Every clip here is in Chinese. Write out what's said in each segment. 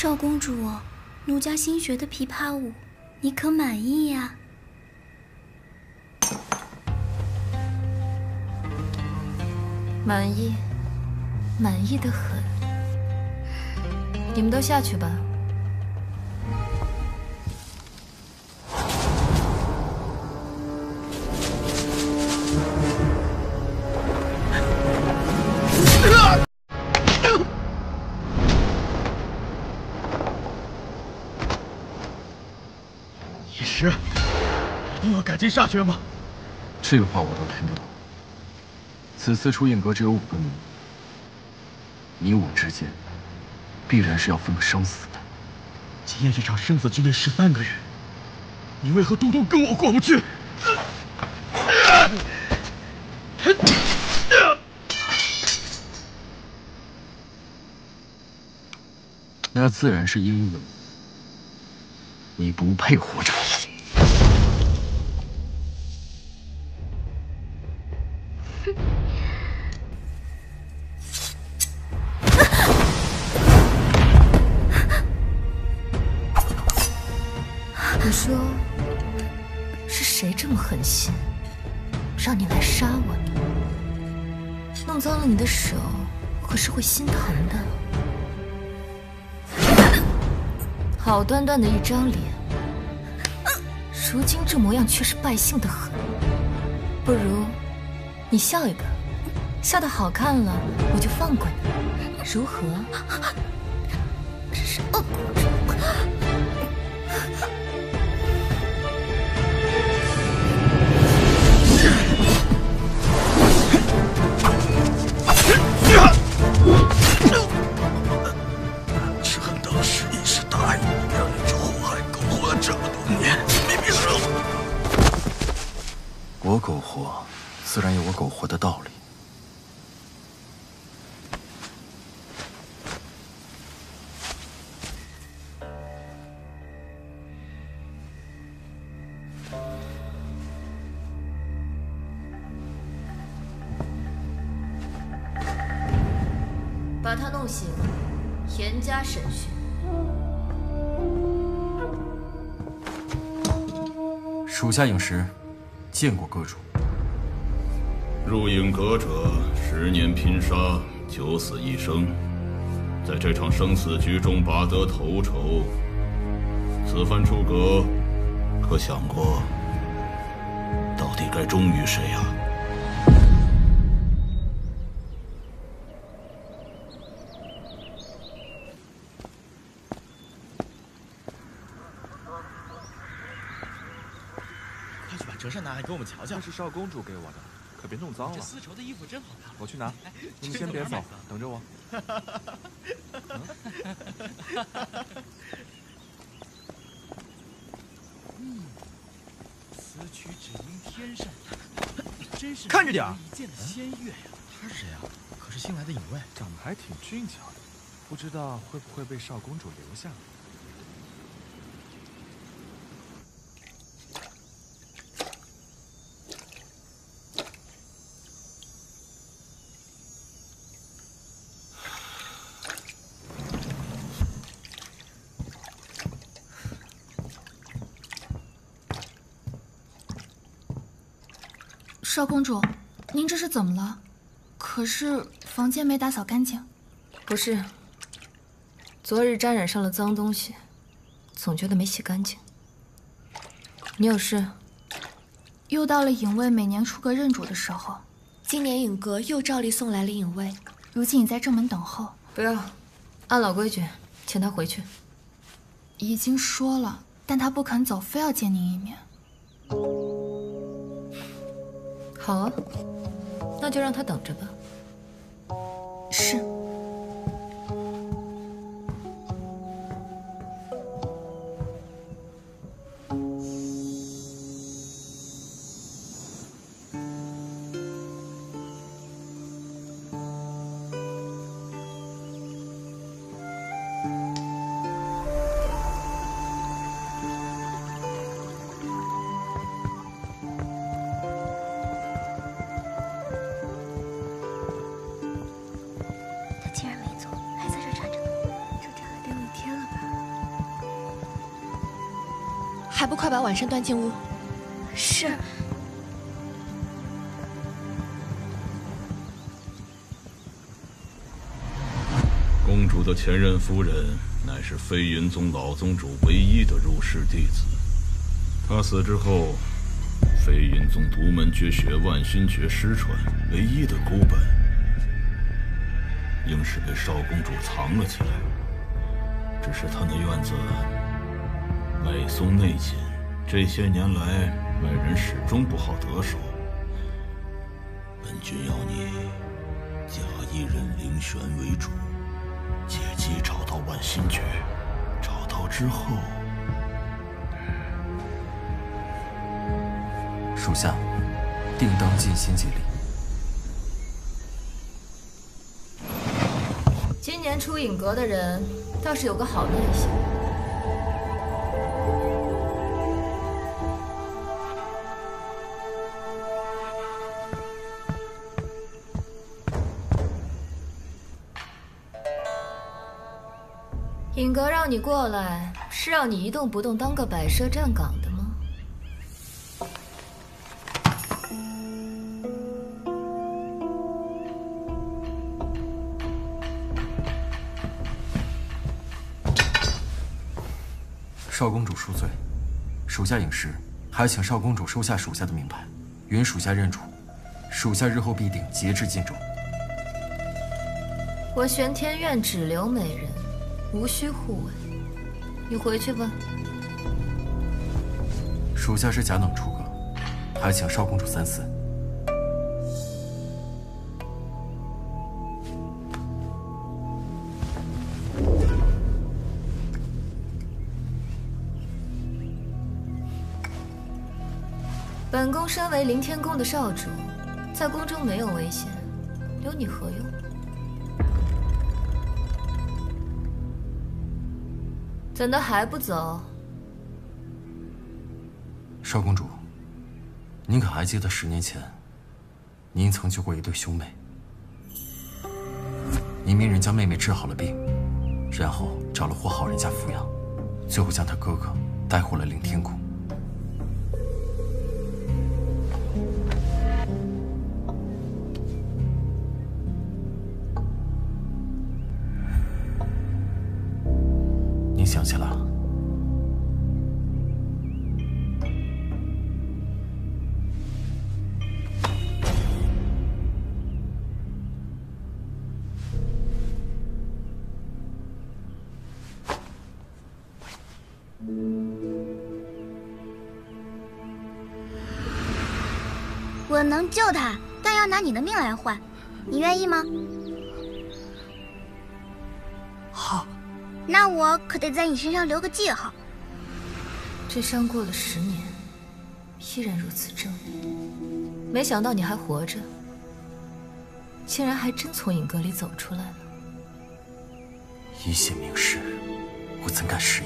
少公主，奴家新学的琵琶舞，你可满意呀？满意，满意的很。你们都下去吧。杀绝吗？这话我倒听不懂。此次出燕阁只有五个名额，你我之间必然是要分个生死的。今夜这场生死之约十三个月，你为何独独跟我过不去？那自然是因为你不配活着。好端端的一张脸，如今这模样却是败兴的很。不如你笑一个，笑得好看了，我就放过你，如何？属下应时见过阁主。入影阁者，十年拼杀，九死一生，在这场生死局中拔得头筹。此番出阁，可想过到底该忠于谁呀、去把折扇拿来给我们瞧瞧。那是少公主给我的，可别弄脏了。这丝绸的衣服真好看。我去拿，你们先别走，等着我。嗯此曲只应天上弹，真是看着点儿一见的仙乐呀！他是谁啊？可是新来的影卫。长得还挺俊俏的，不知道会不会被少公主留下。少公主，您这是怎么了？可是房间没打扫干净。不是，昨日沾染上了脏东西，总觉得没洗干净。你有事？又到了影卫每年出阁认主的时候，今年影阁又照例送来了影卫。如今已在正门等候。不要，按老规矩，请他回去。已经说了，但他不肯走，非要见您一面。好啊，那就让他等着吧。是。不快把晚膳端进屋！是。公主的前任夫人乃是飞云宗老宗主唯一的入室弟子。她死之后，飞云宗独门绝学万心诀失传，唯一的孤本，应是被少公主藏了起来。只是她那院子。外松内紧，这些年来外人始终不好得手。本君要你假一人灵玄为主，借机找到万心诀。找到之后，属下定当尽心尽力。今年出影阁的人倒是有个好念想。你过来，是让你一动不动当个摆设站岗的吗？少公主恕罪，属下影师还请少公主收下属下的名牌，允属下认主。属下日后必定节制尽忠。我玄天院只留美人。无需护卫，你回去吧。属下是假冷出阁，还请少公主三思。本宫身为凌天宫的少主，在宫中没有危险，留你何用？怎的还不走？少公主，您可还记得十年前，您曾救过一对兄妹？您命人将妹妹治好了病，然后找了户好人家抚养，最后将她哥哥带回了凌天宫。得在你身上留个记号。这伤过了十年，依然如此狰狞。没想到你还活着，竟然还真从影阁里走出来了。一线名师，我怎敢食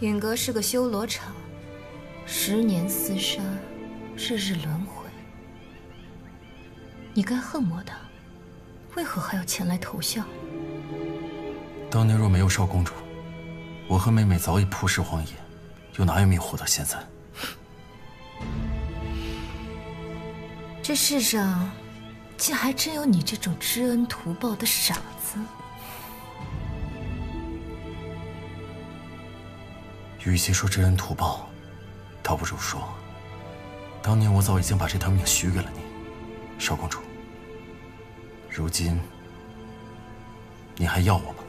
言？影阁是个修罗场，十年厮杀，日日轮回。你该恨我的。为何还要前来投效？当年若没有少公主，我和妹妹早已扑尸荒野，又哪有命活到现在？这世上，竟还真有你这种知恩图报的傻子。与其说知恩图报，倒不如说，当年我早已经把这条命许给了你，少公主。如今，你还要我吗？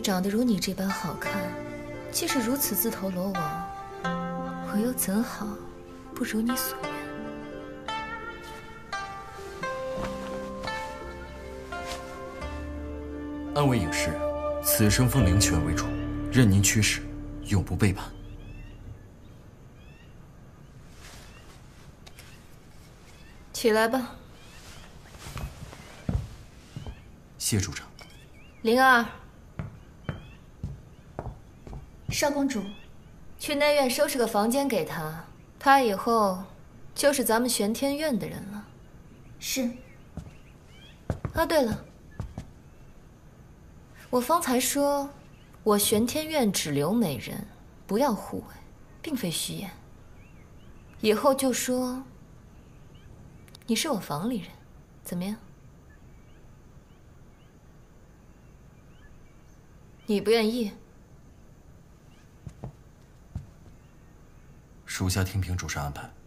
长得如你这般好看，既是如此自投罗网，我又怎好不如你所愿？安为影视，此生奉灵泉为主，任您驱使，永不背叛。起来吧，谢主长。灵儿，少公主，去内院收拾个房间给她，她以后就是咱们玄天院的人了。是。啊，对了，我方才说，我玄天院只留美人，不要护卫，并非虚言。以后就说你是我房里人，怎么样？你不愿意？属下听凭主上安排。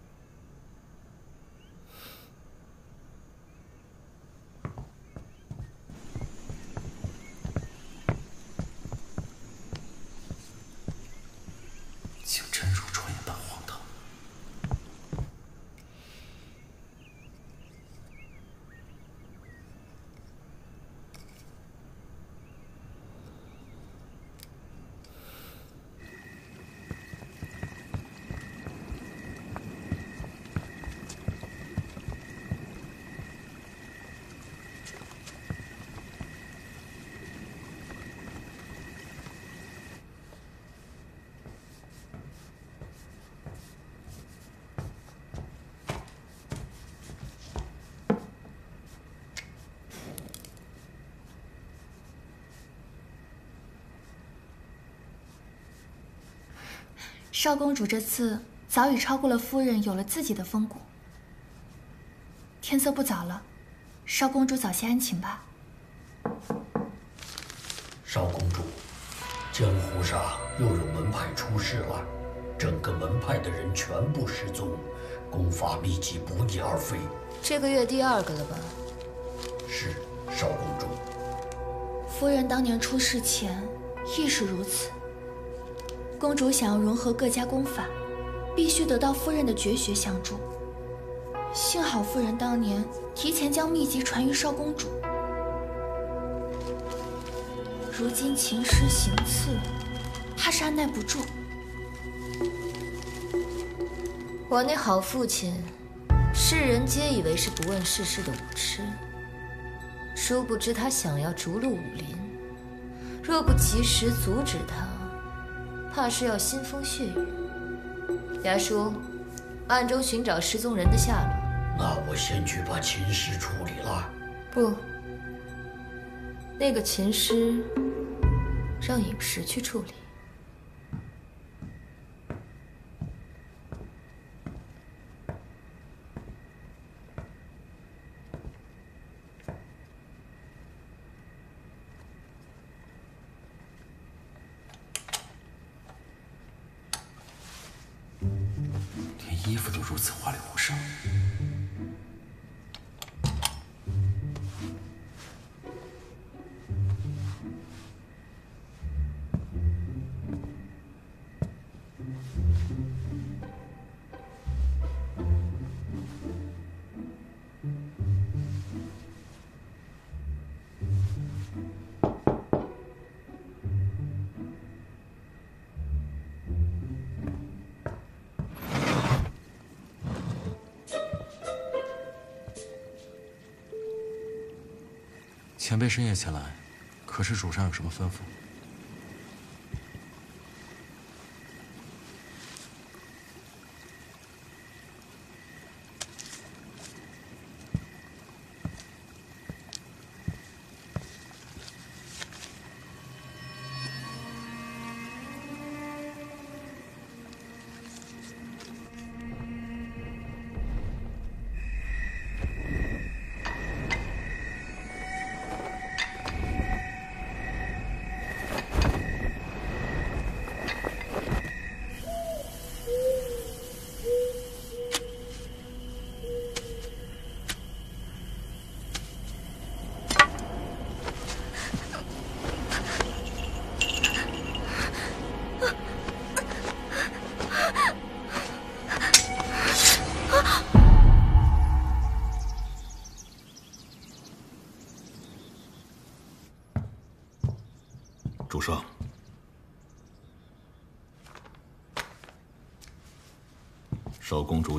少公主这次早已超过了夫人，有了自己的风骨。天色不早了，少公主早些安寝吧。少公主，江湖上又有门派出事了，整个门派的人全部失踪，功法秘籍不翼而飞。这个月第二个了吧？是，少公主。夫人当年出事前亦是如此。公主想要融合各家功法，必须得到夫人的绝学相助。幸好夫人当年提前将秘籍传于少公主，如今秦师行刺，怕是按耐不住。我那好父亲，世人皆以为是不问世事的武痴，殊不知他想要逐鹿武林，若不及时阻止他。怕是要腥风血雨。牙叔，暗中寻找失踪人的下落。那我先去把琴师处理了。不，那个琴师让影石去处理。深夜前来，可是主上有什么吩咐？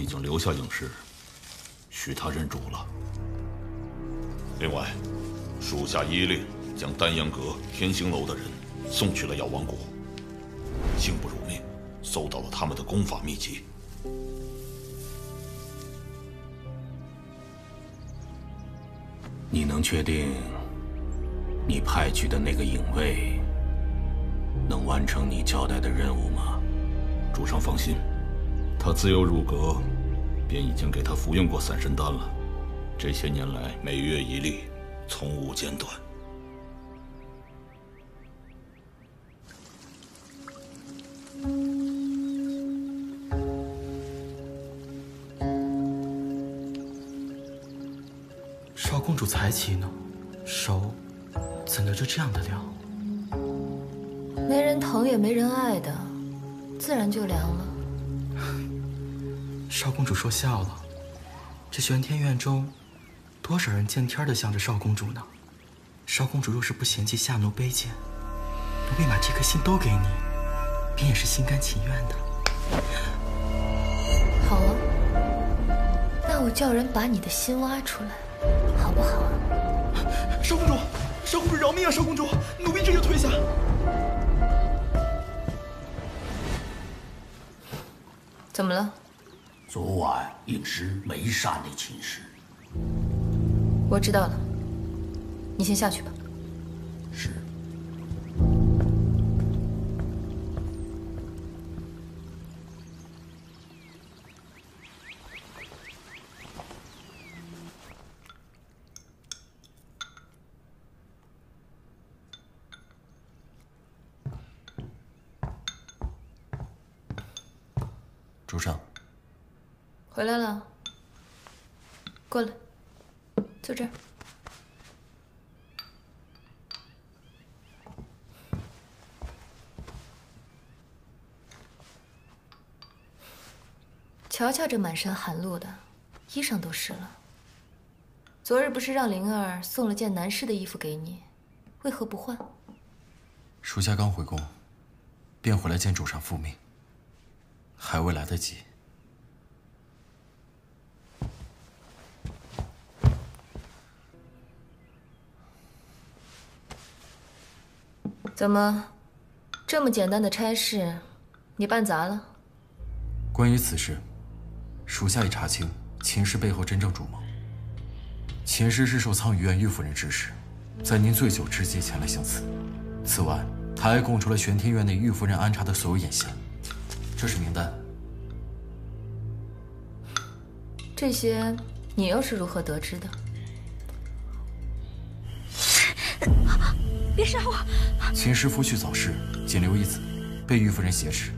已经留下影视，许他认主了。另外，属下依令将丹阳阁、天星楼的人送去了药王谷，幸不辱命，搜到了他们的功法秘籍。你能确定你派去的那个影卫能完成你交代的任务吗？主上放心，他自幼入阁，便已经给他服用过散神丹了。这些年来，每月一粒，从无间断。说笑了，这玄天院中，多少人见天的想着少公主呢？少公主若是不嫌弃夏奴卑贱，奴婢把这颗心都给你，便也是心甘情愿的。好啊，那我叫人把你的心挖出来，好不好啊？少公主，少公主饶命啊！少公主，奴婢这就退下。怎么了？昨晚应师没杀那秦氏。我知道了，你先下去吧。瞧瞧这满身寒露的，衣裳都湿了。昨日不是让灵儿送了件男士的衣服给你，为何不换？属下刚回宫，便回来见主上复命，还未来得及。怎么，这么简单的差事，你办砸了？关于此事，属下已查清秦氏背后真正主谋。秦氏是受苍鱼院玉夫人指使，在您醉酒之际前来行刺。此外，他还供出了玄天院内玉夫人安插的所有眼线，这是名单。这些你又是如何得知的？别杀我！秦氏夫婿早逝，仅留一子，被玉夫人挟持，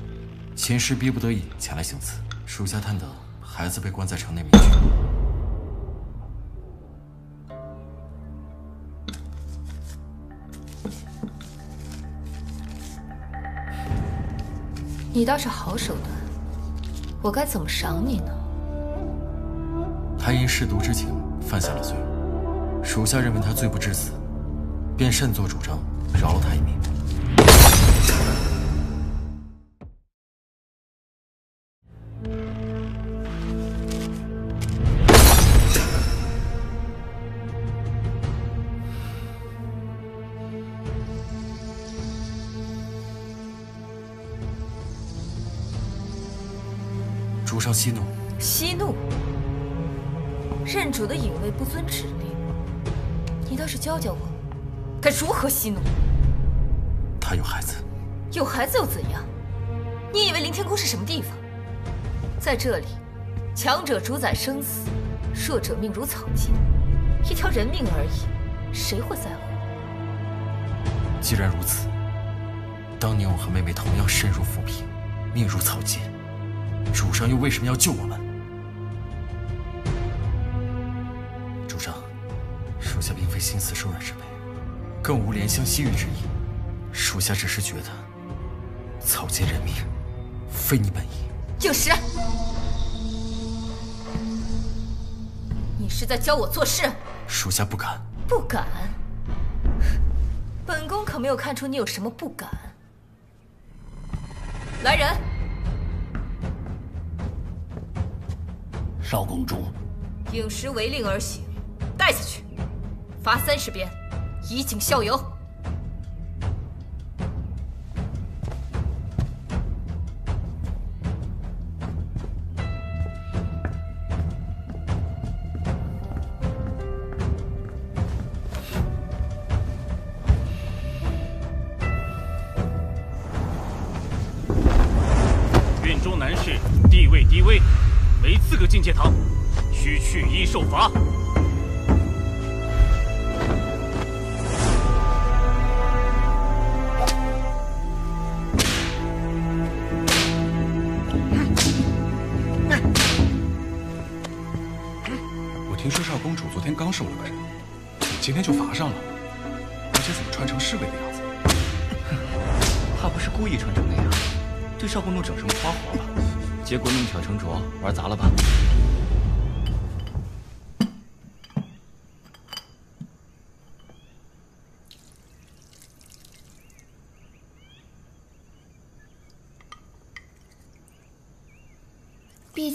秦氏逼不得已前来行刺。属下探得孩子被关在城内民居。你倒是好手段，我该怎么赏你呢？他因舐毒之情犯下了罪，属下认为他罪不至死，便擅作主张饶了他一命。息怒。息怒？认主的影卫不遵指令，你倒是教教我，该如何息怒？他有孩子。有孩子又怎样？你以为凌天宫是什么地方？在这里，强者主宰生死，弱者命如草芥，一条人命而已，谁会在乎？既然如此，当年我和妹妹同样身如浮萍，命如草芥，主上又为什么要救我们？主上，属下并非心慈手软之辈，更无怜香惜玉之意，属下只是觉得。草菅人命，非你本意。应时，你是在教我做事？属下不敢。不敢？本宫可没有看出你有什么不敢。来人！少公主，饮食违令而行，带下去，罚三十鞭，以儆效尤。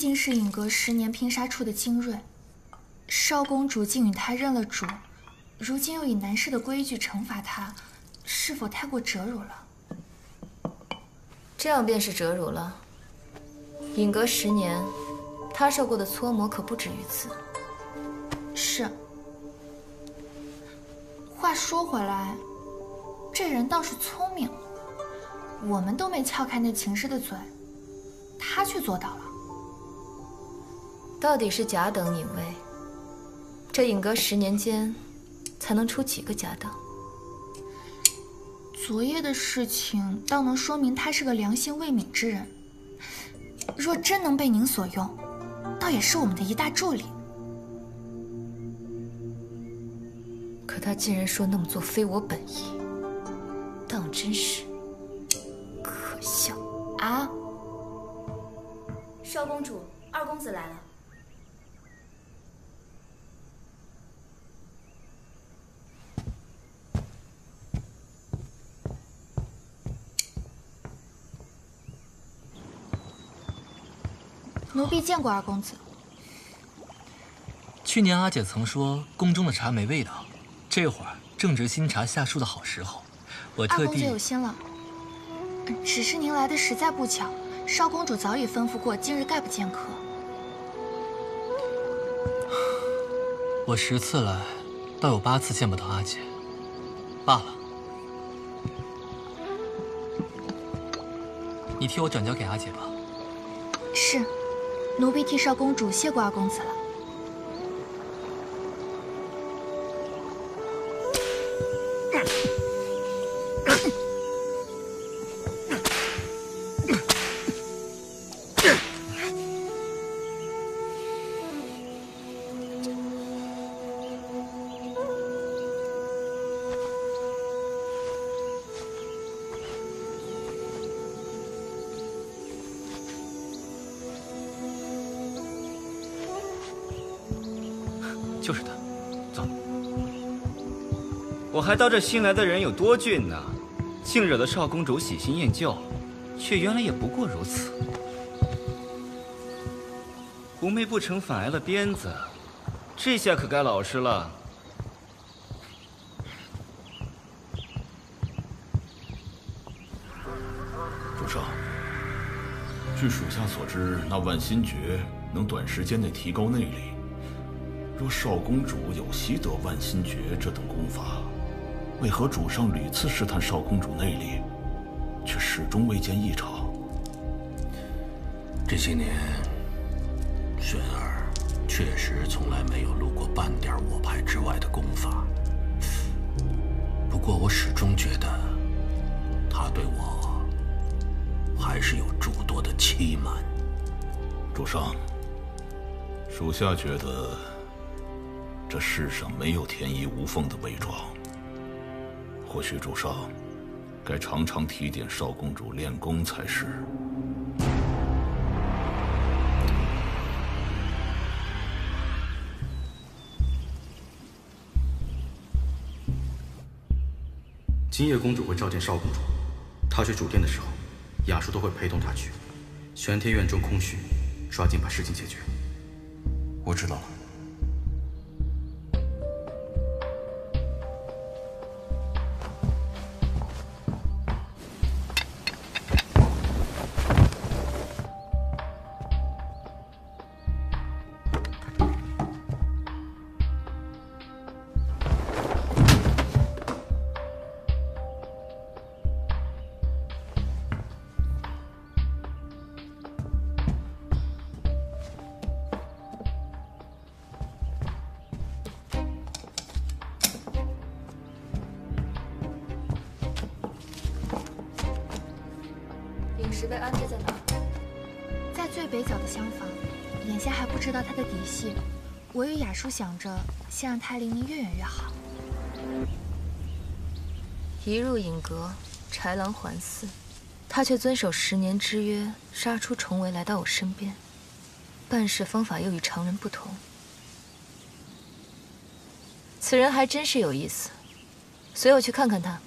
竟是影阁十年拼杀出的精锐，少公主竟与他认了主，如今又以男士的规矩惩罚他，是否太过折辱了？这样便是折辱了。影阁十年，他受过的搓磨可不止于此。是。话说回来，这人倒是聪明，我们都没撬开那秦氏的嘴，他却做到了。到底是甲等影卫，这影阁十年间，才能出几个甲等？昨夜的事情，倒能说明他是个良心未泯之人。若真能被您所用，倒也是我们的一大助力。可他竟然说那么做非我本意，当真是可笑啊！少公主，二公子来了。奴婢见过二公子。去年阿姐曾说宫中的茶没味道，这会儿正值新茶下树的好时候，我特地。二公子有心了，只是您来的实在不巧，少公主早已吩咐过，今日概不见客。我十次来，倒有八次见不到阿姐，罢了。你替我转交给阿姐吧。是。奴婢替少公主谢过二公子了。还当这新来的人有多俊呢，竟惹得少公主喜新厌旧，却原来也不过如此。狐媚不成反挨了鞭子，这下可该老实了。主上，据属下所知，那万心诀能短时间内提高内力。若少公主有习得万心诀这等功法，为何主上屡次试探少公主内力，却始终未见异常？这些年，玄儿确实从来没有露过半点我派之外的功法。不过，我始终觉得，他对我还是有诸多的欺瞒。主上，属下觉得。这世上没有天衣无缝的伪装。或许主上该常常提点少公主练功才是。今夜公主会召见少公主，她去主殿的时候，雅叔都会陪同她去。玄天院中空虚，抓紧把事情解决。我知道了。想着，先让他离您越远越好。一入影阁，豺狼环伺，他却遵守十年之约，杀出重围来到我身边，办事方法又与常人不同。此人还真是有意思，随我去看看他。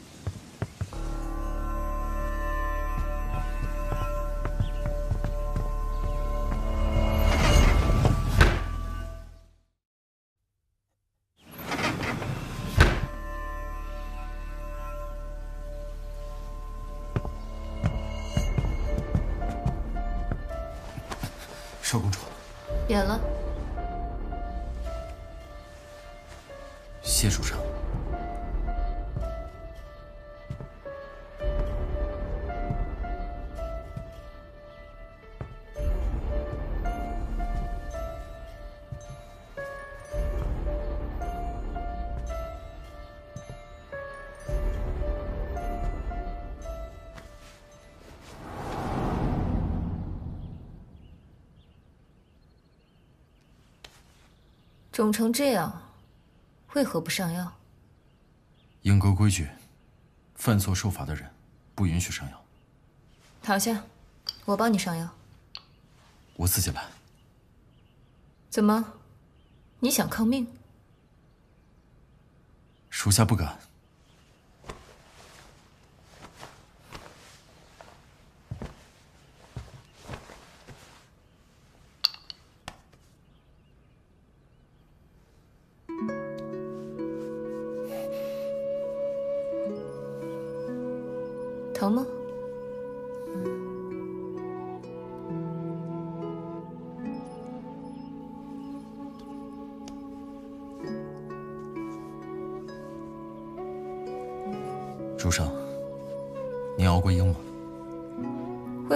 肿成这样，为何不上药？严格规矩，犯错受罚的人不允许上药。躺下，我帮你上药。我自己来。怎么，你想抗命？属下不敢。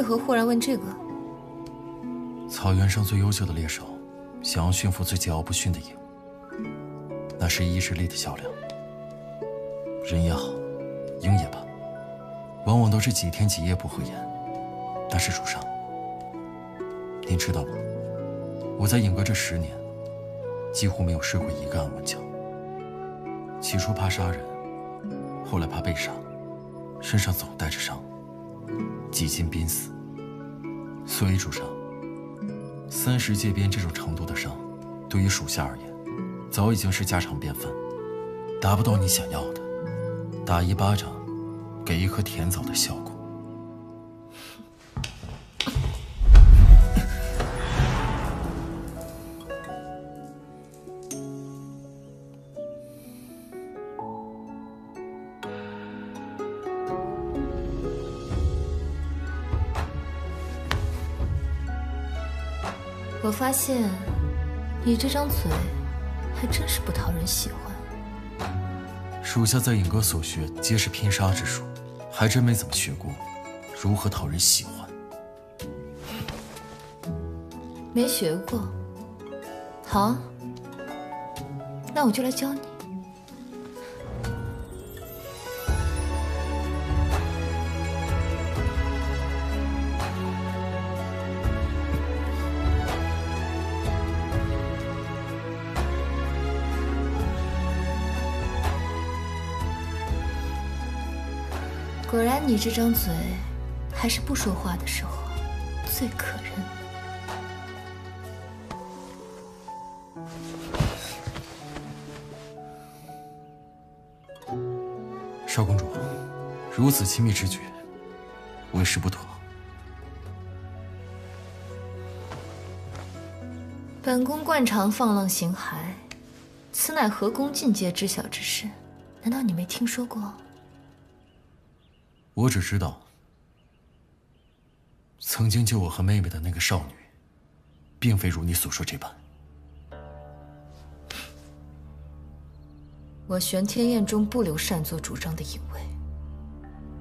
何忽然问这个？草原上最优秀的猎手，想要驯服最桀骜不驯的鹰，那是意志力的较量。人也好，鹰也罢。往往都是几天几夜不合眼，但是主上，您知道吗？我在影阁这十年，几乎没有睡过一个安稳觉。起初怕杀人，后来怕被杀，身上总带着伤，几近濒死。所以主上，三十界边这种程度的伤，对于属下而言，早已经是家常便饭，达不到你想要的，打一巴掌。给一颗甜枣的效果。现你这张嘴还真是不讨人喜欢。属下在尹阁所学皆是拼杀之术，还真没怎么学过如何讨人喜欢。没学过，好，那我就来教你。你这张嘴，还是不说话的时候最可人。少公主，如此亲密之举，为时不妥。本宫惯常放浪形骸，此乃何宫尽皆知晓之事，难道你没听说过？我只知道，曾经救我和妹妹的那个少女，并非如你所说这般。我玄天宴中不留擅作主张的隐卫，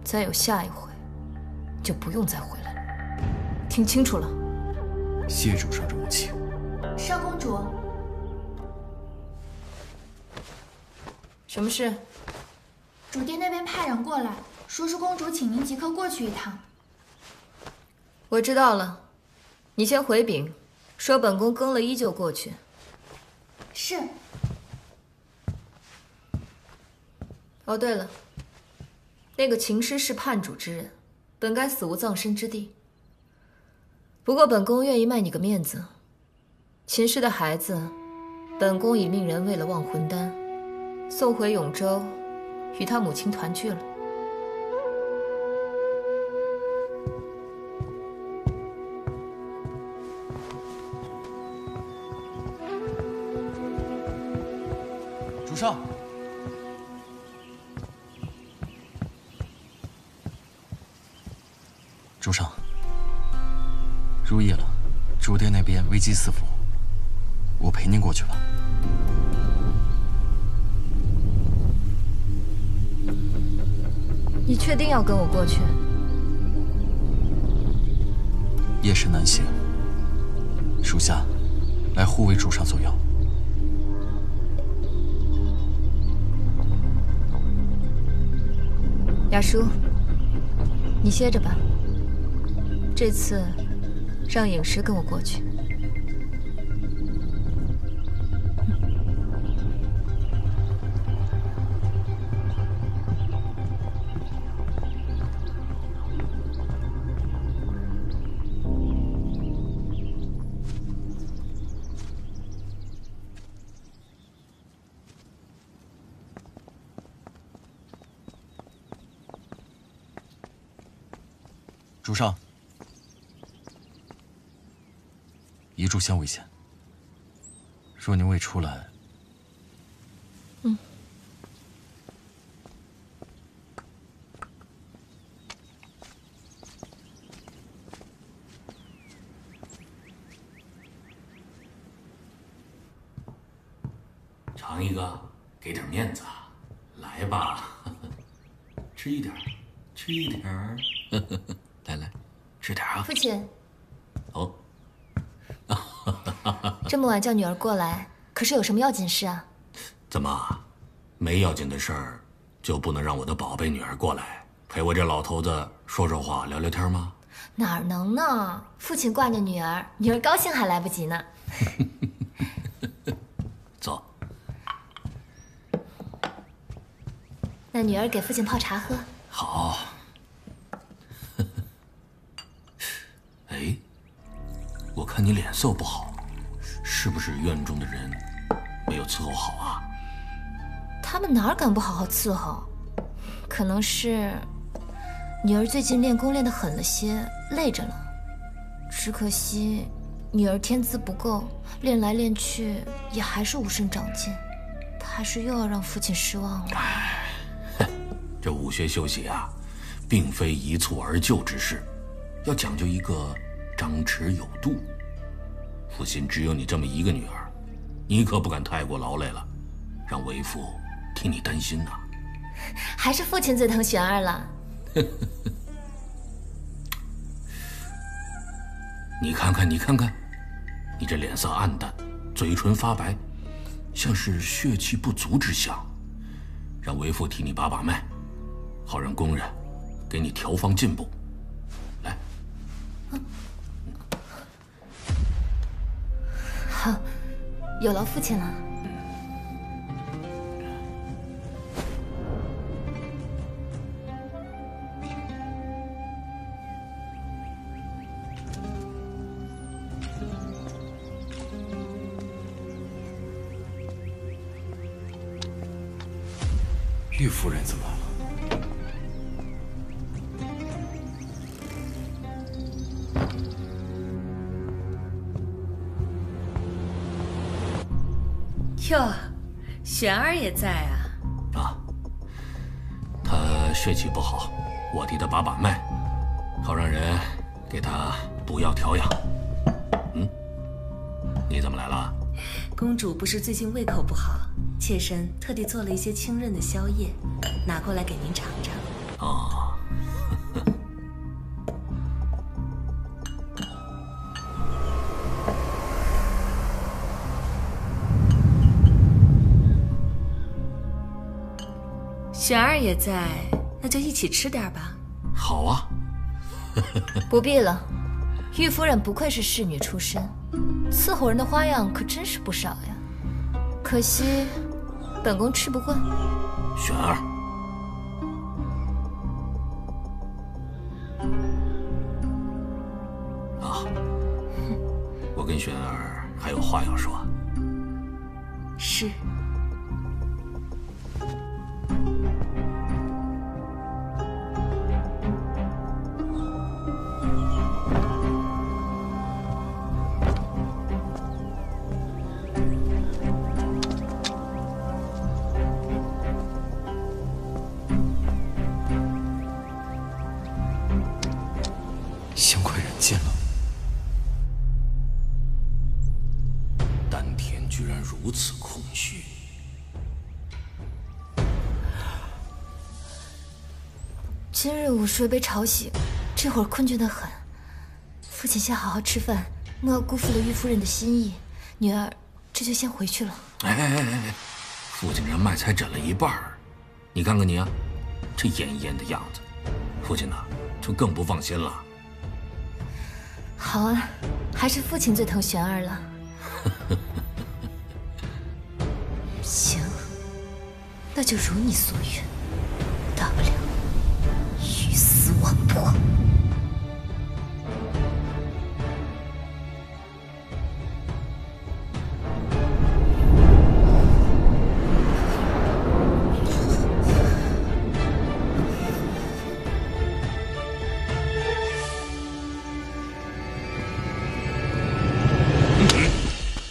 再有下一回，就不用再回来了。听清楚了。谢主上容情。少公主，什么事？主殿那边派人过来，说是公主请您即刻过去一趟。我知道了，你先回禀，说本宫更了衣就过去。是。哦，对了，那个秦师是叛主之人，本该死无葬身之地。不过本宫愿意卖你个面子，秦师的孩子，本宫已命人为了忘魂丹，送回永州，与他母亲团聚了。边危机四伏，我陪您过去吧。你确定要跟我过去？夜深难行，属下来护卫主上左右。雅叔，你歇着吧。这次，让影师跟我过去。一炷香为限。若您未出来，嗯，尝一个，给点面子，来吧，吃一点，吃一点，来来，吃点啊。父亲。哦。这么晚叫女儿过来，可是有什么要紧事啊？怎么，没要紧的事儿，就不能让我的宝贝女儿过来陪我这老头子说说话、聊聊天吗？哪能呢？父亲挂念女儿，女儿高兴还来不及呢。走。那女儿给父亲泡茶喝。好。哎，我看你脸色不好。是不是院中的人没有伺候好啊？他们哪敢不好好伺候？可能是女儿最近练功练得狠了些，累着了。只可惜女儿天资不够，练来练去也还是无甚长进，怕是又要让父亲失望了。这武学修习啊，并非一蹴而就之事，要讲究一个张弛有度。父亲只有你这么一个女儿，你可不敢太过劳累了，让为父替你担心呐。还是父亲最疼玄儿了。你看看，你看看，你这脸色暗淡，嘴唇发白，像是血气不足之象。让为父替你把把脉，好让工人给你调方进补。来，好，有劳父亲了。玉夫人怎么玄儿也在啊！啊，他血气不好，我替他把把脉，好让人给他补药调养。嗯，你怎么来了？公主不是最近胃口不好，妾身特地做了一些清润的宵夜，拿过来给您尝尝。哦，玄儿也在，那就一起吃点吧。好啊。不必了，玉夫人不愧是侍女出身，伺候人的花样可真是不少呀。可惜，本宫吃不惯。玄儿，啊，我跟玄儿还有话要说。是。睡被吵醒，这会儿困倦得很。父亲先好好吃饭，莫要辜负了玉夫人的心意。女儿这就先回去了。哎哎哎哎哎，父亲这脉才诊了一半儿，你看看你啊，这奄奄的样子，父亲呢就更不放心了。好啊，还是父亲最疼玄儿了。行，那就如你所愿，大不了鱼死网破。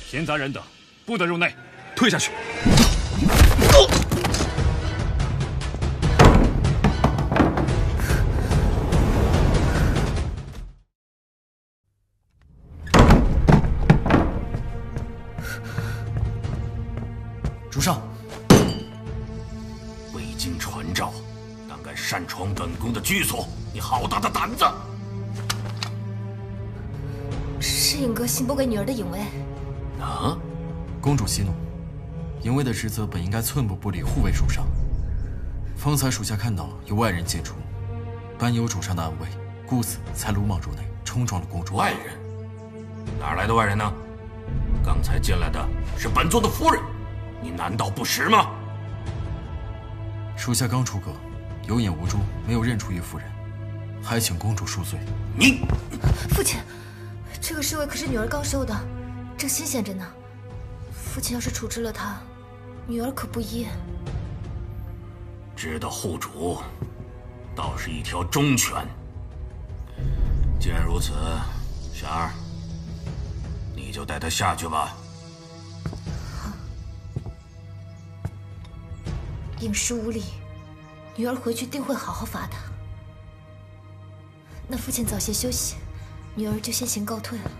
闲杂人等不得入内，退下去。哥信不给女儿的影卫。啊！公主息怒，影卫的职责本应该寸步不离护卫主上。方才属下看到有外人进出，担忧主上的安危，故此才鲁莽入内，冲撞了公主。外人？哪来的外人呢？刚才进来的是本座的夫人，你难道不识吗？属下刚出阁，有眼无珠，没有认出玉夫人，还请公主恕罪。你，父亲，这个侍卫可是女儿刚收的，正新鲜着呢。父亲要是处置了他，女儿可不依。知道护主，倒是一条忠犬。既然如此，玄儿，你就带他下去吧。应师无礼，女儿回去定会好好罚他。那父亲早些休息，女儿就先行告退了。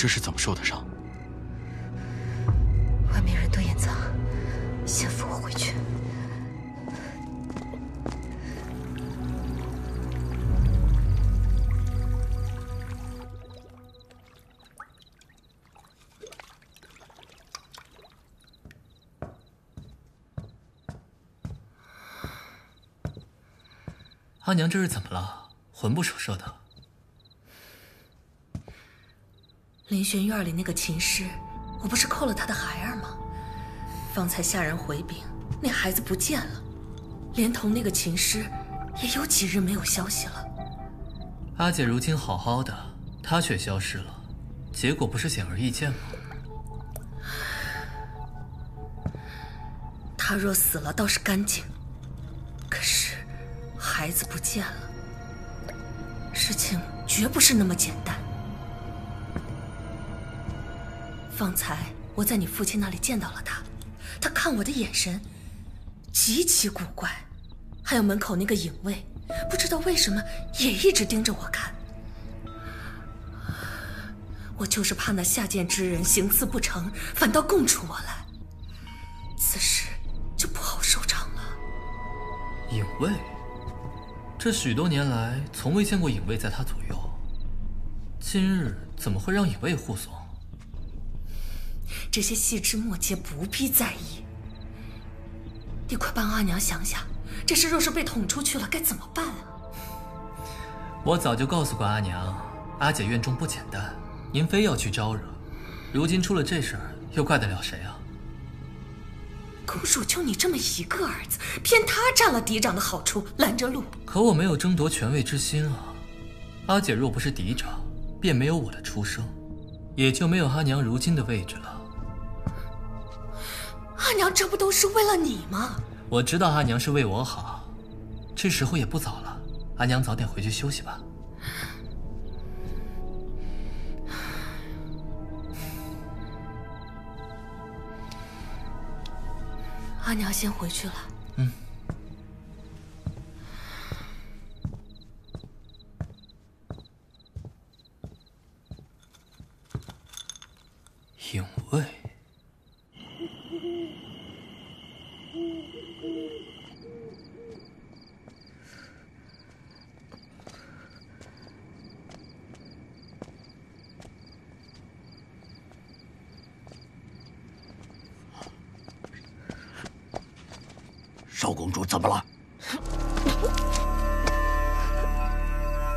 这是怎么受的伤？外面人多眼杂，先扶我回去。阿娘这是怎么了？魂不守舍的。灵玄院里那个琴师，我不是扣了他的孩儿吗？方才下人回禀，那孩子不见了，连同那个琴师，也有几日没有消息了。阿姐如今好好的，她却消失了，结果不是显而易见吗？他若死了倒是干净，可是孩子不见了，事情绝不是那么简单。方才我在你父亲那里见到了他，他看我的眼神极其古怪，还有门口那个影卫，不知道为什么也一直盯着我看。我就是怕那下贱之人行刺不成，反倒供出我来，此事就不好收场了。影卫，这许多年来从未见过影卫在他左右，今日怎么会让影卫护送？这些细枝末节不必在意。你快帮阿娘想想，这事若是被捅出去了，该怎么办啊？我早就告诉过阿娘，阿姐院中不简单，您非要去招惹，如今出了这事儿，又怪得了谁啊？公主就你这么一个儿子，偏他占了嫡长的好处，拦着路。可我没有争夺权位之心啊！阿姐若不是嫡长，便没有我的出生，也就没有阿娘如今的位置了。阿娘，这不都是为了你吗？我知道阿娘是为我好，这时候也不早了，阿娘早点回去休息吧。阿娘先回去了。嗯。影卫。少公主怎么了？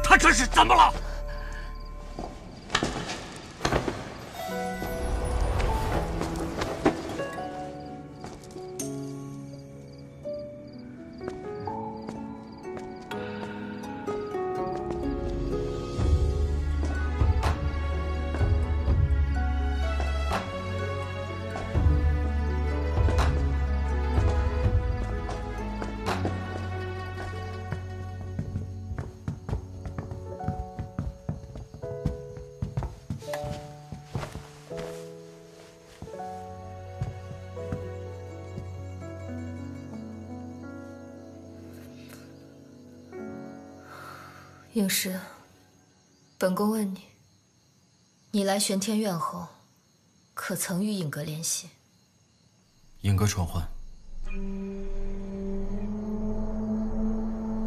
她这是怎么了？应师，本宫问你：你来玄天院后，可曾与影阁联系？影阁传唤，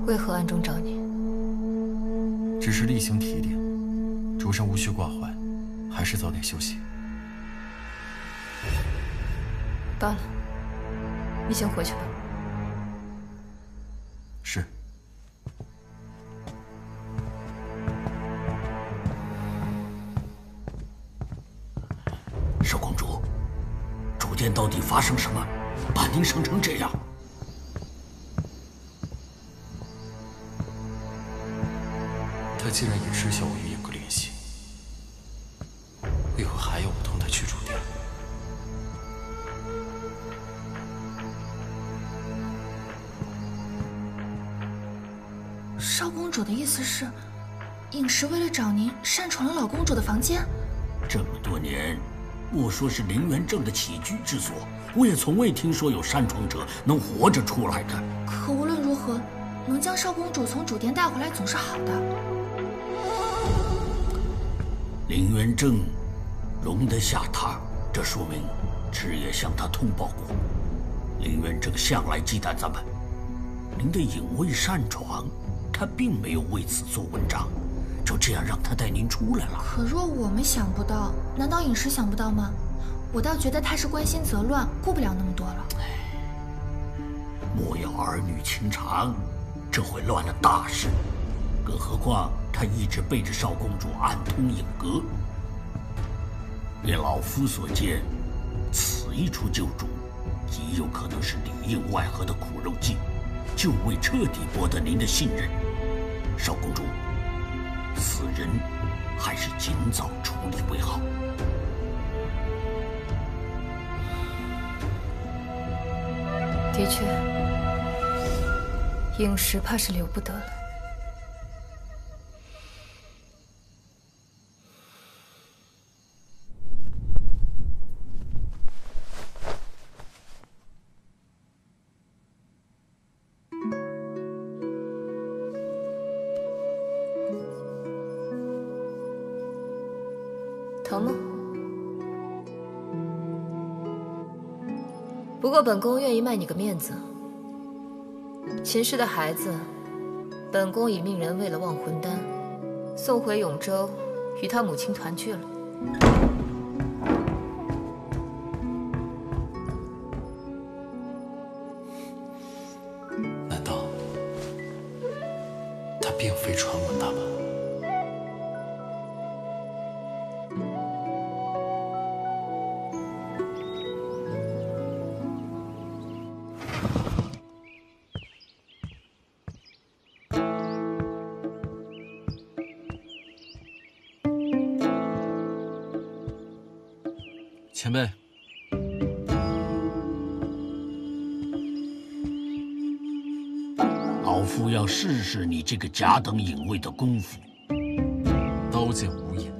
为何暗中找你？只是例行提点，主上无需挂怀，还是早点休息。罢了，你先回去吧。是。把您生成这样？他既然已知晓我与影哥联系，为何还要我同他去主殿？少公主的意思是，影石为了找您擅闯了老公主的房间。这么多年，莫说是林元正的起居之所，我也从未听说有擅闯者能活着出来的。可无论如何，能将少公主从主殿带回来总是好的。林元正容得下他，这说明赤也向他通报过。林元正向来忌惮咱们，您的隐卫擅闯，他并没有为此做文章，就这样让他带您出来了。可若我们想不到，难道尹石想不到吗？我倒觉得他是关心则乱，顾不了那么多了。莫要儿女情长，这会乱了大事。更何况他一直背着少公主暗通影阁。依老夫所见，此一出救主，极有可能是里应外合的苦肉计，就为彻底博得您的信任。少公主，此人还是尽早处理为好。的确，影石怕是留不得了。本宫愿意卖你个面子。秦氏的孩子，本宫已命人为了忘魂丹，送回永州，与他母亲团聚了。试试你这个甲等影卫的功夫。刀剑无眼，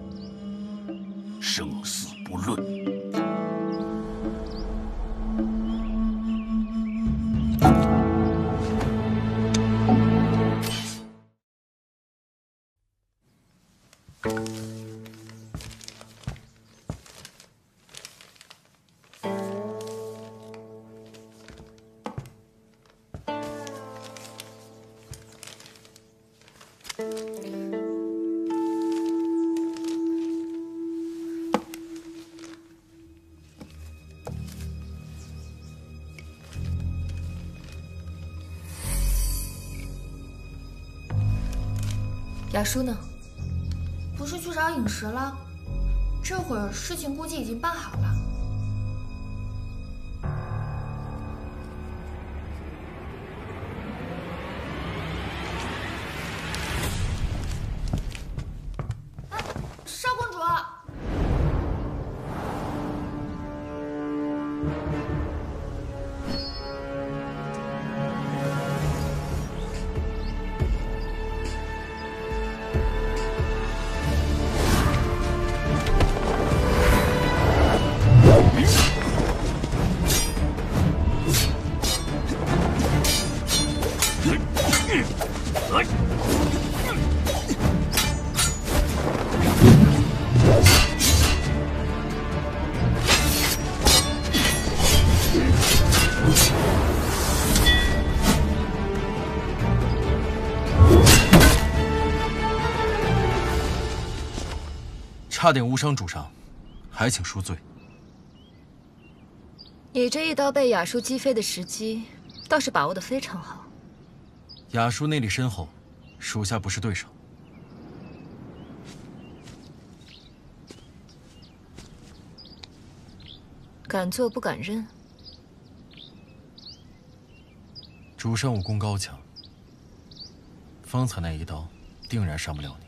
叔呢？不是去找饮食了？这会儿事情估计已经办好了。差点误伤主上，还请恕罪。你这一刀被雅舒击飞的时机，倒是把握的非常好。雅舒内力深厚，属下不是对手。敢做不敢认。主上武功高强，方才那一刀，定然伤不了你。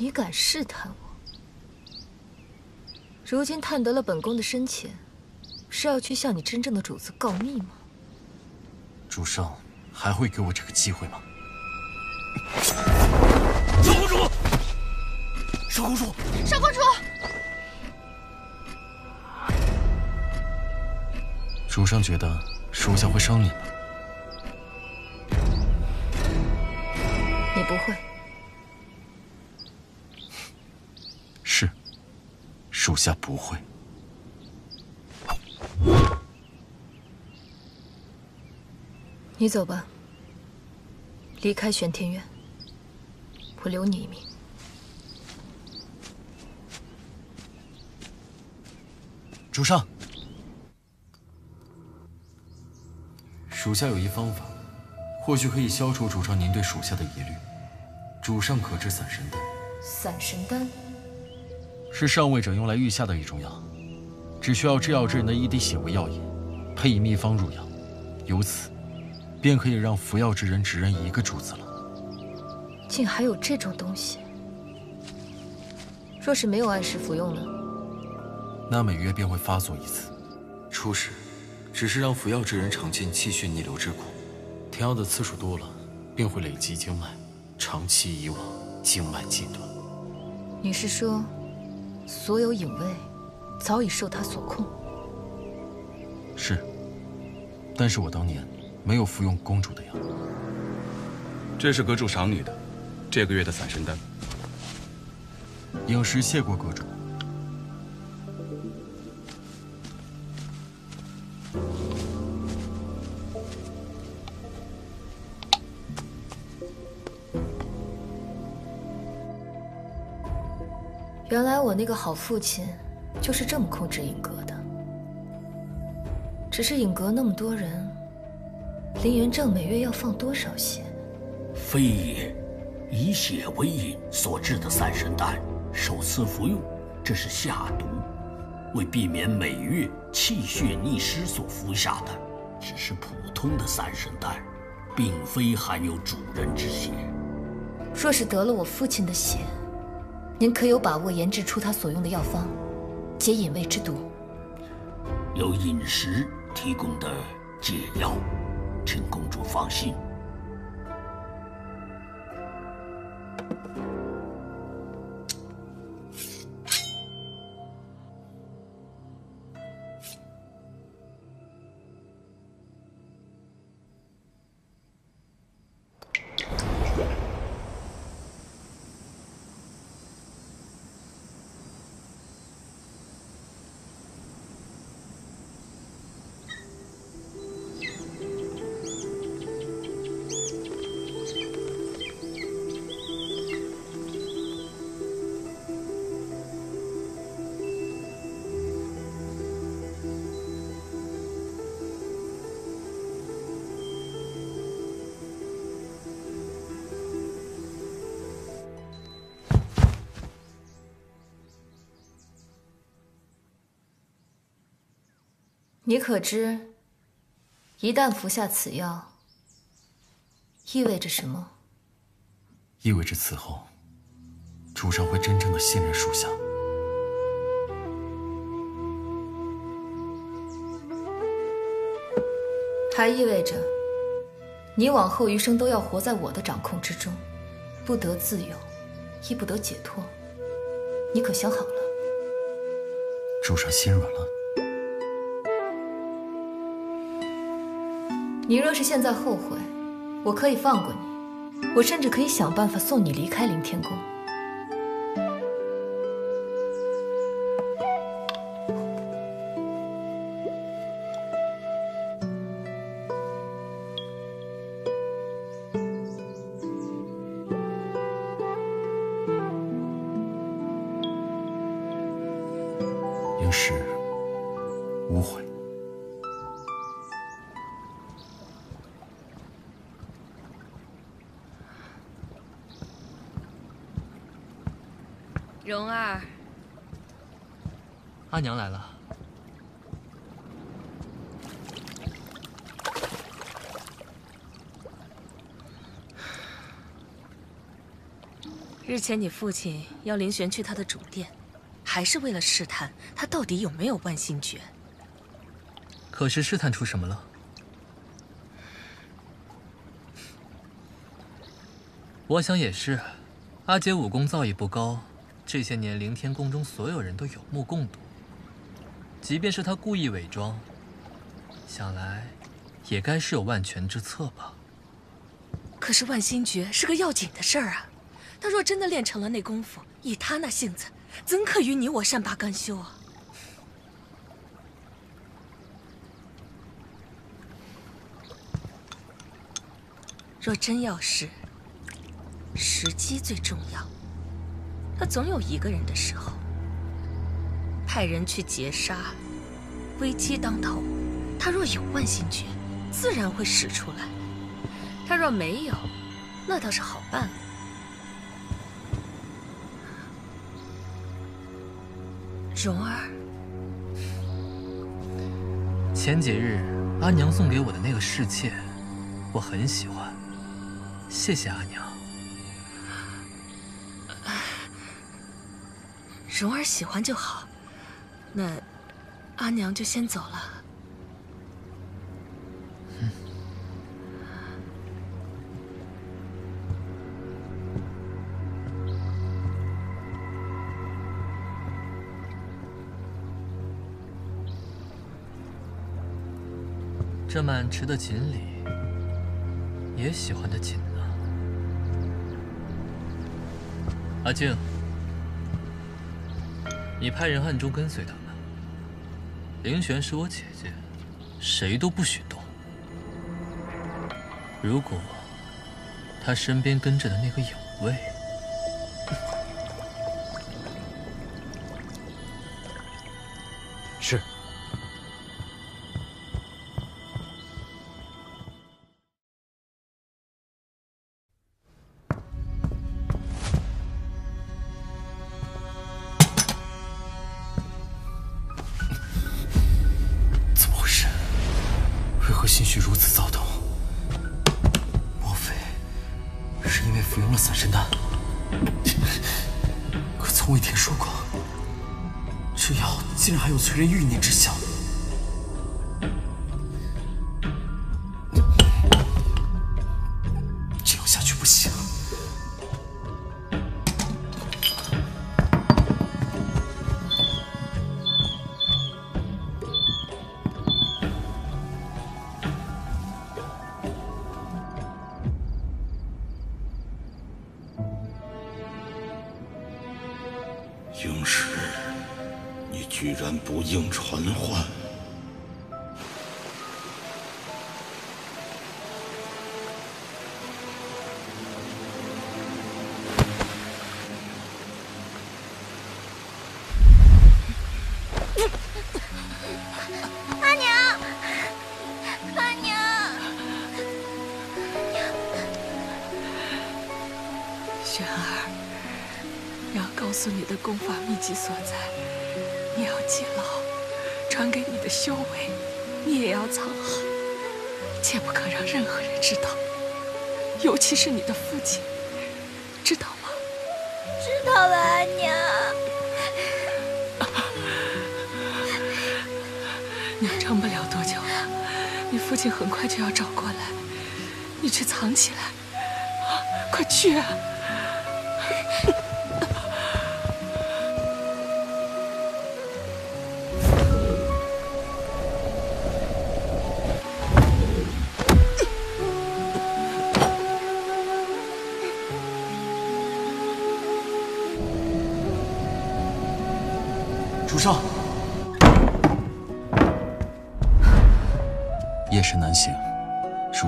你敢试探我？如今探得了本宫的深浅，是要去向你真正的主子告密吗？主上还会给我这个机会吗？少公主，少公主，少公主！主上觉得属下会伤你吗？你不会。属下不会。你走吧，离开玄天院，我留你一命。主上，属下有一方法，或许可以消除主上您对属下的疑虑。主上可知散神丹？散神丹是上位者用来御下的一种药，只需要制药之人的一滴血为药引，配以秘方入药，由此便可以让服药之人只认一个主子了。竟还有这种东西！若是没有按时服用呢？那每月便会发作一次。初始，只是让服药之人尝尽气血逆流之苦，停药的次数多了，便会累积经脉。长期以往，经脉尽断。你是说，所有影卫早已受他所控？是。但是我当年没有服用公主的药。这是阁主赏你的，这个月的散神丹。影石谢过阁主。那个好父亲，就是这么控制影阁的。只是影阁那么多人，林元正每月要放多少血？非也，以血为引所制的三神丹，首次服用，这是下毒，为避免每月气血逆失所服下的，只是普通的三神丹，并非含有主人之血。若是得了我父亲的血，您可有把握研制出他所用的药方，解隐卫之毒？有饮食提供的解药，请公主放心。你可知，一旦服下此药，意味着什么？意味着此后，主上会真正的信任属下。还意味着，你往后余生都要活在我的掌控之中，不得自由，亦不得解脱。你可想好了？主上心软了。你若是现在后悔，我可以放过你，我甚至可以想办法送你离开凌天宫。阿娘来了。日前你父亲邀林玄去他的主殿，还是为了试探他到底有没有万星诀。可是试探出什么了？我想也是，阿姐武功造诣不高。这些年，凌天宫中所有人都有目共睹。即便是他故意伪装，想来也该是有万全之策吧。可是万心诀是个要紧的事儿啊，他若真的练成了那功夫，以他那性子，怎可与你我善罢甘休啊？若真要试，时机最重要。他总有一个人的时候。派人去劫杀，危机当头，他若有万心诀，自然会使出来；他若没有，那倒是好办了。蓉儿，前几日阿娘送给我的那个侍妾，我很喜欢，谢谢阿娘。蓉儿喜欢就好。那，阿娘就先走了。这满池的锦鲤，也喜欢的紧呢。阿静。你派人暗中跟随他们。林玄是我姐姐，谁都不许动。如果他身边跟着的那个影卫，是。人欲念之心效。所在，你要记牢，传给你的修为，你也要藏好，切不可让任何人知道，尤其是你的父亲，知道吗？知道了，阿娘。娘撑不了多久了，你父亲很快就要找过来，你去藏起来，快去啊！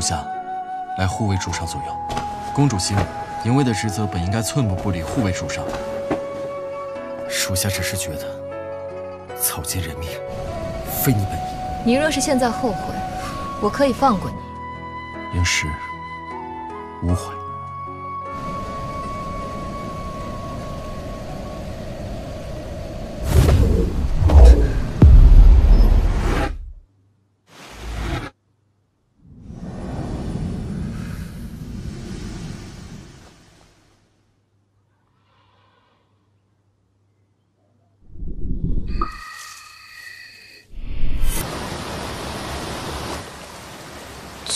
属下来护卫主上左右。公主息怒，营卫的职责本应该寸步不离护卫主上。属下只是觉得草菅人命，非你本意。你若是现在后悔，我可以放过你。应是无悔。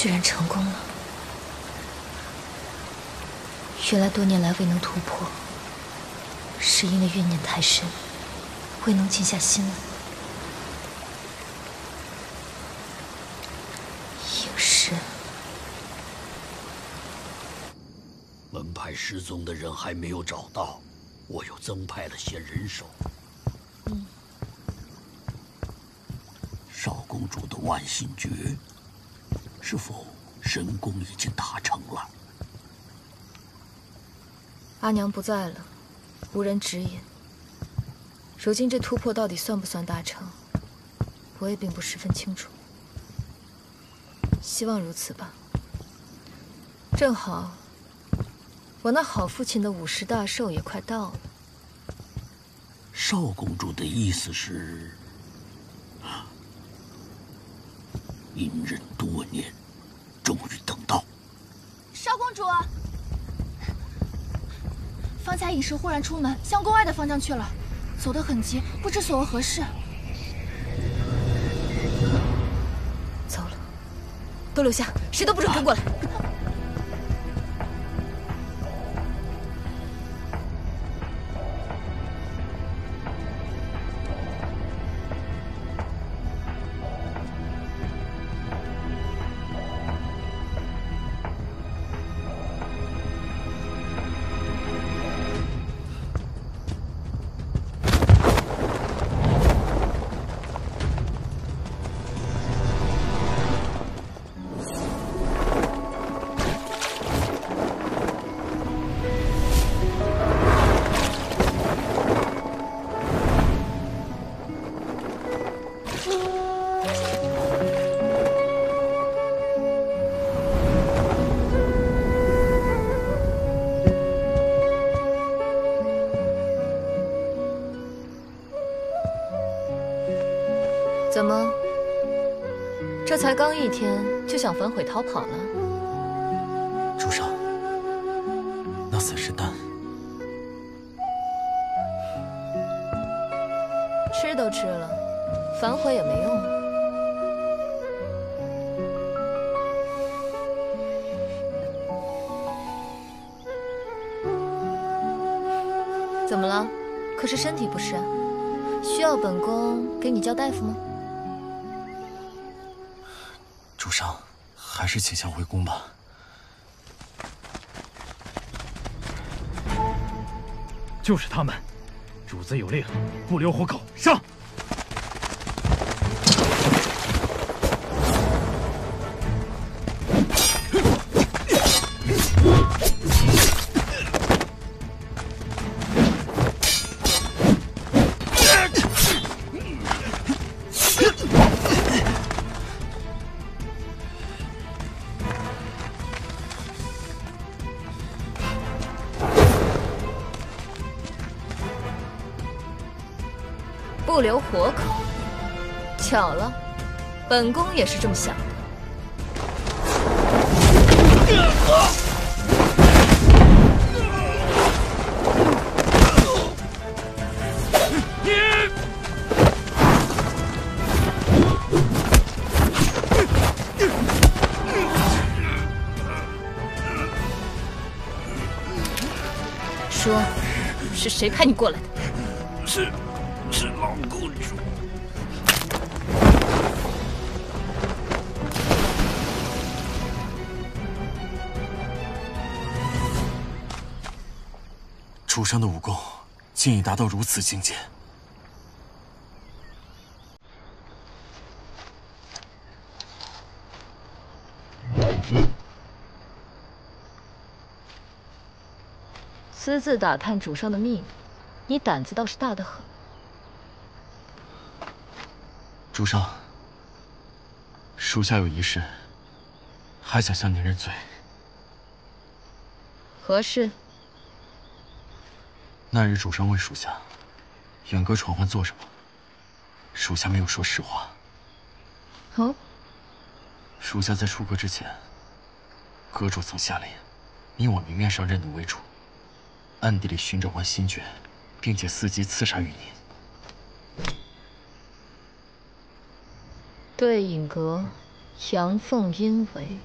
居然成功了！原来多年来未能突破，是因为怨念太深，未能静下心来。应是门派失踪的人还没有找到，我又增派了些人手。嗯。少公主的万心诀，是否神功已经达成了？阿娘不在了，无人指引。如今这突破到底算不算达成，我也并不十分清楚。希望如此吧。正好，我那好父亲的五十大寿也快到了。少公主的意思是，隐忍多年，终于等到。少公主，时忽然出门，向宫外的方向去了。走得很急，不知所为何事。走了，都留下，谁都不准跟过来。天，就想反悔逃跑了？主上，那死尸丹，吃都吃了，反悔也没用。怎么了？可是身体不适，需要本宫给你叫大夫吗？是请先回宫吧。就是他们，主子有令，不留活口，上！不留活口，巧了，本宫也是这么想的。说，是谁派你过来的？是。是主上的武功竟已达到如此境界。私自打探主上的秘密，你胆子倒是大得很。主上，属下有一事，还想向您认罪。何事？那日主上问属下，远阁传唤做什么？属下没有说实话。哦。属下在出阁之前，阁主曾下令，你我明面上认奴为主，暗地里寻找完心诀，并且伺机刺杀于您。对影阁阳奉阴违。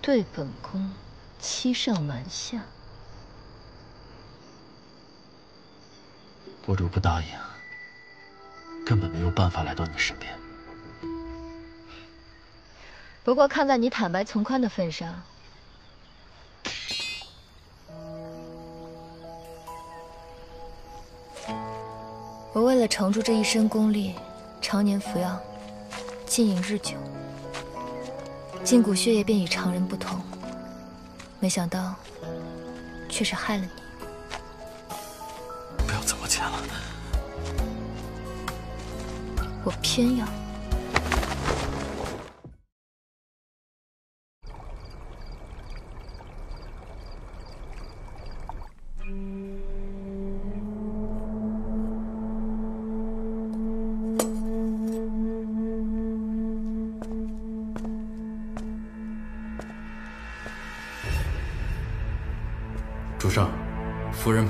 对本宫欺上瞒下。我如不答应，根本没有办法来到你身边。不过看在你坦白从宽的份上。我为了承住这一身功力。常年服药，禁饮日久，筋骨血液便与常人不同。没想到，却是害了你。不要这么钱了，我偏要。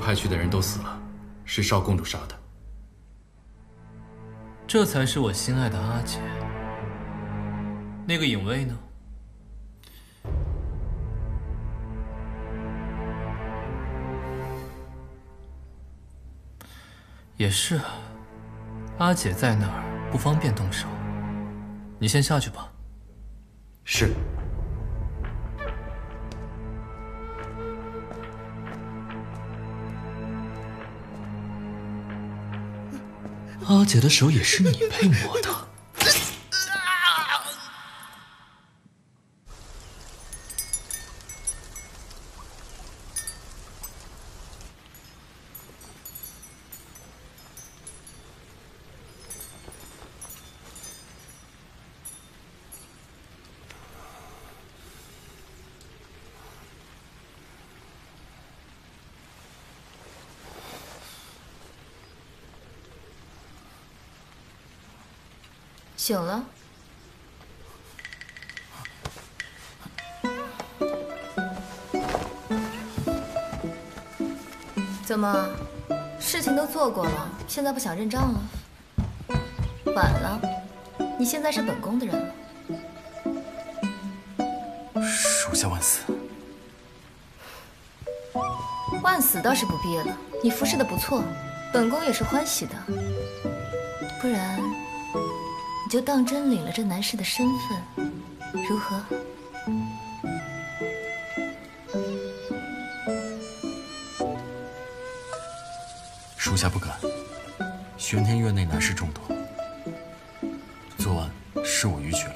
派去的人都死了，是少公主杀的。这才是我心爱的阿姐。那个影卫呢？也是，阿姐在那儿不方便动手，你先下去吧。是。阿姐的手也是你配摸的。醒了？怎么，事情都做过了，现在不想认账了？晚了，你现在是本宫的人了。属下万死。万死倒是不必了，你服侍的不错，本宫也是欢喜的。不然，你就当真领了这男士的身份，如何？属下不敢。玄天院内男士众多，昨晚是我逾矩了。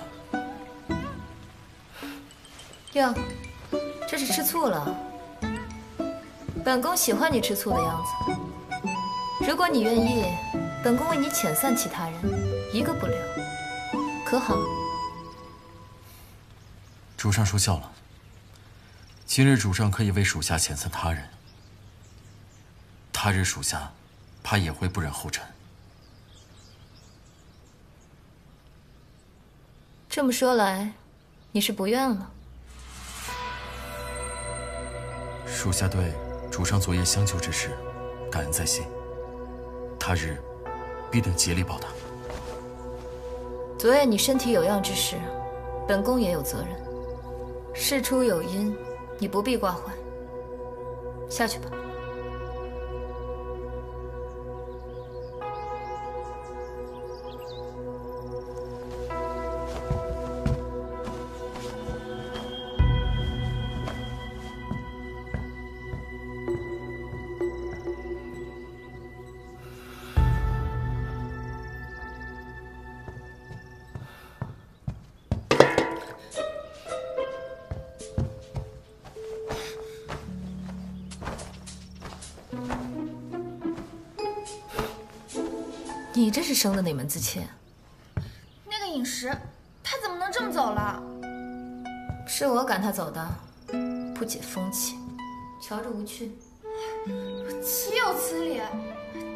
哟，这是吃醋了。本宫喜欢你吃醋的样子。如果你愿意，本宫为你遣散其他人，一个不留，可好？主上说笑了。今日主上可以为属下遣散他人，他日属下怕也会不忍后尘。这么说来，你是不愿了？属下对主上昨夜相救之事感恩在心，他日必定竭力报答。昨夜你身体有恙之事，本宫也有责任。事出有因，你不必挂怀。下去吧。生的哪门子气？那个饮食，他怎么能这么走了？是我赶他走的，不解风情，瞧着无趣。岂有此理！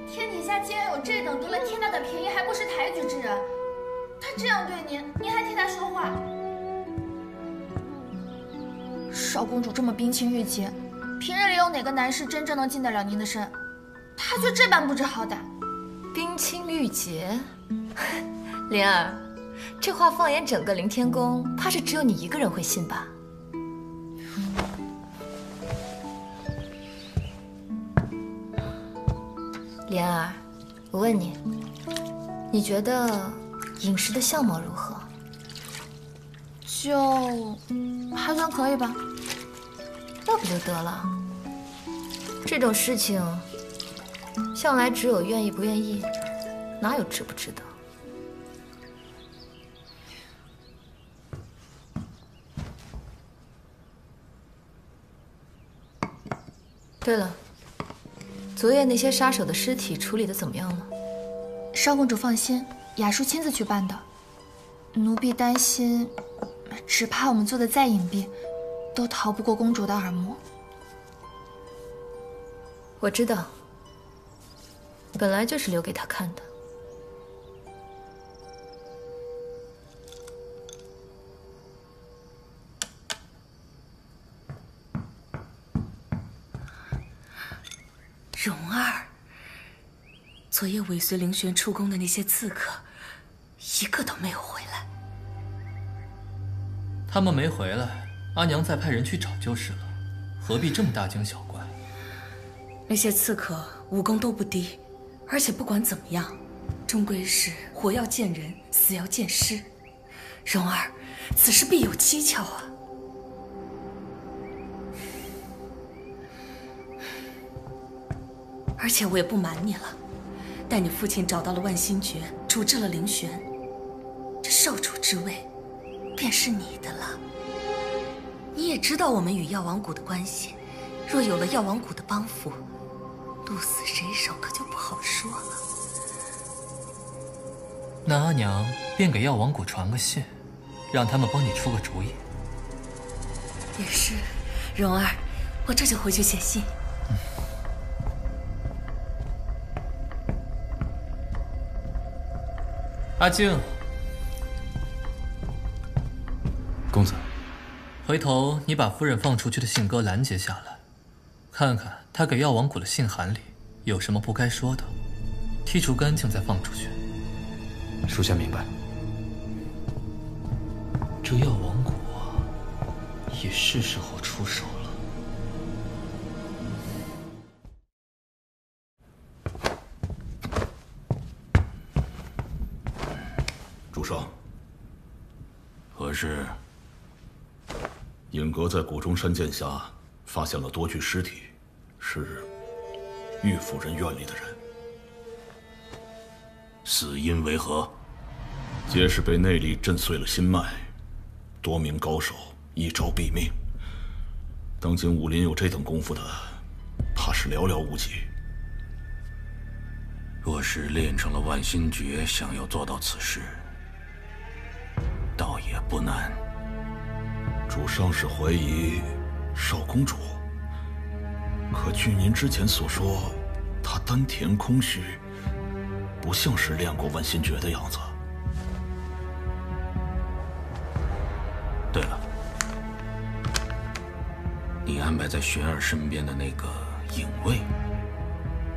天底下竟然有这等得了天大的便宜还不识抬举之人！他这样对您，您还替他说话？少公主这么冰清玉洁，平日里有哪个男士真正能近得了您的身？他却这般不知好歹。冰清玉洁，莲儿，这话放眼整个凌天宫，怕是只有你一个人会信吧？莲儿，我问你，你觉得饮食的相貌如何？就还算可以吧。那不就得了？这种事情。向来只有愿意不愿意，哪有值不值得？对了，昨夜那些杀手的尸体处理的怎么样了？少公主放心，雅叔亲自去办的。奴婢担心，只怕我们做的再隐蔽，都逃不过公主的耳目。我知道，本来就是留给他看的。蓉儿，昨夜尾随凌玄出宫的那些刺客，一个都没有回来。他们没回来，阿娘再派人去找就是了，何必这么大惊小怪？那些刺客武功都不低，而且不管怎么样，终归是活要见人，死要见尸。蓉儿，此事必有蹊跷啊！而且我也不瞒你了，待你父亲找到了万心诀，处置了凌玄，这少主之位便是你的了。你也知道我们与药王谷的关系，若有了药王谷的帮扶，鹿死谁手可就不好说了。那阿娘便给药王谷传个信，让他们帮你出个主意。也是，蓉儿，我这就回去写信。阿静，公子，回头你把夫人放出去的信鸽拦截下来，看看她给药王谷的信函里有什么不该说的，剔除干净再放出去。属下明白。这药王谷也是时候出手了。主上，何事？影阁在谷中山涧下发现了多具尸体，是玉夫人院里的人。死因为何？皆是被内力震碎了心脉，多名高手一招毙命。当今武林有这等功夫的，怕是寥寥无几。若是练成了万心诀，想要做到此事，倒也不难。主上是怀疑少公主，可据您之前所说，他丹田空虚，不像是练过万心诀的样子。对了，你安排在玄儿身边的那个影卫，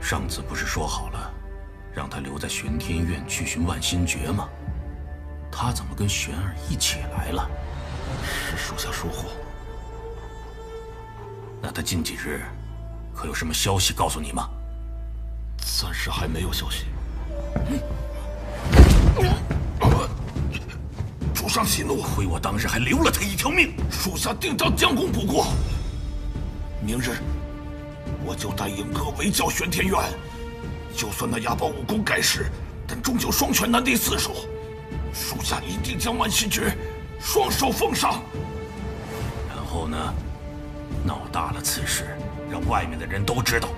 上次不是说好了，让他留在玄天院去寻万心诀吗？他怎么跟玄儿一起来了？是属下疏忽。那他近几日可有什么消息告诉你吗？暂时还没有消息。主上息怒，亏我当日还留了他一条命，属下定当将功补过。明日我就带影阁围剿玄天院，就算那哑巴武功盖世，但终究双拳难敌四手。属下一定将万心诀双手奉上。然后呢，闹大了此事，让外面的人都知道，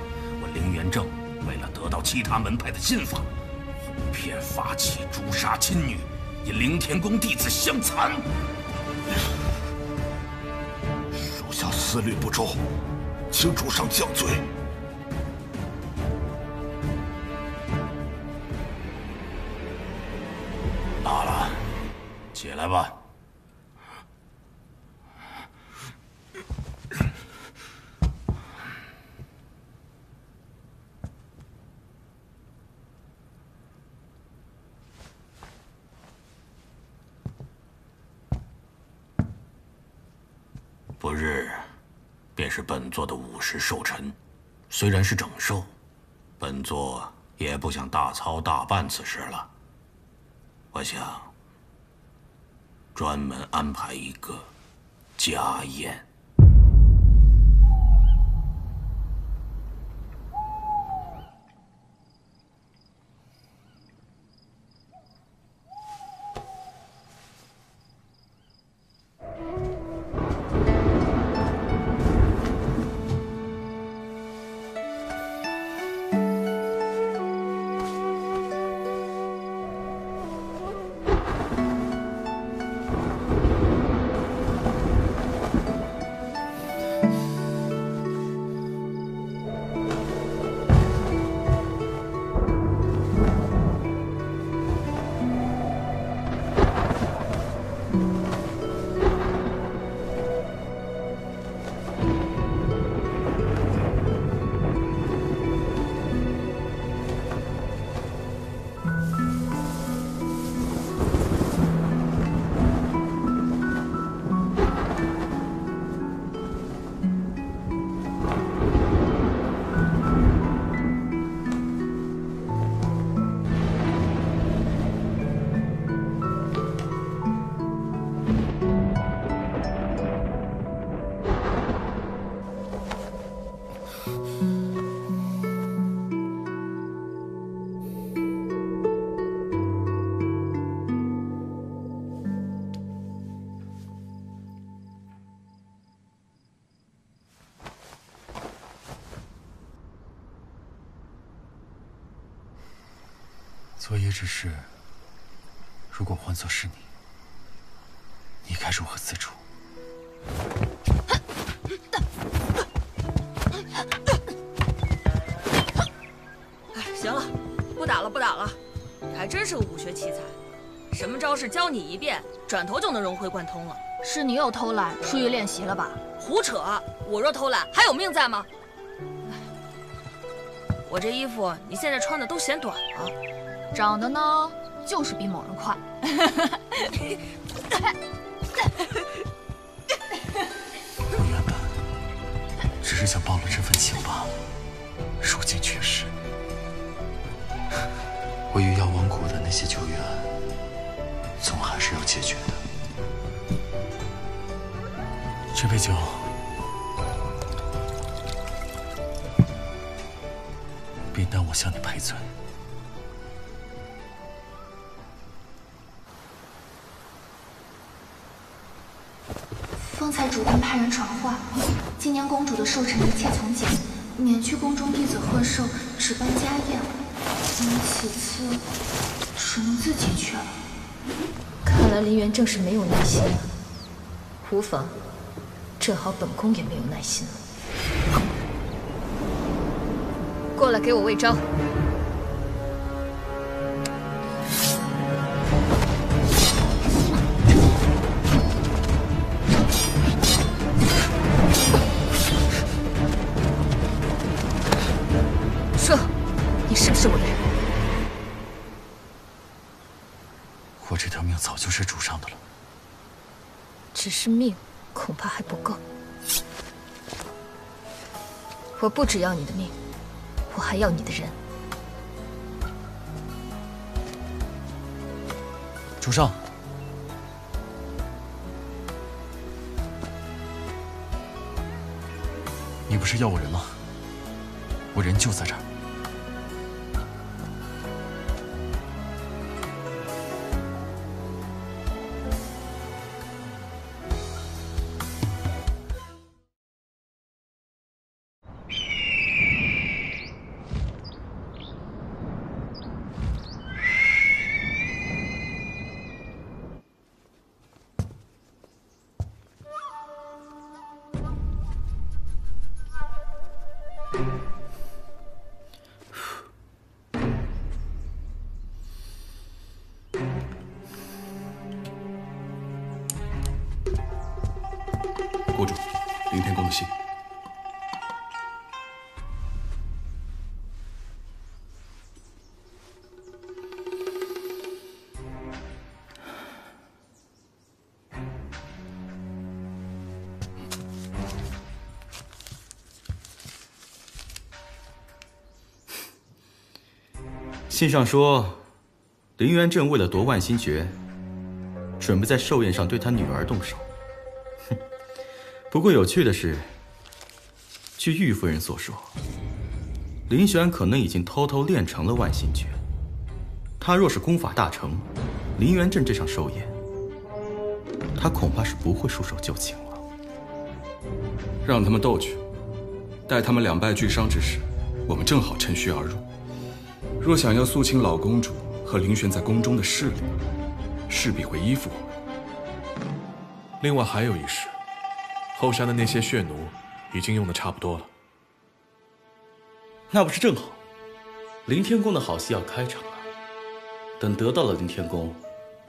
我凌元正为了得到其他门派的心法，哄骗发起诛杀亲女，引凌天宫弟子相残。属下思虑不周，请主上降罪。罢了，起来吧。不日，便是本座的五十寿辰。虽然是整寿，本座也不想大操大办此事了。我想专门安排一个家宴。昨夜之事，如果换作是你，你该如何自处？哎，行了，不打了，不打了。你还真是个武学奇才，什么招式教你一遍，转头就能融会贯通了。是你又偷懒疏于练习了吧？胡扯！我若偷懒，还有命在吗？我这衣服你现在穿的都显短了，长得呢就是比某人快。我原本只是想报了这份情罢了，如今却是我与药王谷的那些旧怨，总还是要解决的。这杯酒，便当我向你赔罪。人传话，今年公主的寿辰一切从简，免去宫中弟子贺寿，只办家宴。此次只能自己去了。看来林元正是没有耐心了。无妨，正好本宫也没有耐心了。过来给我喂招。命，恐怕还不够。我不只要你的命，我还要你的人。主上，你不是要我人吗？我人就在这儿。信上说，林元正为了夺万星诀，准备在寿宴上对他女儿动手。哼！不过有趣的是，据玉夫人所说，林玄可能已经偷偷练成了万星诀。他若是功法大成，林元正这场寿宴，他恐怕是不会束手就擒了。让他们斗去，待他们两败俱伤之时，我们正好趁虚而入。若想要肃清老公主和林玄在宫中的势力，势必会依附我们。另外还有一事，后山的那些血奴已经用的差不多了。那不是正好？凌天宫的好戏要开场了。等得到了凌天宫，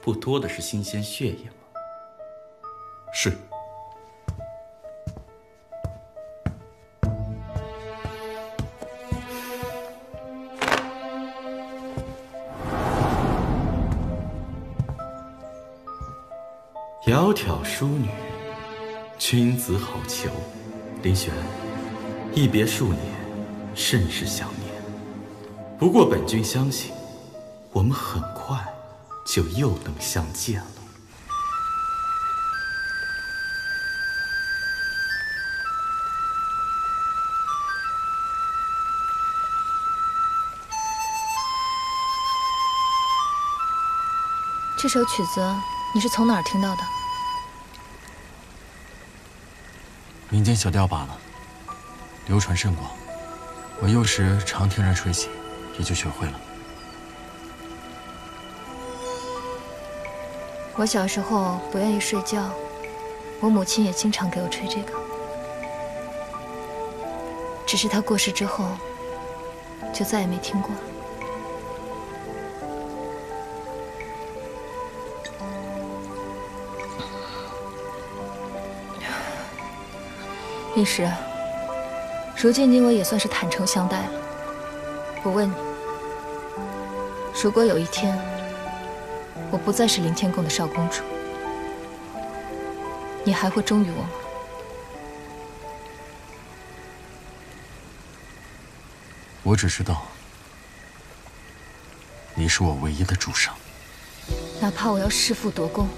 不多的是新鲜血液吗？是。淑女，君子好逑。林玄，一别数年，甚是想念。不过本君相信，我们很快就又能相见了。这首曲子你是从哪儿听到的？民间小调罢了流传甚广我幼时常听人吹起也就学会了。我小时候不愿意睡觉我母亲也经常给我吹这个。只是她过世之后就再也没听过了。历史，如今你我也算是坦诚相待了。我问你，如果有一天我不再是凌天宫的少公主，你还会忠于我吗？我只知道，你是我唯一的主上。哪怕我要弑父夺宫。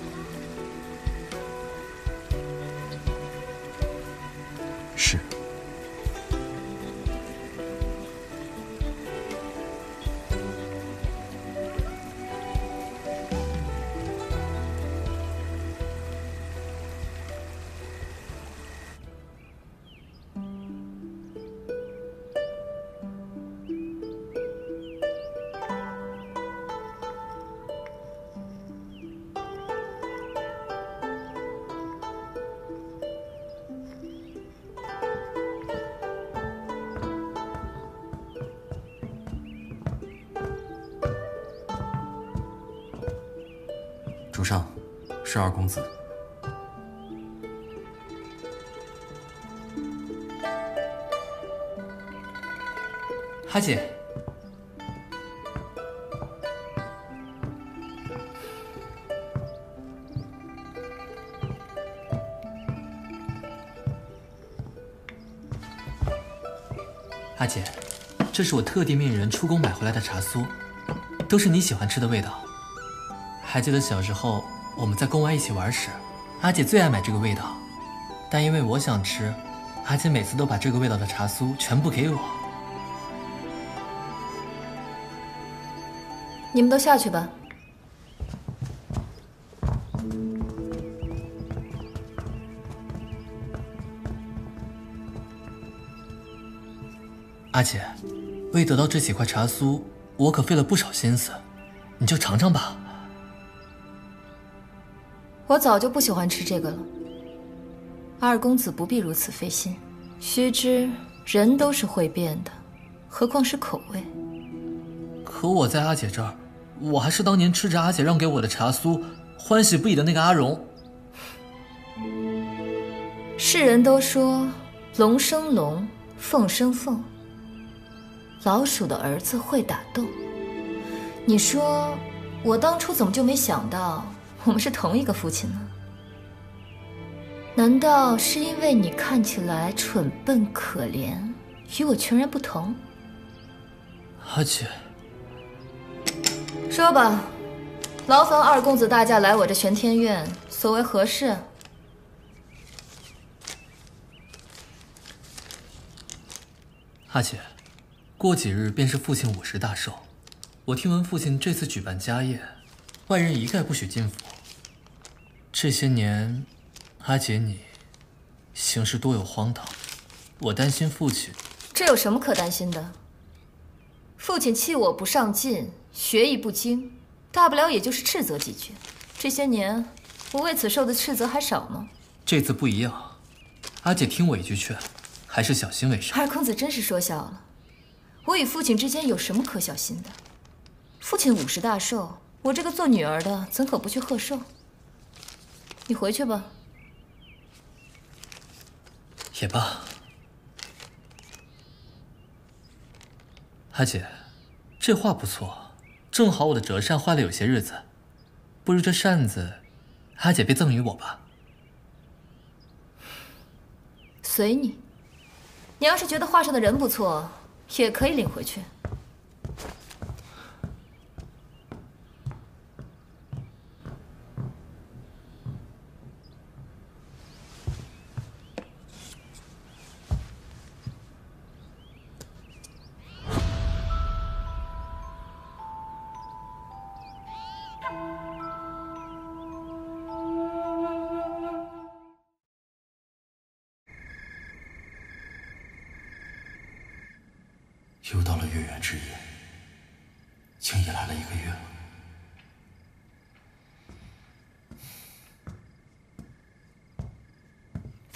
这是我特地命人出宫买回来的茶酥，都是你喜欢吃的味道。还记得小时候我们在宫外一起玩时，阿姐最爱买这个味道，但因为我想吃，阿姐每次都把这个味道的茶酥全部给我。你们都下去吧。为得到这几块茶酥，我可费了不少心思，你就尝尝吧。我早就不喜欢吃这个了。二公子不必如此费心。须知人都是会变的，何况是口味。可我在阿姐这儿，我还是当年吃着阿姐让给我的茶酥，欢喜不已的那个阿荣。世人都说龙生龙，凤生凤。老鼠的儿子会打洞。你说我当初怎么就没想到我们是同一个父亲呢？难道是因为你看起来蠢笨可怜，与我全然不同？阿姐，说吧，劳烦二公子大驾来我这玄天院，所为何事？阿姐，过几日便是父亲五十大寿，我听闻父亲这次举办家宴，外人一概不许进府。这些年，阿姐你行事多有荒唐，我担心父亲。这有什么可担心的？父亲气我不上进，学艺不精，大不了也就是斥责几句。这些年，我为此受的斥责还少吗？这次不一样，阿姐听我一句劝，还是小心为上。二公子真是说笑了，我与父亲之间有什么可小心的？父亲五十大寿，我这个做女儿的怎可不去贺寿？你回去吧。也罢，阿姐，这画不错，正好我的折扇坏了有些日子，不如这扇子，阿姐便赠予我吧。随你。你要是觉得画上的人不错，也可以领回去。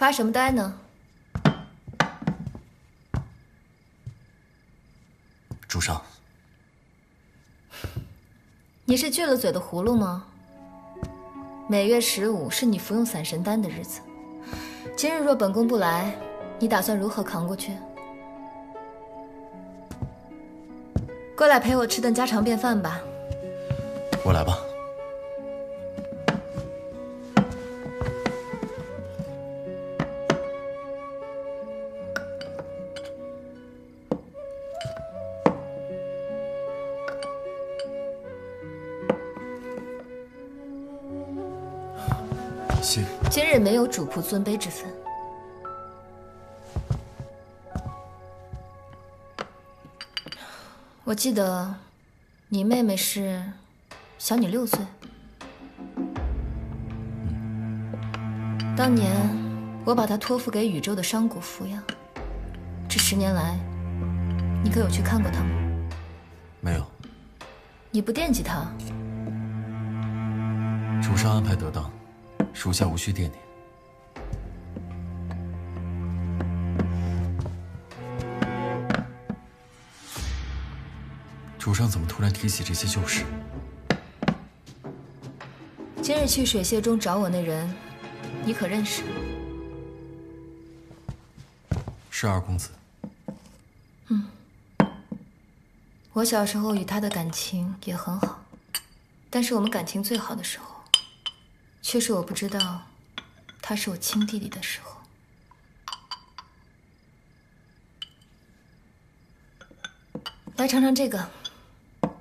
发什么呆呢？主上，你是锯了嘴的葫芦吗？每月十五是你服用散神丹的日子。今日若本宫不来，你打算如何扛过去？过来陪我吃顿家常便饭吧。我来吧。主仆尊卑之分。我记得，你妹妹是小你六岁。当年我把她托付给宇宙的商贾抚养，这十年来，你可有去看过她吗？没有。你不惦记她？主上安排得当，属下无需惦念。主上怎么突然提起这些旧事？今日去水榭中找我那人，你可认识？是二公子。嗯，我小时候与他的感情也很好，但是我们感情最好的时候，却是我不知道他是我亲弟弟的时候。来尝尝这个。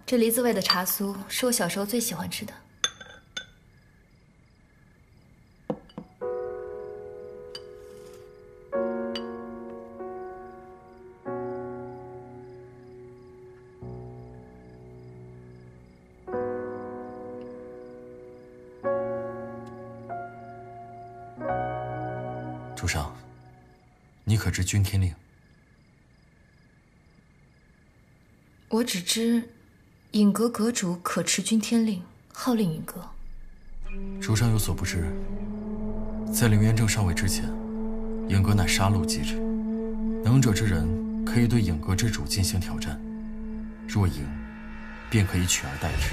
这梨子味的茶酥是我小时候最喜欢吃的。主上，你可知军天令？我只知。影阁阁主可持君天令，号令影阁。主上有所不知，在凌渊正上位之前，影阁乃杀戮机制，能者之人可以对影阁之主进行挑战，若赢，便可以取而代之。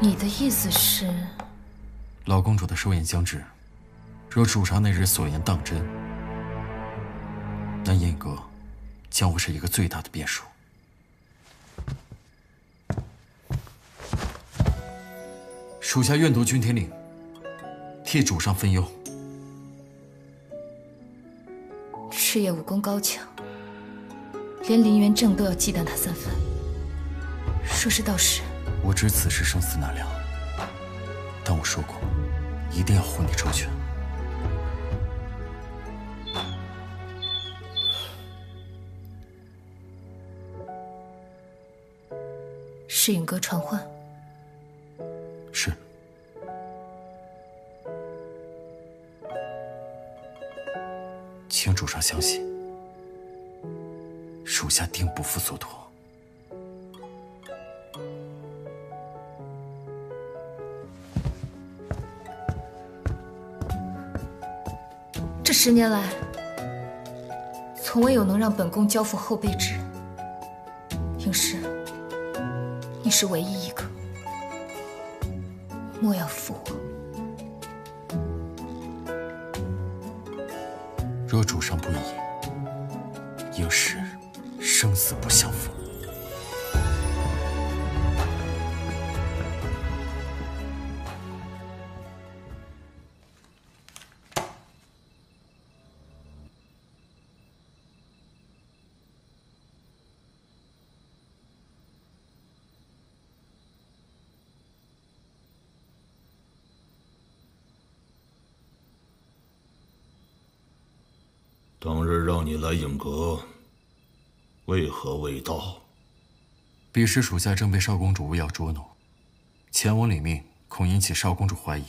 你的意思是？老公主的寿宴将至，若主上那日所言当真，那影阁将会是一个最大的变数。属下愿夺君天令，替主上分忧。赤焰武功高强，连林元正都要忌惮他三分。说是到时，我知此事生死难料，但我说过，一定要护你周全。是影阁传唤。请主上相信，属下定不负所托。这十年来，从未有能让本宫交付后辈之人。应是，你是唯一一个。莫要负我。若主上不疑，应是生死不相逢。彼时属下正被少公主巫药捉弄，前往领命，恐引起少公主怀疑。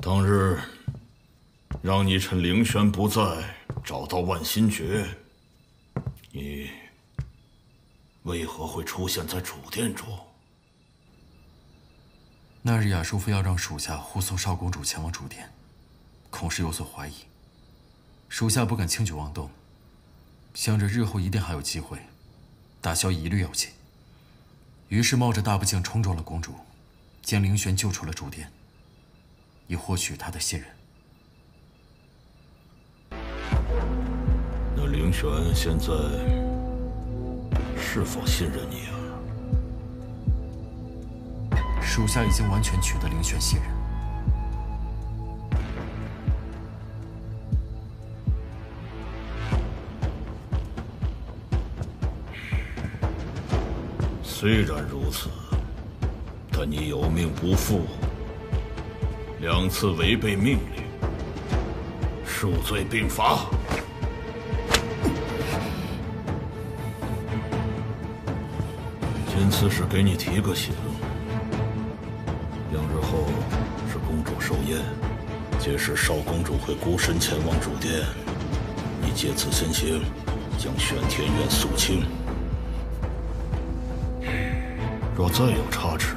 当日让你趁凌轩不在找到万心诀，你为何会出现在主殿中？那日雅叔父要让属下护送少公主前往主殿，恐是有所怀疑。属下不敢轻举妄动，想着日后一定还有机会，打消疑虑要紧。于是冒着大不敬冲撞了公主，将凌玄救出了主殿，以获取他的信任。那凌玄现在是否信任你啊？属下已经完全取得凌玄信任。虽然如此，但你有命不复，两次违背命令，数罪并罚。今次是给你提个醒，两日后是公主寿宴，届时少公主会孤身前往主殿，你借此先行，将玄天院肃清。若再有差池，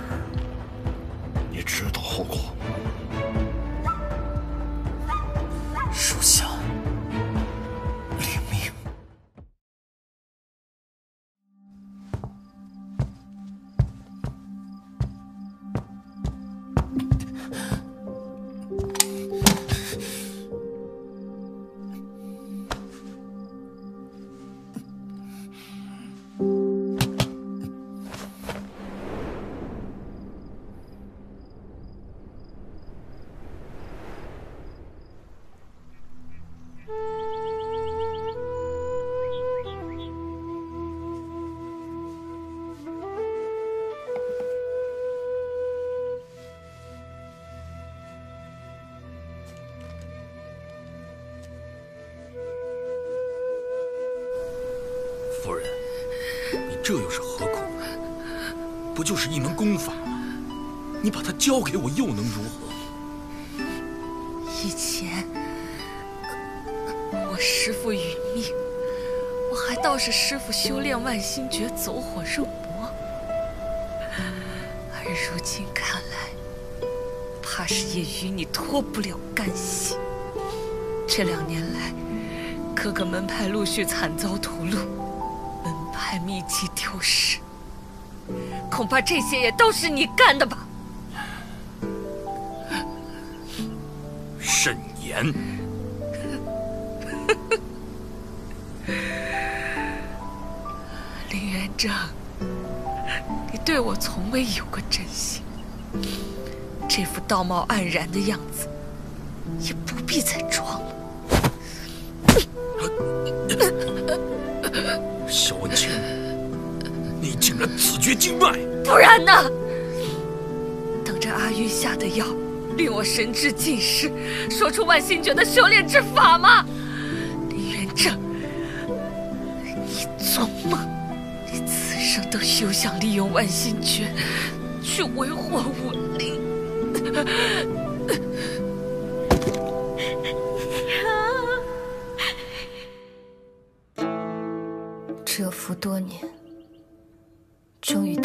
火入魔，而如今看来，怕是也与你脱不了干系。这两年来，各个门派陆续惨遭屠戮，门派秘籍丢失，恐怕这些也都是你干的吧？慎言！对我从未有过真心，这副道貌岸然的样子，也不必再装了。萧文清，你竟然自绝经脉！不然呢？等着阿玉下的药，令我神志尽失，说出万心诀的修炼之法吗？林元正，你做梦！生都休想利用万心诀去为祸武林！蛰伏多年，终于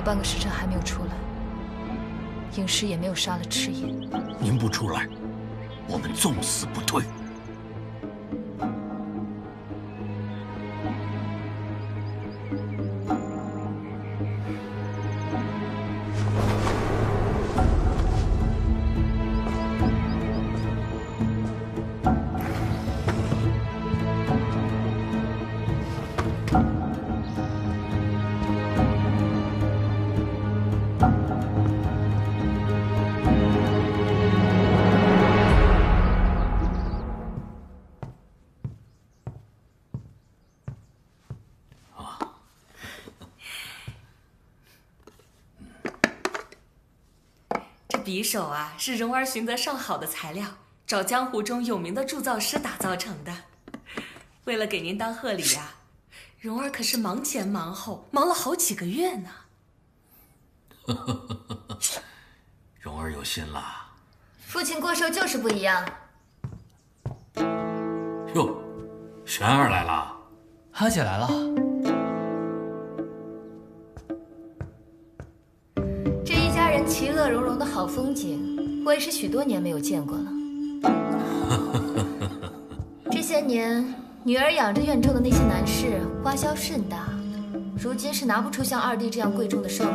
有半个时辰还没有出来，影师也没有杀了赤影，您不出来，我们纵死不退。匕首啊，是蓉儿寻得上好的材料，找江湖中有名的铸造师打造成的。为了给您当贺礼呀，蓉儿可是忙前忙后，忙了好几个月呢。蓉儿有心了。父亲过寿就是不一样。哟，玄儿来了，阿姐来了。其乐融融的好风景，我也是许多年没有见过了。这些年，女儿养着院中的那些男士花销甚大，如今是拿不出像二弟这样贵重的寿礼，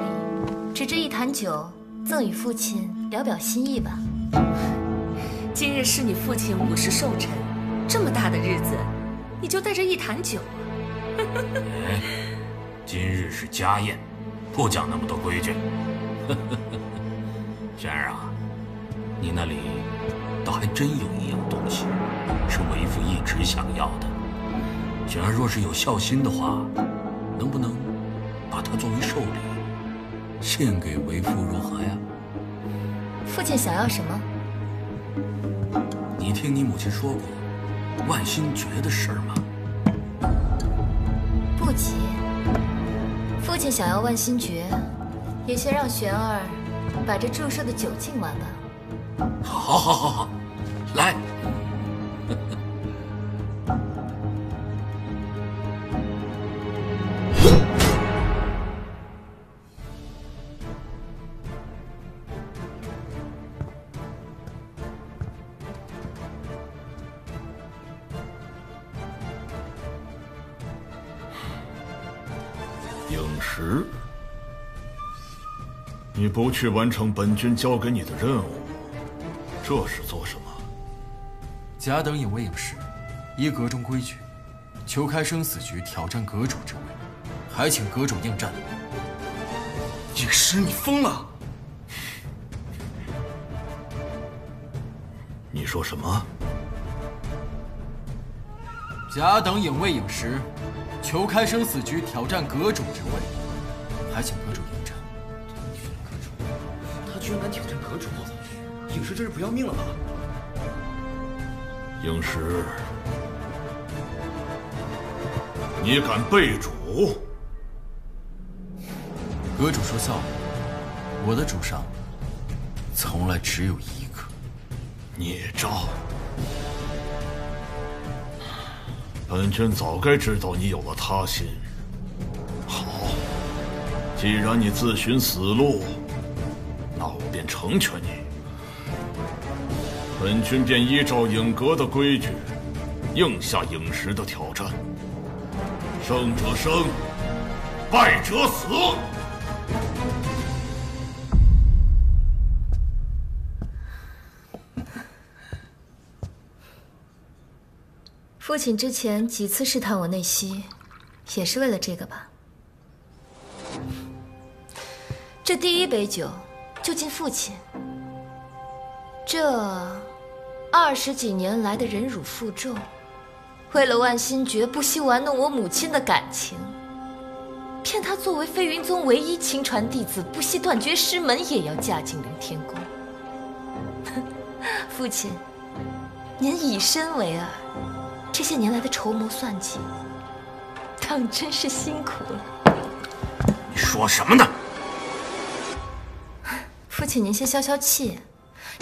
只这一坛酒，赠与父亲表表心意吧。今日是你父亲五十寿辰，这么大的日子，你就带着一坛酒。哎，今日是家宴，不讲那么多规矩。玄儿啊，你那里倒还真有一样东西，是为父一直想要的。玄儿若是有孝心的话，能不能把它作为寿礼献给为父如何呀？父亲想要什么？你听你母亲说过万心诀的事儿吗？不急，父亲想要万心诀，也先让玄儿把这注射的酒敬完吧。好，好，好，好，来。不去完成本君交给你的任务，这是做什么？甲等引为影石，依阁中规矩，求开生死局挑战阁主之位，还请阁主应战。影石，你疯了！你说什么？甲等引为影石，求开生死局挑战阁主之位，还请居然敢挑战阁主，影石这是不要命了吧？影石，你敢背主？阁主说笑了，我的主上从来只有一个。孽障！本君早该知道你有了他心。好，既然你自寻死路，那我便成全你。本君便依照影阁的规矩，应下影石的挑战。胜者生，败者死。父亲之前几次试探我内息，也是为了这个吧？这第一杯酒就敬父亲。这二十几年来的忍辱负重，为了万心诀不惜玩弄我母亲的感情，骗她作为飞云宗唯一亲传弟子，不惜断绝师门也要嫁进凌天宫。父亲，您以身为饵。这些年来的筹谋算计，当真是辛苦了。你说什么呢？父亲，您先消消气。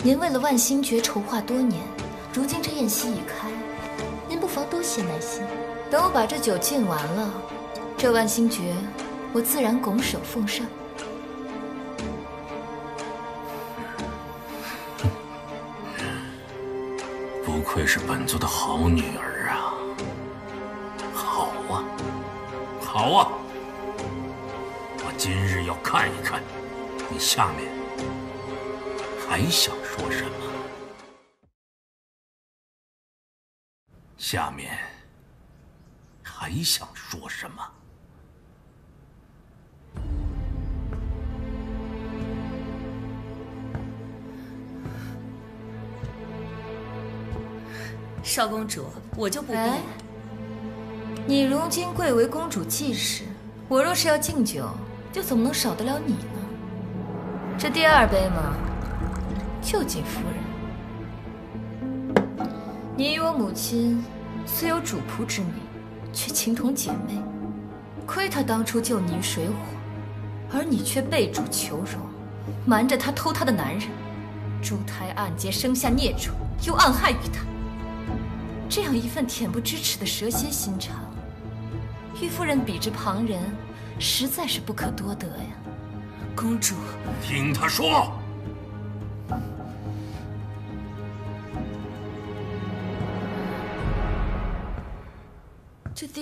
您为了万星诀筹划多年，如今这宴席已开，您不妨多些耐心。等我把这酒敬完了，这万星诀我自然拱手奉上。不愧是本族的好女儿啊！好啊，好啊！我今日要看一看，你下面还想说什么？下面还想说什么？少公主，我就不必。哎，你如今贵为公主继室，我若是要敬酒，又怎么能少得了你呢？这第二杯嘛，救锦夫人，你与我母亲虽有主仆之名，却情同姐妹。亏她当初救你于水火，而你却背主求荣，瞒着她偷她的男人，珠胎暗结，生下孽种，又暗害于她。这样一份恬不知耻的蛇蝎心肠，玉夫人比之旁人，实在是不可多得呀。公主，听他说。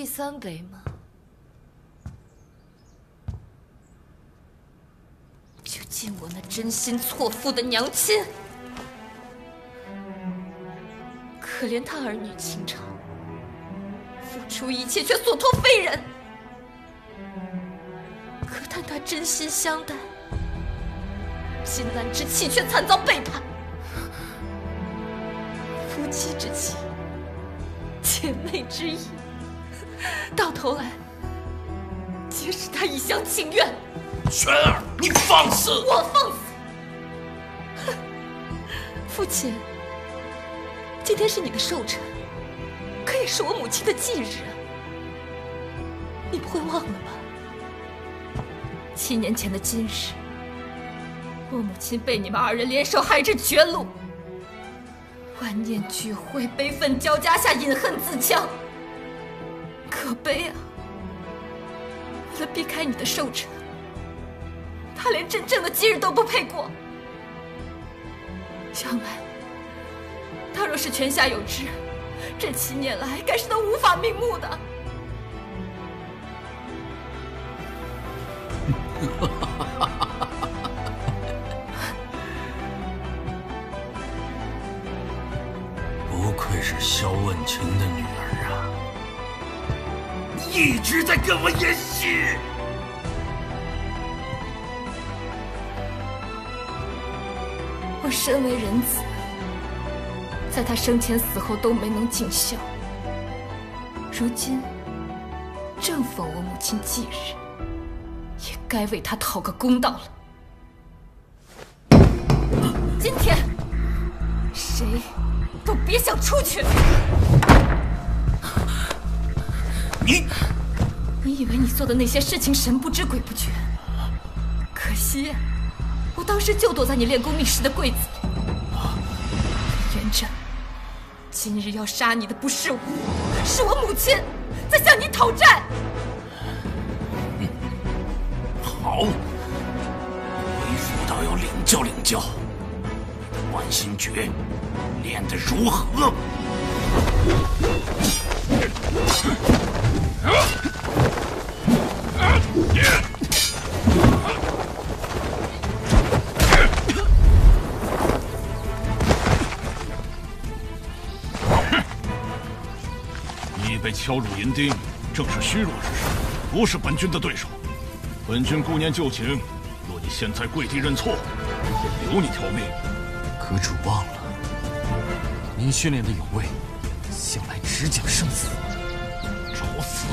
第三杯吗？就敬我那真心错付的娘亲。可怜他儿女情长，付出一切却所托非人；可叹他真心相待，金兰之气却惨遭背叛。夫妻之情，姐妹之谊。到头来，皆是他一厢情愿。玄儿，你放肆！我放肆！父亲，今天是你的寿辰，可也是我母亲的忌日。你不会忘了吧？七年前的今日，我母亲被你们二人联手害至绝路，万念俱灰，悲愤交加下，饮恨自戕。可悲啊！为了避开你的寿辰，他连真正的忌日都不配过。想来，他若是泉下有知，这七年来该是都无法瞑目的。不愧是萧问情的女儿！一直在跟我演戏。我身为人子，在他生前死后都没能尽孝，如今正逢我母亲忌日，也该为他讨个公道了。今天，谁都别想出去！你，你以为你做的那些事情神不知鬼不觉？可惜，我当时就躲在你练功密室的柜子里。元贞，今日要杀你的不是我，是我母亲在向你讨债。好，为辅导要领教领教，万心诀练得如何？你被敲入银钉，正是虚弱之时，不是本君的对手。本君顾念旧情，若你现在跪地认错，留你条命。阁主忘了，您训练的有位，向来只讲生死。找死！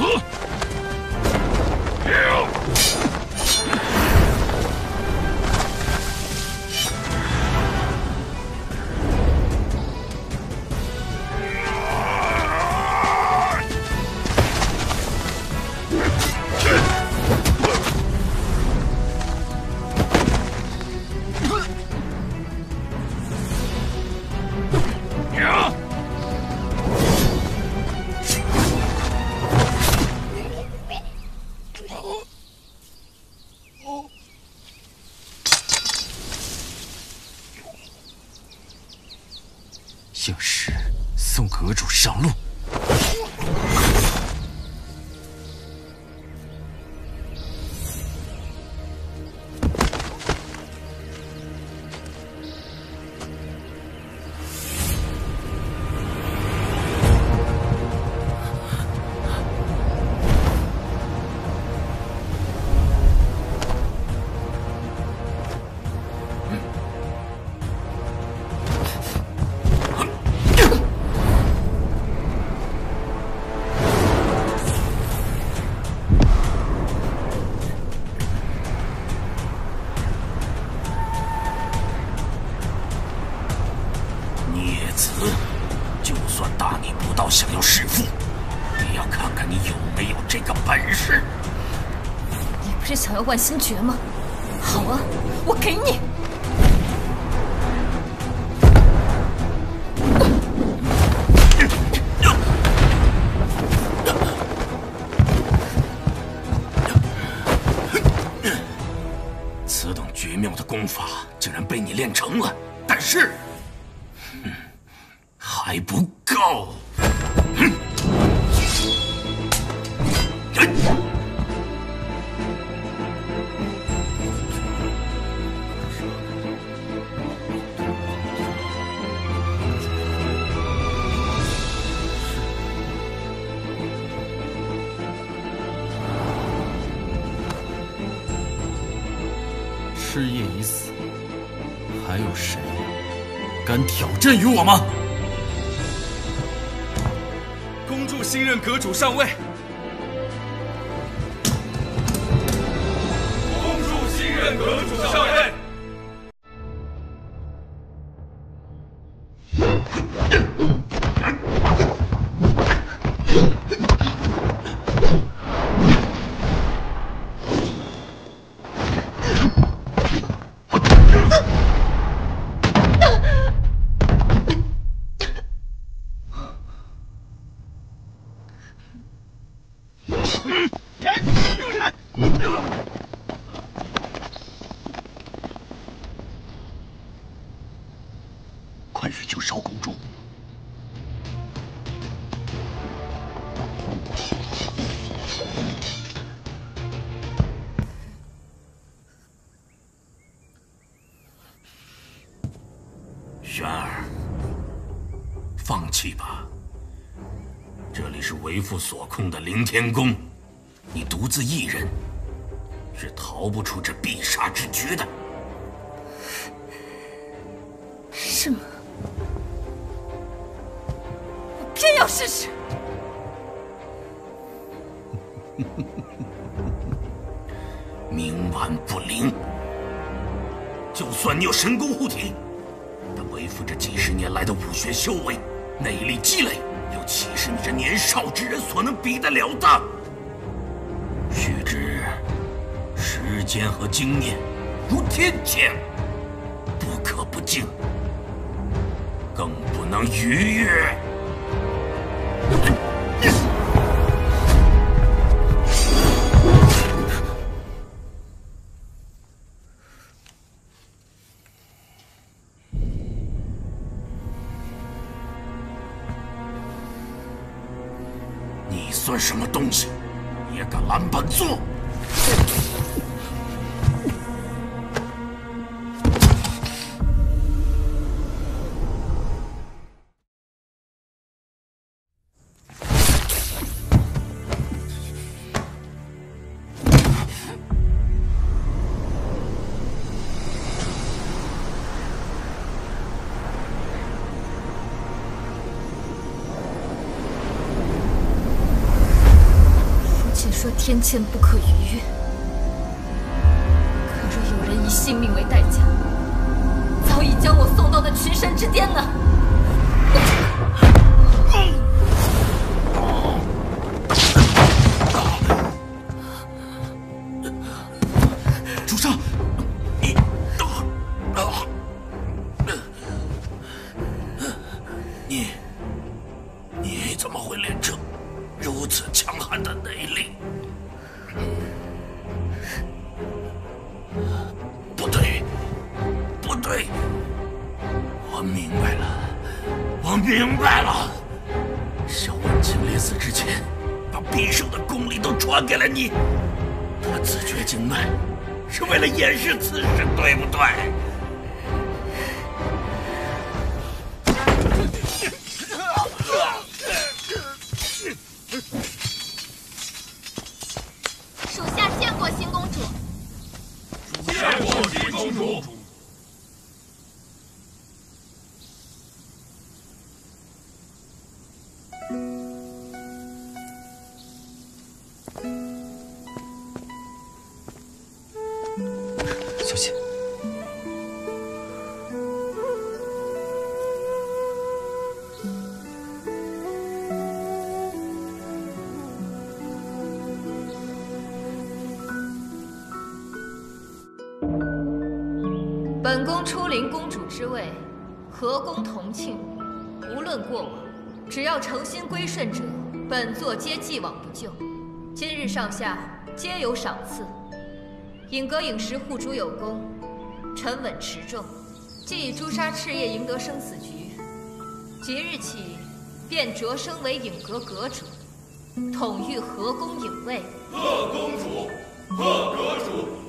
万星诀吗？谁敢挑战于我吗？恭祝新任阁主上位。凌天宫，你独自一人是逃不出这必杀之局的。比得了的。须知，时间和经验如天堑，不可不敬，更不能逾越。什么东西也敢拦本座？天堑不可逾越。之位，和宫同庆，无论过往，只要诚心归顺者，本座皆既往不咎。今日上下皆有赏赐，影阁影石护主有功，沉稳持重，既以诛杀赤夜赢得生死局，即日起便擢升为影阁阁主，统御和宫影卫。贺公主，贺阁主。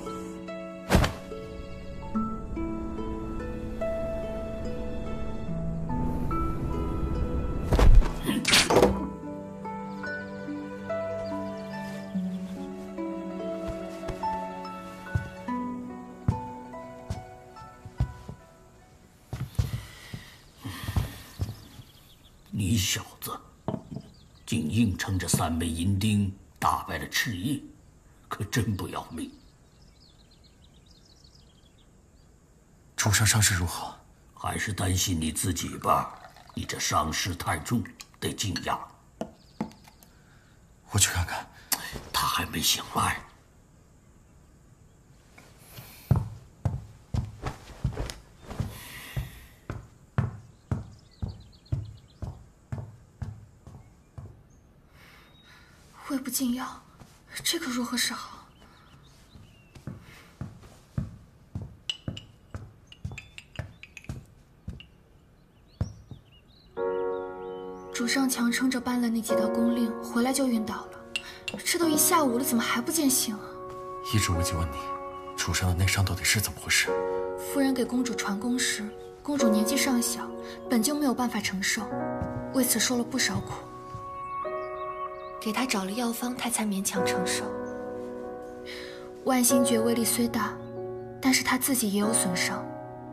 着三枚银钉打败了赤夜，可真不要命！主上伤势如何？还是担心你自己吧。你这伤势太重，得静养。我去看看。他还没醒来。胃不进药，这可如何是好？主上强撑着搬了那几道宫令，回来就晕倒了。这都一下午了，怎么还不见醒啊？一直无忌问你，主上的内伤到底是怎么回事？夫人给公主传功时，公主年纪尚小，本就没有办法承受，为此受了不少苦。给他找了药方，他才勉强承受。万星诀威力虽大，但是他自己也有损伤，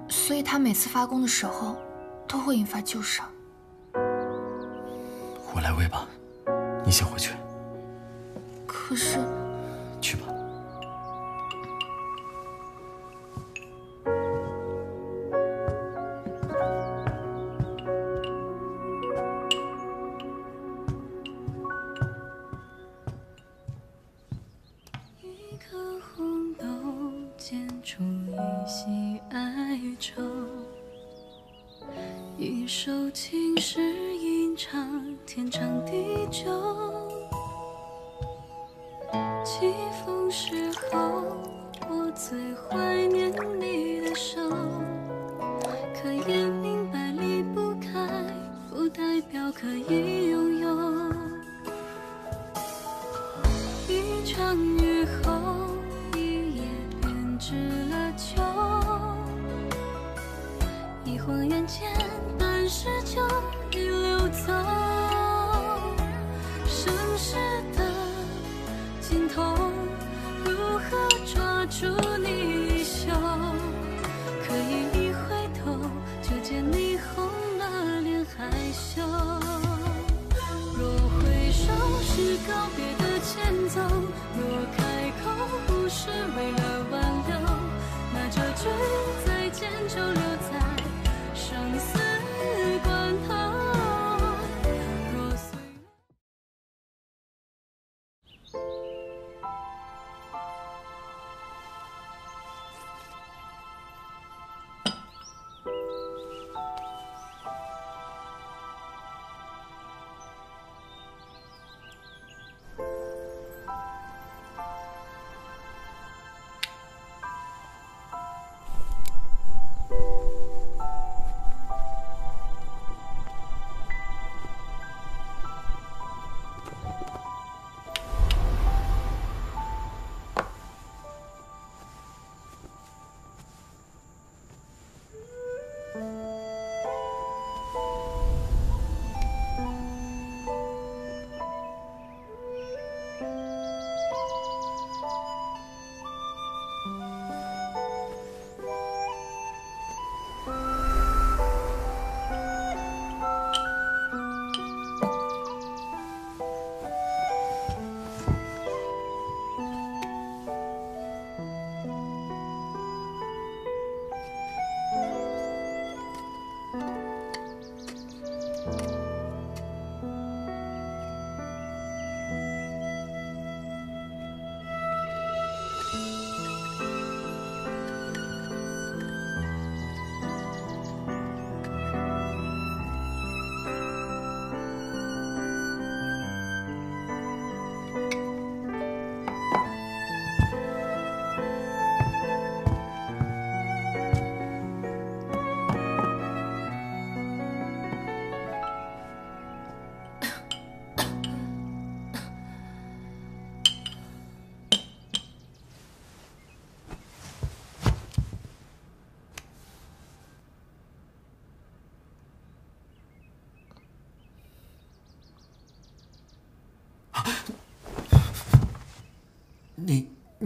所以他每次发功的时候，都会引发旧伤。我来喂吧，你先回去。可是，去吧。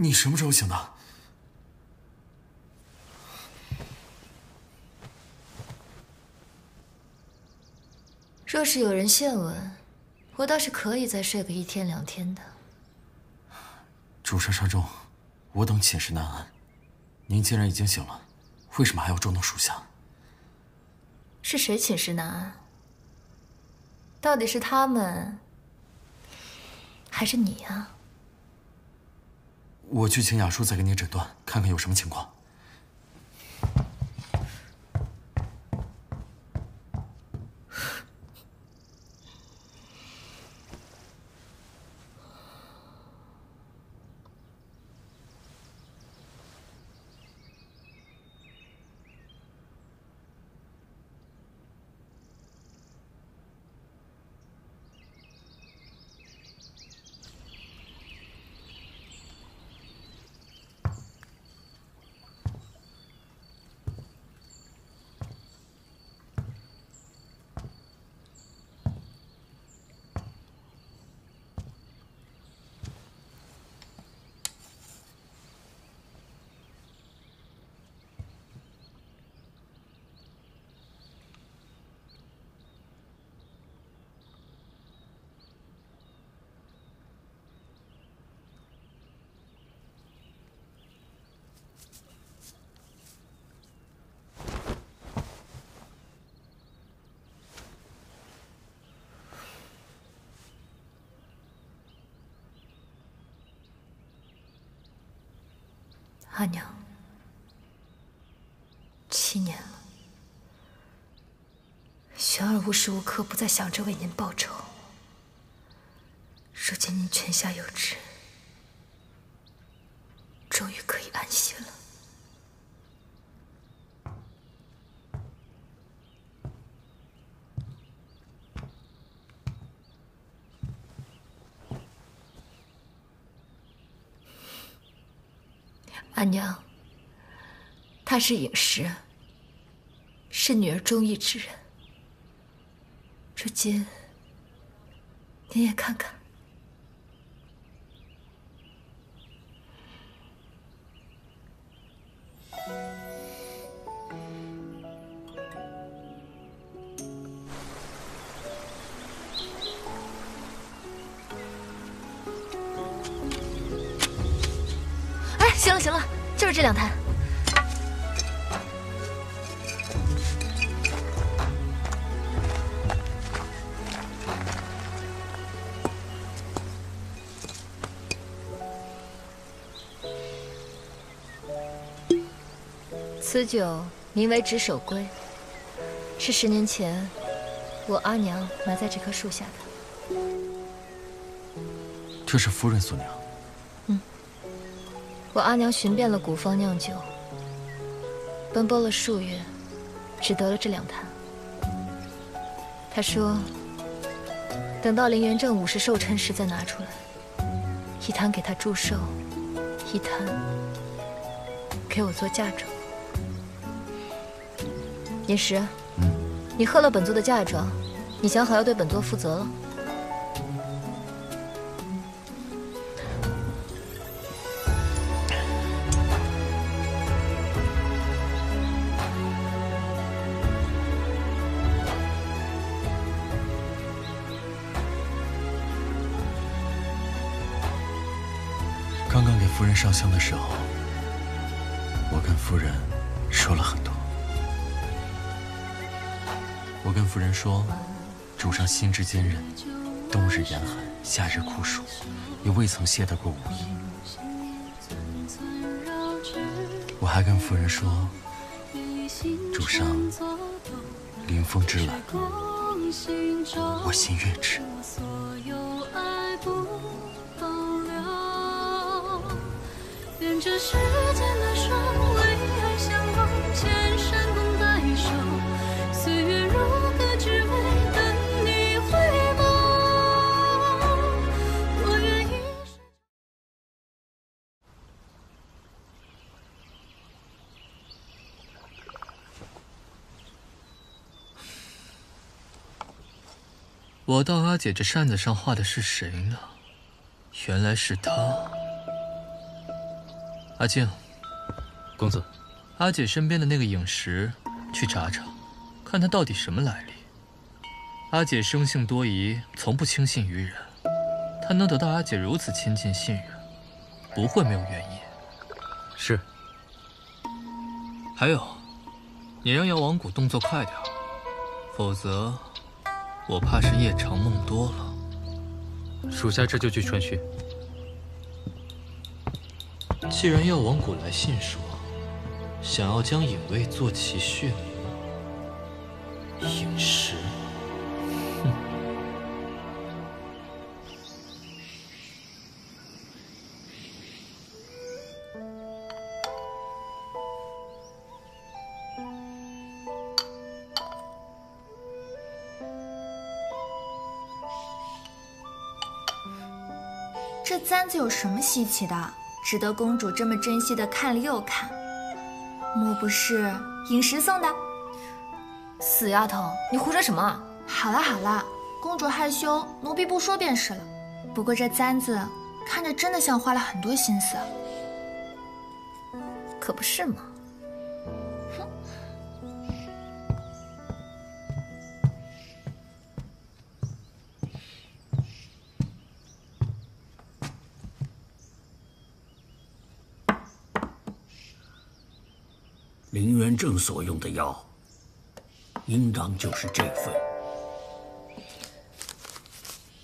你什么时候醒的？若是有人献吻，我倒是可以再睡个一天两天的。主上伤重，我等寝食难安。您既然已经醒了，为什么还要捉弄属下？是谁寝食难安？到底是他们，还是你啊？我去请雅叔再给你诊断，看看有什么情况。阿娘，七年了，无时无刻不在想着为您报仇。如今您泉下有知，终于可以安息了。阿娘，他是影石，是女儿中意之人。如今，你也看看。哎，行了行了，就是这两坛。酒名为执手龟，是十年前我阿娘埋在这棵树下的。这是夫人所酿。嗯我阿娘寻遍了古方酿酒，奔波了数月，只得了这两坛。她说，等到林元正五十寿辰时再拿出来，一坛给他祝寿，一坛给我做嫁妆。饮石，你喝了本座的嫁妆，你想好要对本座负责了。刚刚给夫人上香的时候，我跟夫人夫人说，主上心之坚韧，冬日严寒，夏日酷暑，也未曾懈怠过武艺。我还跟夫人说，主上临风之懒，我心悦之。愿这世我道阿姐这扇子上画的是谁呢？原来是他。阿静，公子，阿姐身边的那个影石，去查查，看他到底什么来历。阿姐生性多疑，从不轻信于人，他能得到阿姐如此亲近信任，不会没有原因。是。还有，你让药王谷动作快点，否则我怕是夜长梦多了。属下这就去传讯。既然药王谷来信说，想要将影卫做其血灵，稀奇的？值得公主这么珍惜的看了又看，莫不是饮食送的？死丫头，你胡说什么？好了好了，公主害羞，奴婢不说便是了。不过这簪子看着真的像花了很多心思，可不是吗？正所用的药，应当就是这份。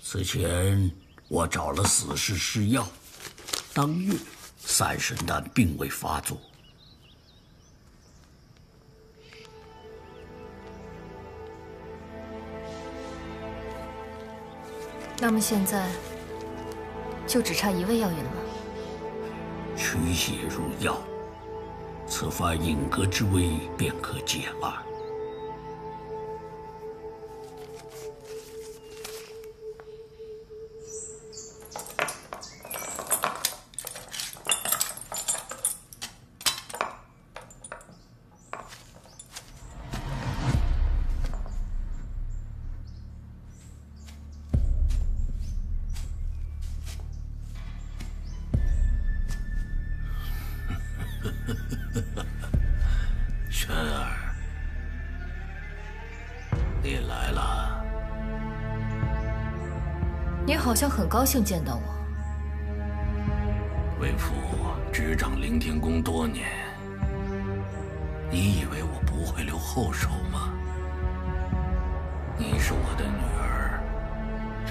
此前我找了死士试药，当月散神丹并未发作。那么现在就只差一味药引了。取血入药。此番隐阁之危便可解了。高兴见到我。为父执掌凌天宫多年，你以为我不会留后手吗？你是我的女儿，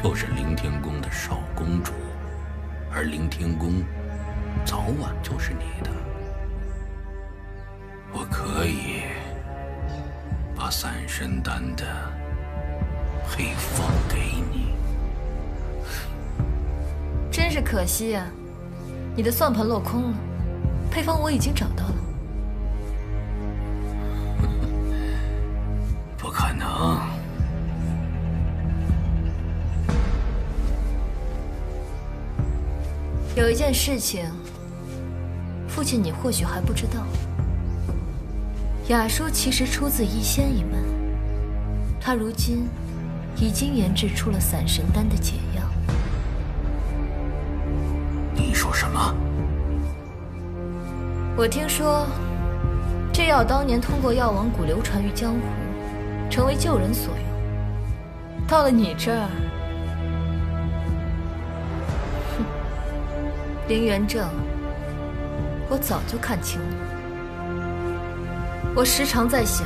又是凌天宫的少公主，而凌天宫早晚就是你的。我可以把散神丹的配方可惜呀，你的算盘落空了。配方我已经找到了。不可能。有一件事情，父亲你或许还不知道。雅舒其实出自医仙一门，他如今已经研制出了散神丹的解药。我听说，这药当年通过药王谷流传于江湖，成为救人所用。到了你这儿，哼，林元正，我早就看清了。我时常在想，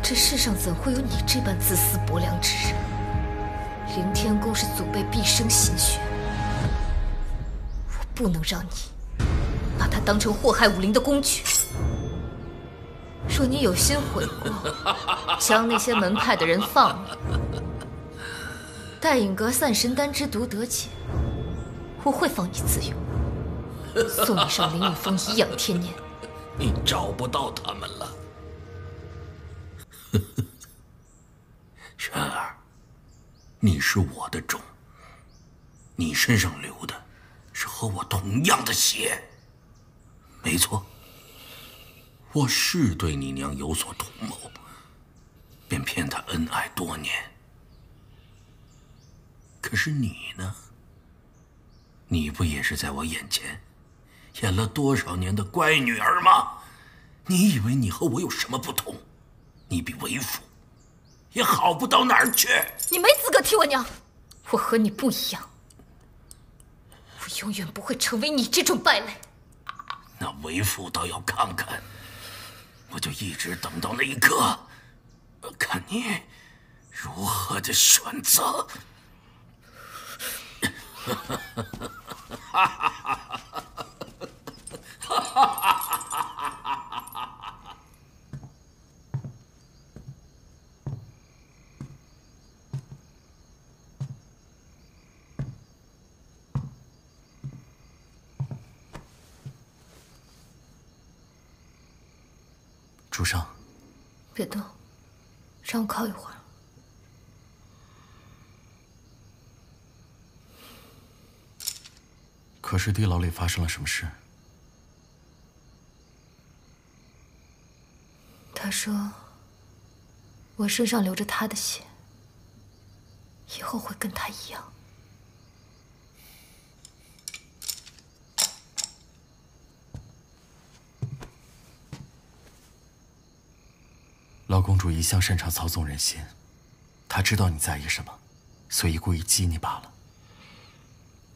这世上怎会有你这般自私薄凉之人？凌天宫是祖辈毕生心血。我不能让你他当成祸害武林的工具。若你有心悔过，将那些门派的人放了，待影阁散神丹之毒得解，我会放你自由，送你上灵玉峰颐养天年。你找不到他们了，轩儿，你是我的种，你身上流的。是和我同样的血，没错。我是对你娘有所图谋，便骗她恩爱多年。可是你呢？你不也是在我眼前，演了多少年的乖女儿吗？你以为你和我有什么不同？你比为父也好不到哪儿去。你没资格提我娘，我和你不一样，我永远不会成为你这种败类。那为父倒要看看，我就一直等到那一刻，看你如何的选择。哈哈！主上，别动，让我靠一会儿。可是地牢里发生了什么事？他说：“我身上流着他的血，以后会跟他一样。”老公主一向擅长操纵人心，她知道你在意什么，所以故意激你罢了。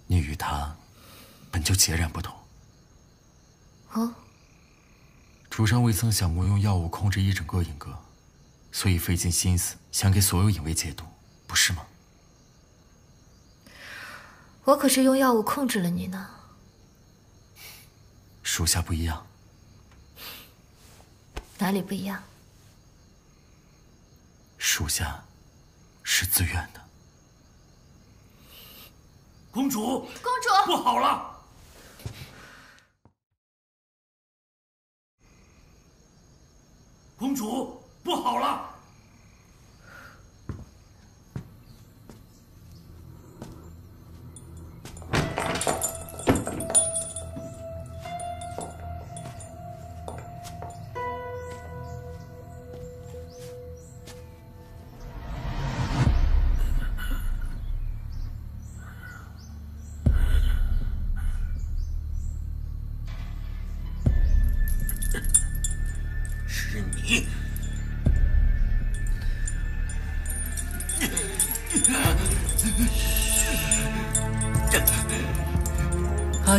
你与她本就截然不同。哦，主上未曾想过用药物控制一整个影阁，所以费尽心思想给所有影卫解毒，不是吗？我可是用药物控制了你呢。属下不一样，哪里不一样？属下是自愿的。公主，公主，不好了！公主，不好了！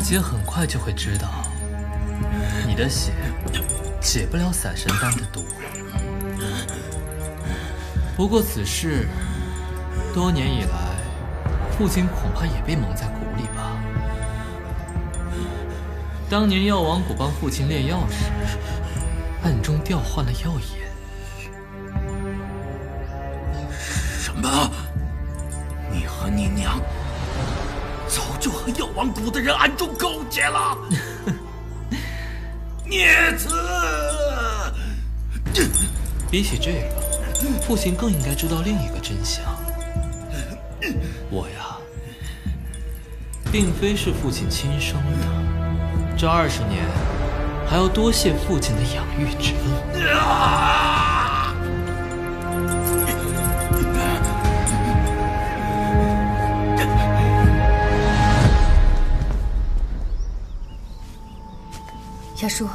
姐很快就会知道，你的血解不了散神丹的毒。不过此事多年以来，父亲恐怕也被蒙在鼓里吧。当年药王谷帮父亲炼药时，暗中调换了药引。的人暗中勾结了？孽子！比起这个，父亲更应该知道另一个真相。我呀，并非是父亲亲生的，这二十年还要多谢父亲的养育之恩。大叔，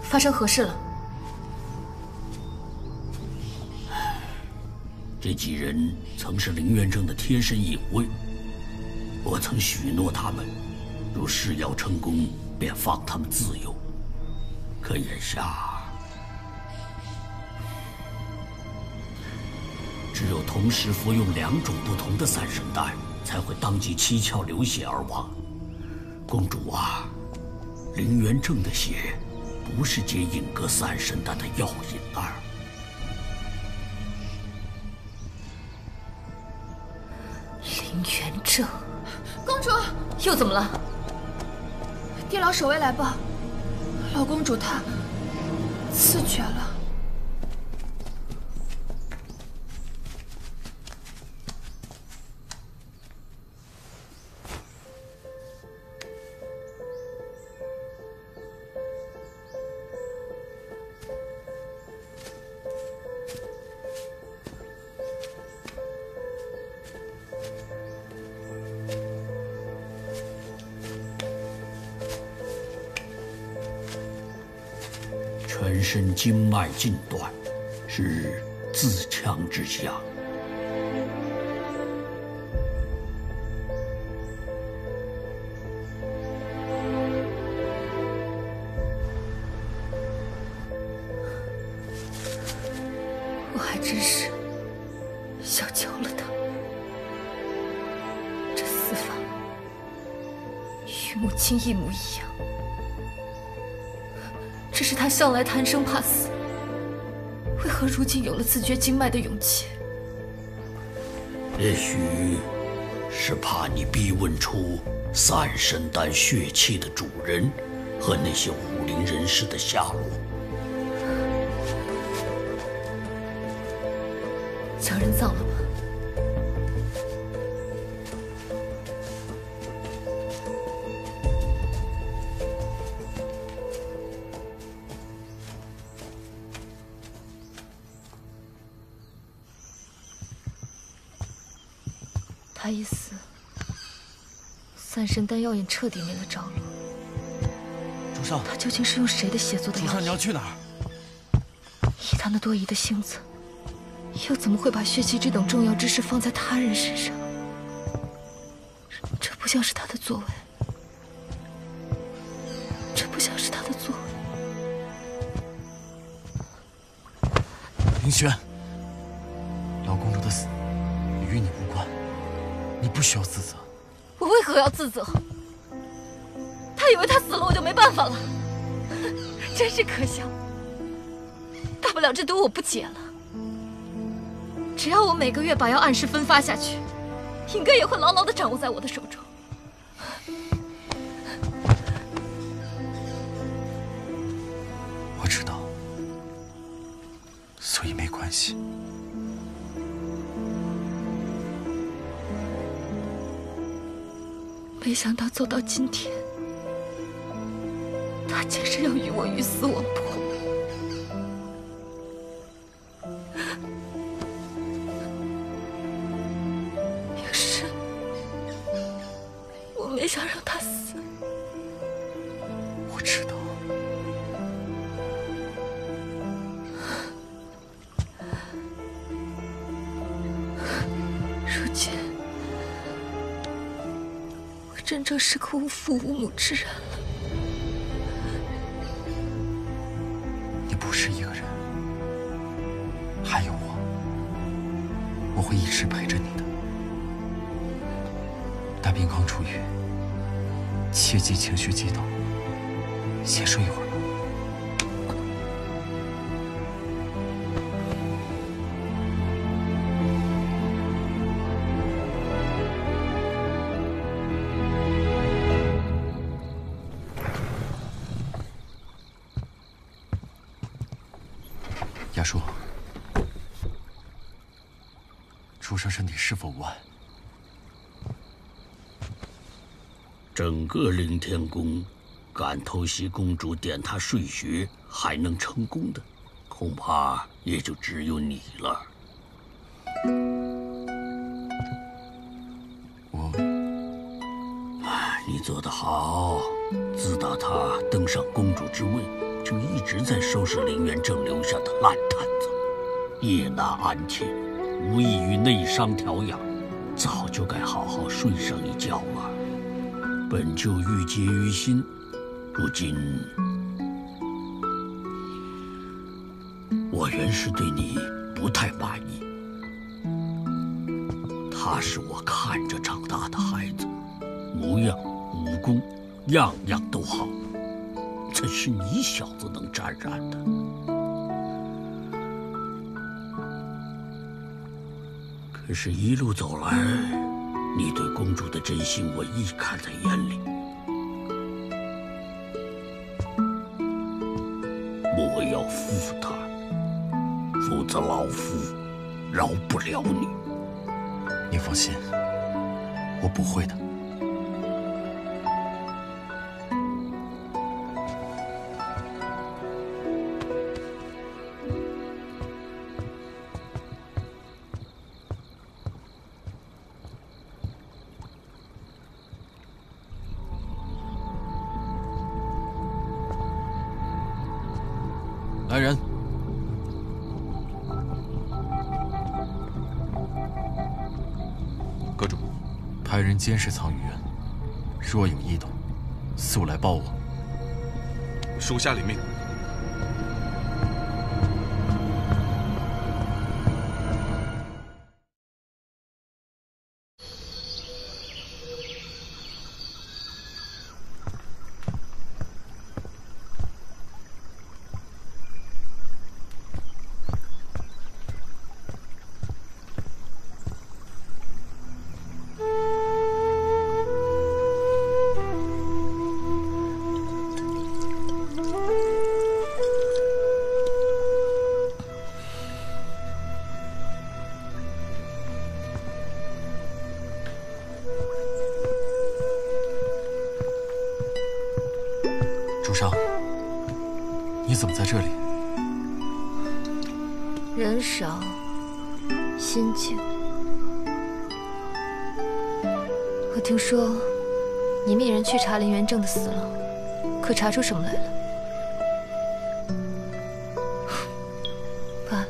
发生何事了？这几人曾是林元正的贴身隐卫，我曾许诺他们，若试药成功，便放他们自由。可眼下，只有同时服用两种不同的散神丹，才会当即七窍流血而亡。公主啊！林元正的血，不是接影阁三神丹的药引儿。林元正，公主又怎么了？地牢守卫来报，老公主她自绝了。经脉尽断，是自强之象。我还真是小瞧了他。这死法与母亲一模一样，只是他向来贪生怕死，为何如今有了自绝经脉的勇气？也许是怕你逼问出三神丹血气的主人和那些武林人士的下落。将人葬了丹药引彻底没了着落。主上，他究竟是用谁的血做的药？主上，你要去哪儿？以他那多疑的性子，又怎么会把血气这等重要之事放在他人身上？这不像是他的作为，我要自责？他以为他死了我就没办法了，真是可笑。大不了这毒我不解了，只要我每个月把药按时分发下去，应该也会牢牢的掌握在我的手今天，无父无母之人了。你不是一个人，还有我，我会一直陪着你的。大兵刚出狱，切忌情绪激动，先睡一会儿吧。上身体是否无碍？整个凌天宫，敢偷袭公主点她睡穴还能成功的，恐怕也就只有你了。我，哎，你做得好！自打她登上公主之位，就一直在收拾林元正留下的烂摊子，夜难安寝，无异于内伤调养，早就该好好睡上一觉了。本就郁结于心，如今我原是对你不太满意。他是我看着长大的孩子，模样、武功，样样都好，怎是你小子能沾染的？只是，一路走来，你对公主的真心，我一看在眼里。莫要负她，否则老夫饶不了你。你放心，我不会的。监视苍玉院，若有异动，速来报我。属下领命。的死了，可查出什么来了？爸，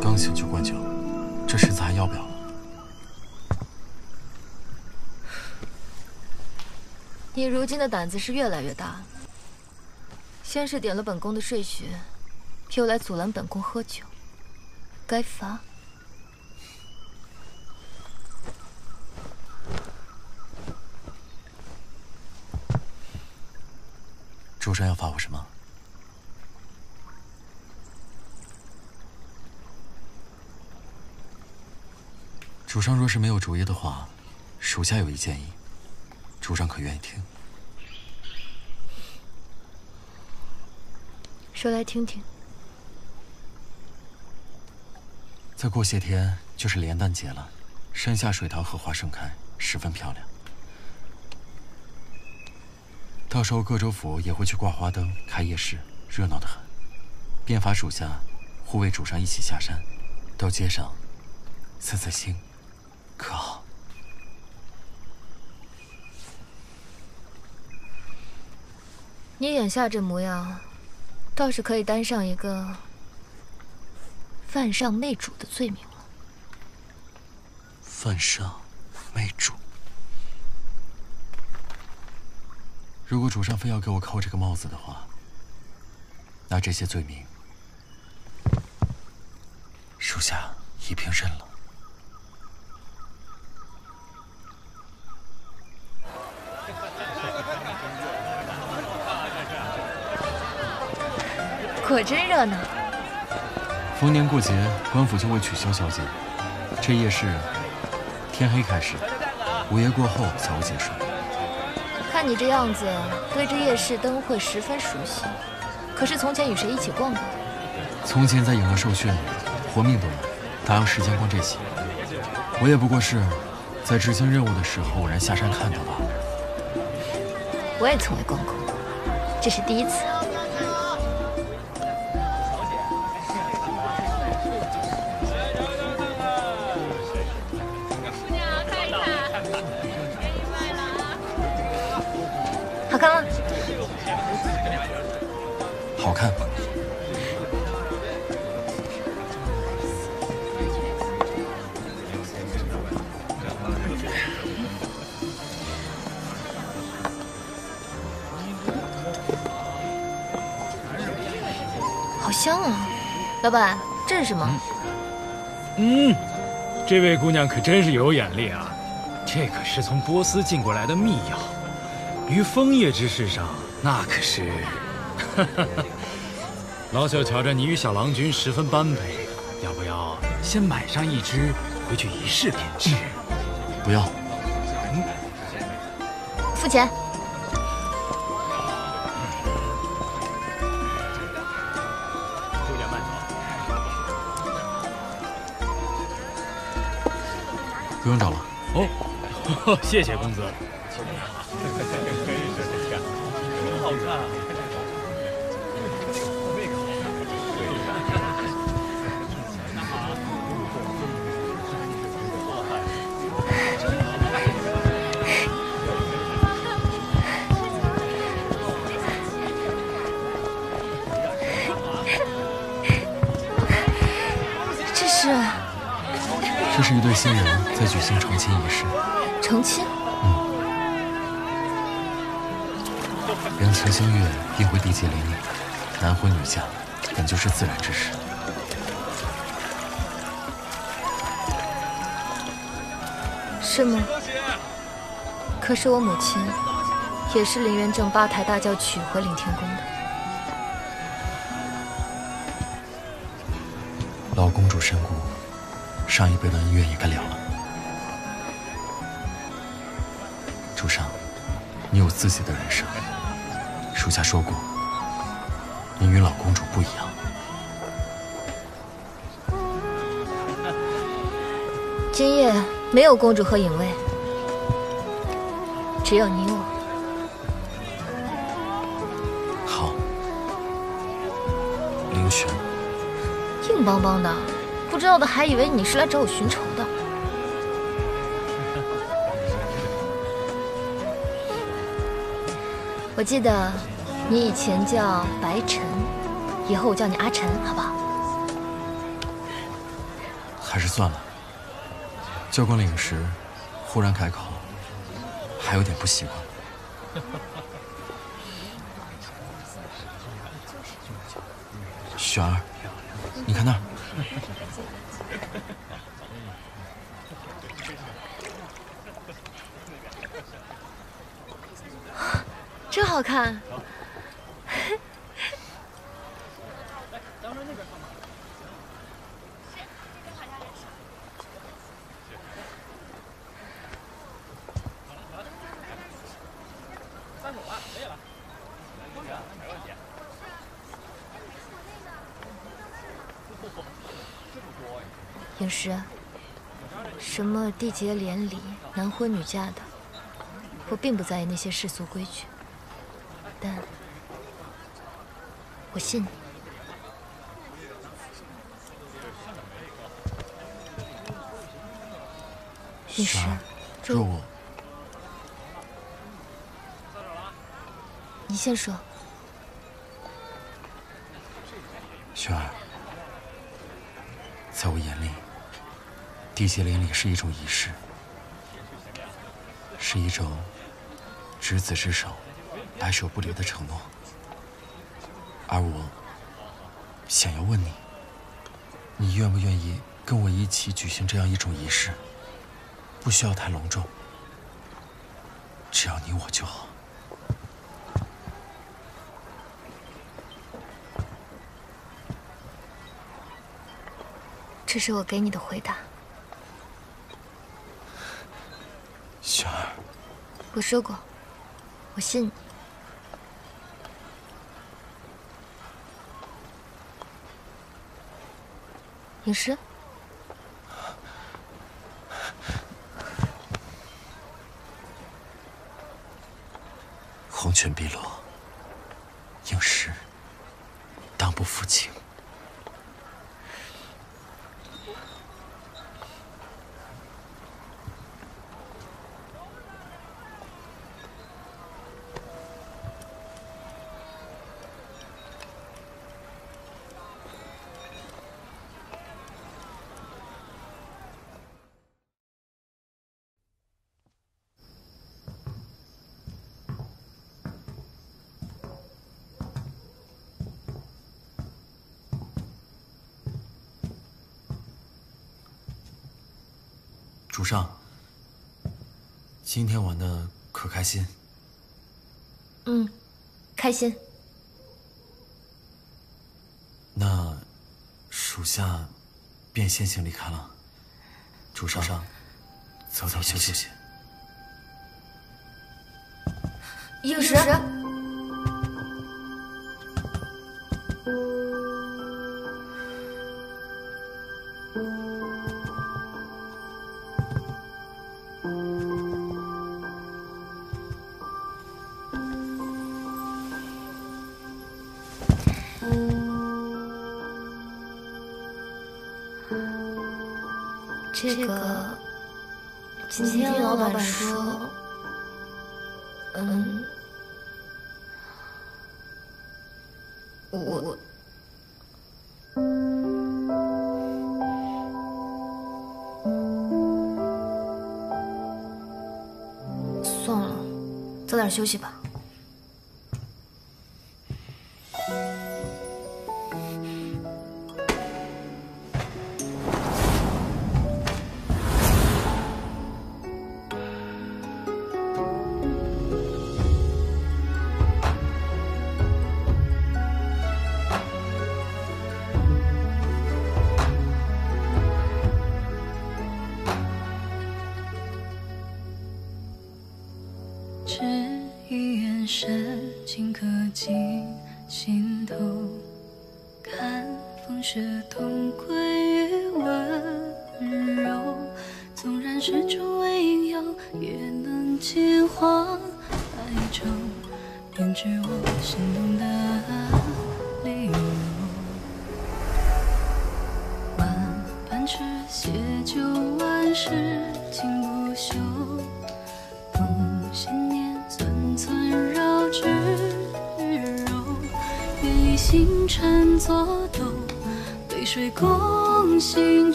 刚醒就灌酒，这身子还要不要了？你如今的胆子是越来越大。先是点了本宫的睡穴，又来阻拦本宫喝酒，该罚。主上要罚我什么？主上若是没有主意的话，属下有一建议，主上可愿意听？说来听听。再过些天就是莲诞节了，山下水塘荷花盛开，十分漂亮。到时候各州府也会去挂花灯、开夜市，热闹得很。便发属下护卫主上一起下山，到街上散散心，可好？你眼下这模样，倒是可以担上一个犯上媚主的罪名了。犯上媚主。如果主上非要给我扣这个帽子的话，那这些罪名，属下一并认了。果真热闹。逢年过节，官府就会取消宵禁。这夜市，天黑开始，午夜过后才会结束。看你这样子，对这夜市灯会十分熟悉。可是从前与谁一起逛过？从前在影楼受训，活命都没，哪有时间逛这些？我也不过是在执行任务的时候偶然下山看到罢了。我也从未逛过，这是第一次。什么？嗯，这位姑娘可真是有眼力啊！这可是从波斯进过来的秘药，于枫叶之事上，那可是…… 老朽瞧着你与小郎君十分般配，要不要先买上一支回去一试便知？不要。付钱。谢谢公子。这是这是一对新人在举行成亲仪式。成亲？嗯。两情相悦定会缔结连理，男婚女嫁本就是自然之事。是吗？可是我母亲也是林元正八抬大轿娶回凌天宫的。老公主身故，上一辈的恩怨也该了了。自己的人生。属下说过，你与老公主不一样。今夜没有公主和影卫。只有你我。好，凌玄，硬邦邦的，不知道的还以为你是来找我寻仇我记得你以前叫白晨，以后我叫你阿晨，好不好？还是算了。教官领时，忽然开口。还有点不习惯。雪儿，你看那儿，真好看。是，什么缔结连理、男婚女嫁的，我并不在意那些世俗规矩，但我信你。云石，若我……你先说。缔结连理是一种仪式，是一种执子之手、白首不离的承诺。而我想要问你，你愿不愿意跟我一起举行这样一种仪式？不需要太隆重，只要你我就好。这是我给你的回答。雪儿，我说过，我信你。影师，黄泉碧落，影师，当不负卿。主上，今天玩的可开心？嗯，开心。那属下便先行离开了。主上，早早休息。应时。那个今天老板说嗯。我我算了早点休息吧。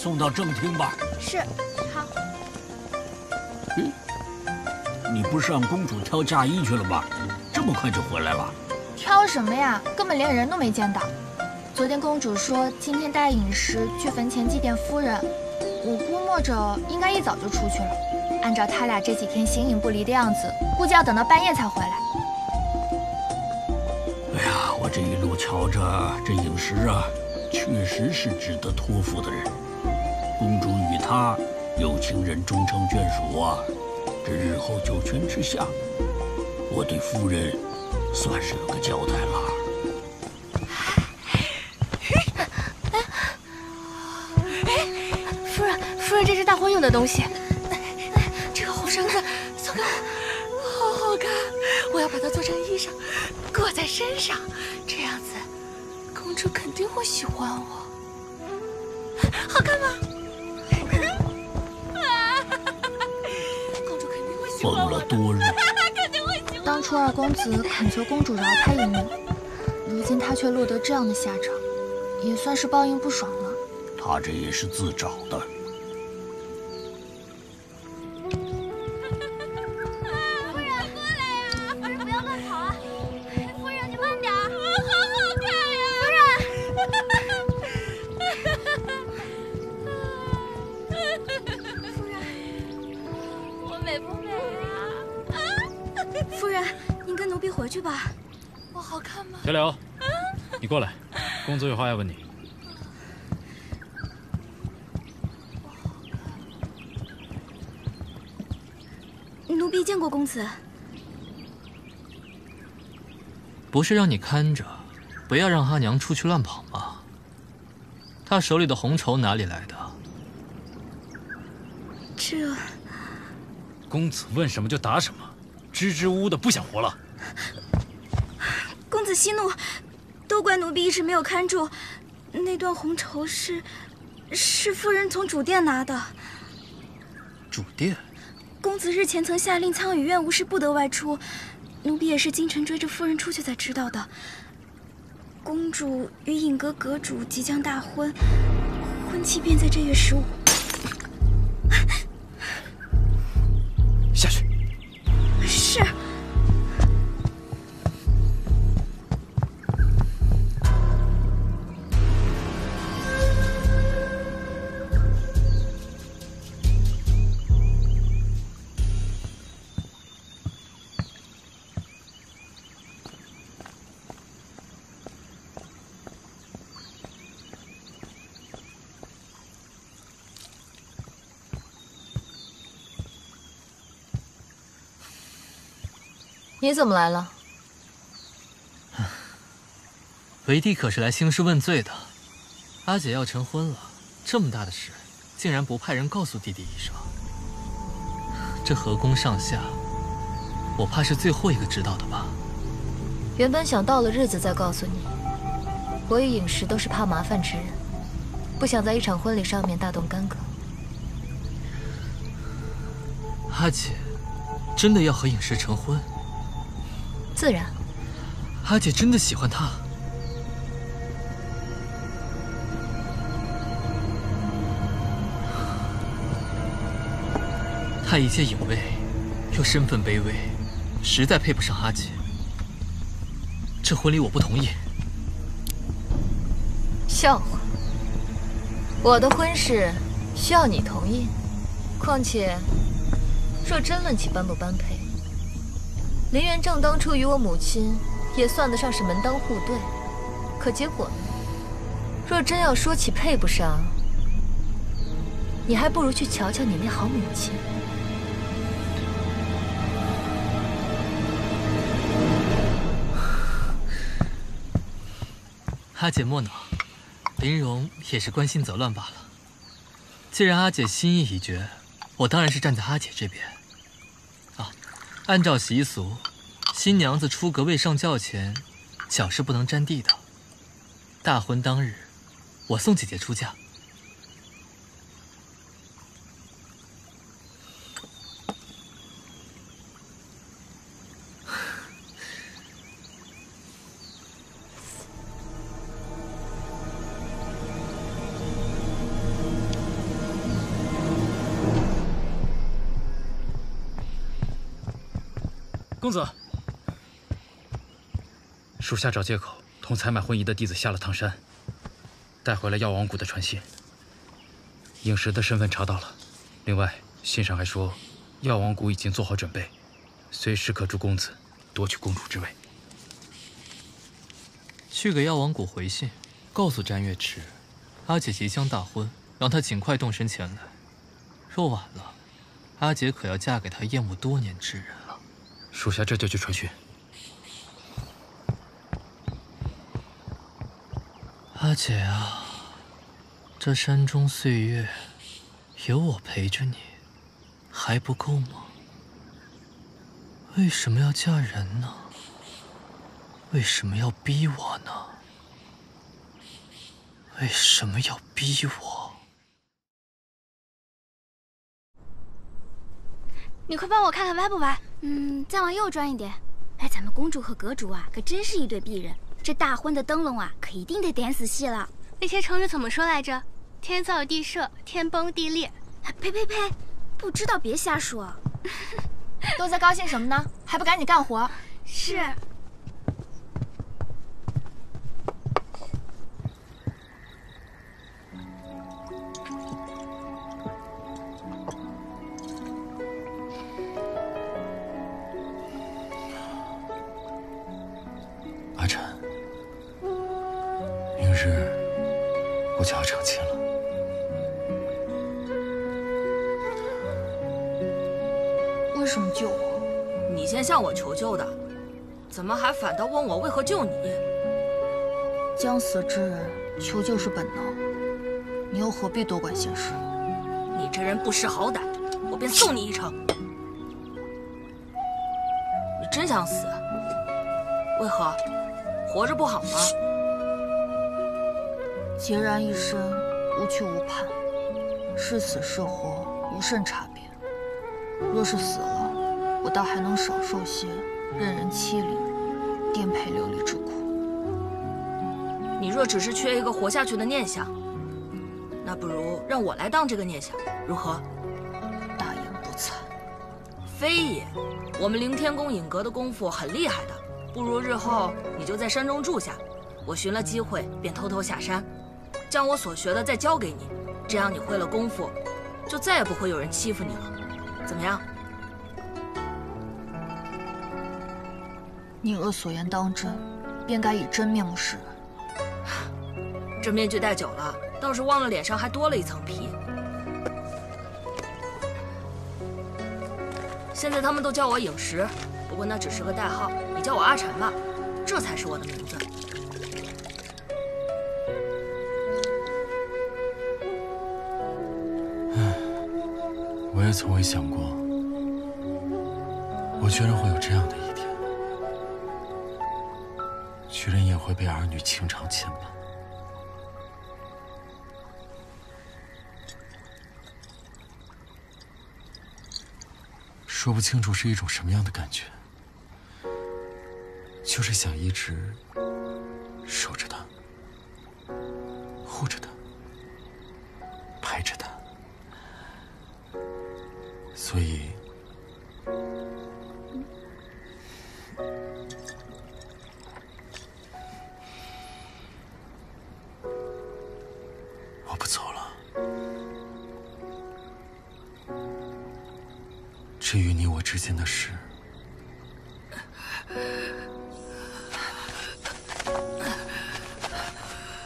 送到正厅吧。是，好。你不是让公主挑嫁衣去了吗？这么快就回来了？挑什么呀？根本连人都没见到。昨天公主说今天带饮食去坟前祭奠夫人，我估摸着应该一早就出去了。按照他俩这几天形影不离的样子，估计要等到半夜才回来。哎呀，我这一路瞧着这饮食啊，确实是值得托付的人。公主与他有情人终成眷属啊，这日后九泉之下，我对夫人算是有个交代了。夫人，夫人，这是大婚用的东西。这个红绳子送给我，好好看，我要把它做成衣裳，裹在身上，这样子，公主肯定会喜欢我。公子恳求公主饶他一命，如今他却落得这样的下场，也算是报应不爽了。他这也是自找的。公子有话要问你。奴婢见过公子。不是让你看着，不要让阿娘出去乱跑吗？她手里的红绸哪里来的？这公子问什么就答什么，支支吾吾的不想活了。公子息怒，都怪奴婢一时没有看住。那段红绸是，是夫人从主殿拿的。主殿。公子日前曾下令苍羽院无事不得外出，奴婢也是今晨追着夫人出去才知道的。公主与影阁阁主即将大婚，婚期便在这月十五。下去。你怎么来了？为帝可是来兴师问罪的。阿姐要成婚了，这么大的事，竟然不派人告诉弟弟一声。这河宫上下，我怕是最后一个知道的吧。原本想到了日子再告诉你，我与尹石都是怕麻烦之人，不想在一场婚礼上面大动干戈。阿姐，真的要和尹石成婚？自然。阿姐真的喜欢他？他一介影卫，又身份卑微，实在配不上阿姐。这婚礼我不同意。笑话！我的婚事需要你同意？况且，若真论起般不般配，林元正当初与我母亲也算得上是门当户对。可结果呢？若真要说起配不上，你还不如去瞧瞧你那好母亲。阿姐莫恼，林荣也是关心则乱罢了。既然阿姐心意已决，我当然是站在阿姐这边。按照习俗，新娘子出阁未上轿前，脚是不能沾地的。大婚当日，我送姐姐出嫁。公子，属下找借口同采买婚仪的弟子下了唐山，带回了药王谷的传信。影石的身份查到了，另外信上还说，药王谷已经做好准备，随时可助公子夺取公主之位。去给药王谷回信，告诉詹月池，阿姐即将大婚，让他尽快动身前来。若晚了，阿姐可要嫁给他厌恶多年之人。属下这就去传讯。阿姐啊，这山中岁月，有我陪着你，还不够吗？为什么要嫁人呢？为什么要逼我呢？为什么要逼我？你快帮我看看歪不歪？嗯，再往右转一点。哎，咱们公主和阁主啊，可真是一对璧人。这大婚的灯笼啊，可一定得点死戏了。那些成语怎么说来着？天造地设，天崩地裂。呸呸呸！不知道别瞎说。都在高兴什么呢？还不赶紧干活？是。向我求救的，怎么还反倒问我为何救你？将死之人求救是本能，你又何必多管闲事？你这人不识好歹，我便送你一程。你真想死？为何？活着不好吗？孑然一身，无去无盼，是死是活无甚差别。若是死了，我倒还能少受些任人欺凌、颠沛流离之苦。你若只是缺一个活下去的念想，那不如让我来当这个念想，如何？大言不惭。非也，我们凌天宫隐阁的功夫很厉害的，不如日后你就在山中住下，我寻了机会便偷偷下山。将我所学的再教给你，这样你会了功夫，就再也不会有人欺负你了。怎么样？你若所言当真便该以真面目示人。这面具戴久了倒是忘了脸上还多了一层皮。现在他们都叫我影石不过那只是个代号你叫我阿辰吧这才是我的名字。我也从未想过我居然会有这样的一居然也会被儿女情长牵绊。说不清楚是一种什么样的感觉，就是想一直守着他，护着他，陪着他。所以，不走了。至于你我之间的事，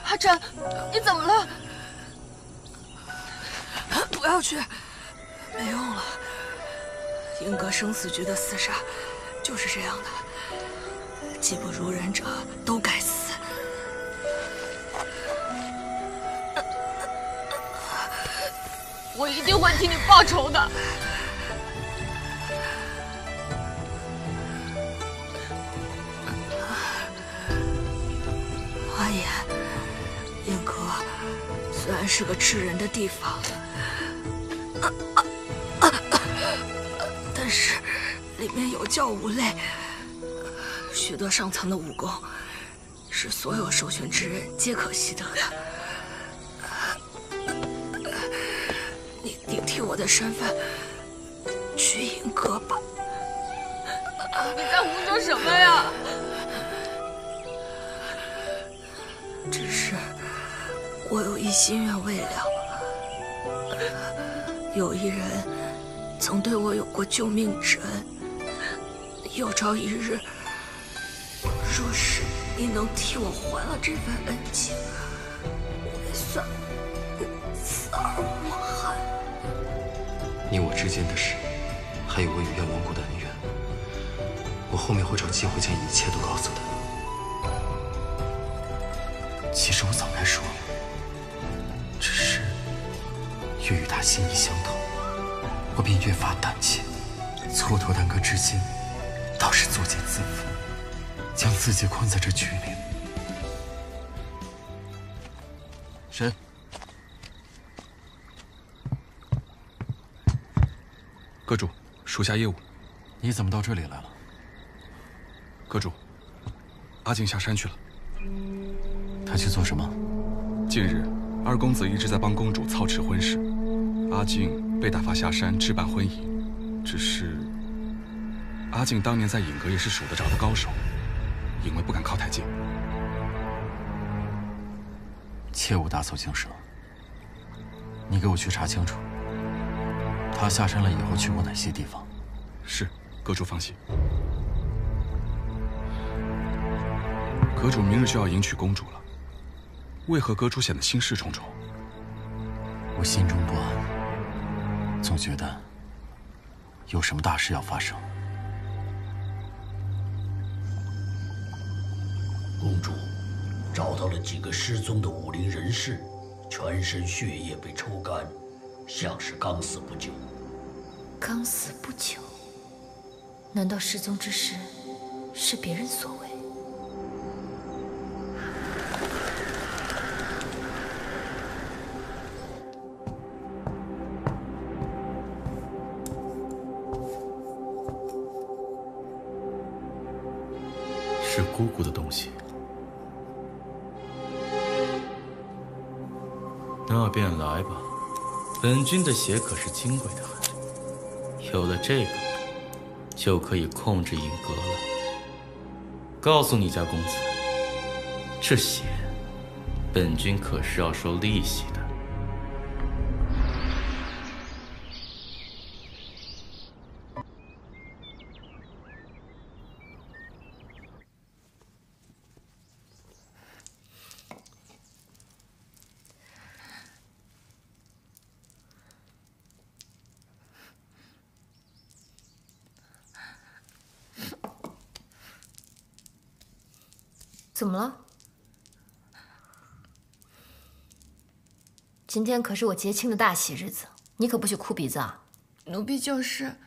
阿珍，你怎么了？不要去，没用了。英阁生死局的厮杀就是这样的，技不如人者都该死。我一定会替你报仇的。阿言，银阁虽然是个吃人的地方，但是里面有教无类，许多上层的武功是所有受训之人皆可习得的。的身份去银阁吧。你在胡说什么呀？只是我有一心愿未了。有一人曾对我有过救命之恩，有朝一日，若是你能替我还了这份恩情，之间的事，还有我与药王谷的恩怨，我后面会找机会将一切都告诉他。其实我早该说，只是越与他心意相投，我便越发胆怯，蹉跎耽搁至今，倒是作茧自缚，将自己困在这局里。阁主，属下业务。你怎么到这里来了？阁主，阿静下山去了。她去做什么？近日，二公子一直在帮公主操持婚事，阿静被打发下山置办婚仪。只是，阿静当年在影阁也是数得着的高手，因为不敢靠太近。切勿打草惊蛇。你给我去查清楚，他下山了以后去过哪些地方。是，阁主放心。阁主明日就要迎娶公主了，为何阁主显得心事重重？我心中不安，总觉得有什么大事要发生。公主找到了几个失踪的武林人士，全身血液被抽干，像是刚死不久。刚死不久，难道失踪之事是别人所为？是姑姑的东西。那便来吧，本君的血可是金贵的，有了这个，就可以控制银阁了。告诉你家公子，这血，本君可是要收利息的。怎么了？今天可是我结亲的大喜日子，你可不许哭鼻子啊！奴婢就是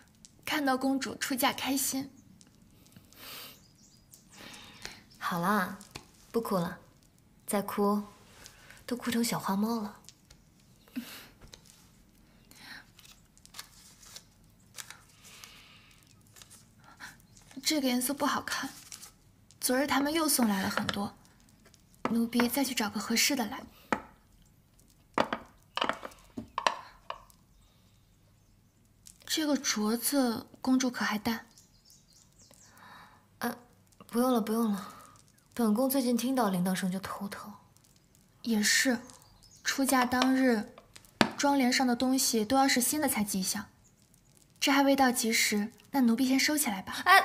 看到公主出嫁开心。好啦，不哭了，再哭都哭成小花猫了。这个颜色不好看，昨日他们又送来了很多，奴婢再去找个合适的来。这个镯子，公主可还戴？呃，不用了，不用了。本宫最近听到铃铛声就头疼。也是，出嫁当日，妆帘上的东西都要是新的才吉祥。这还未到吉时，那奴婢先收起来吧。哎，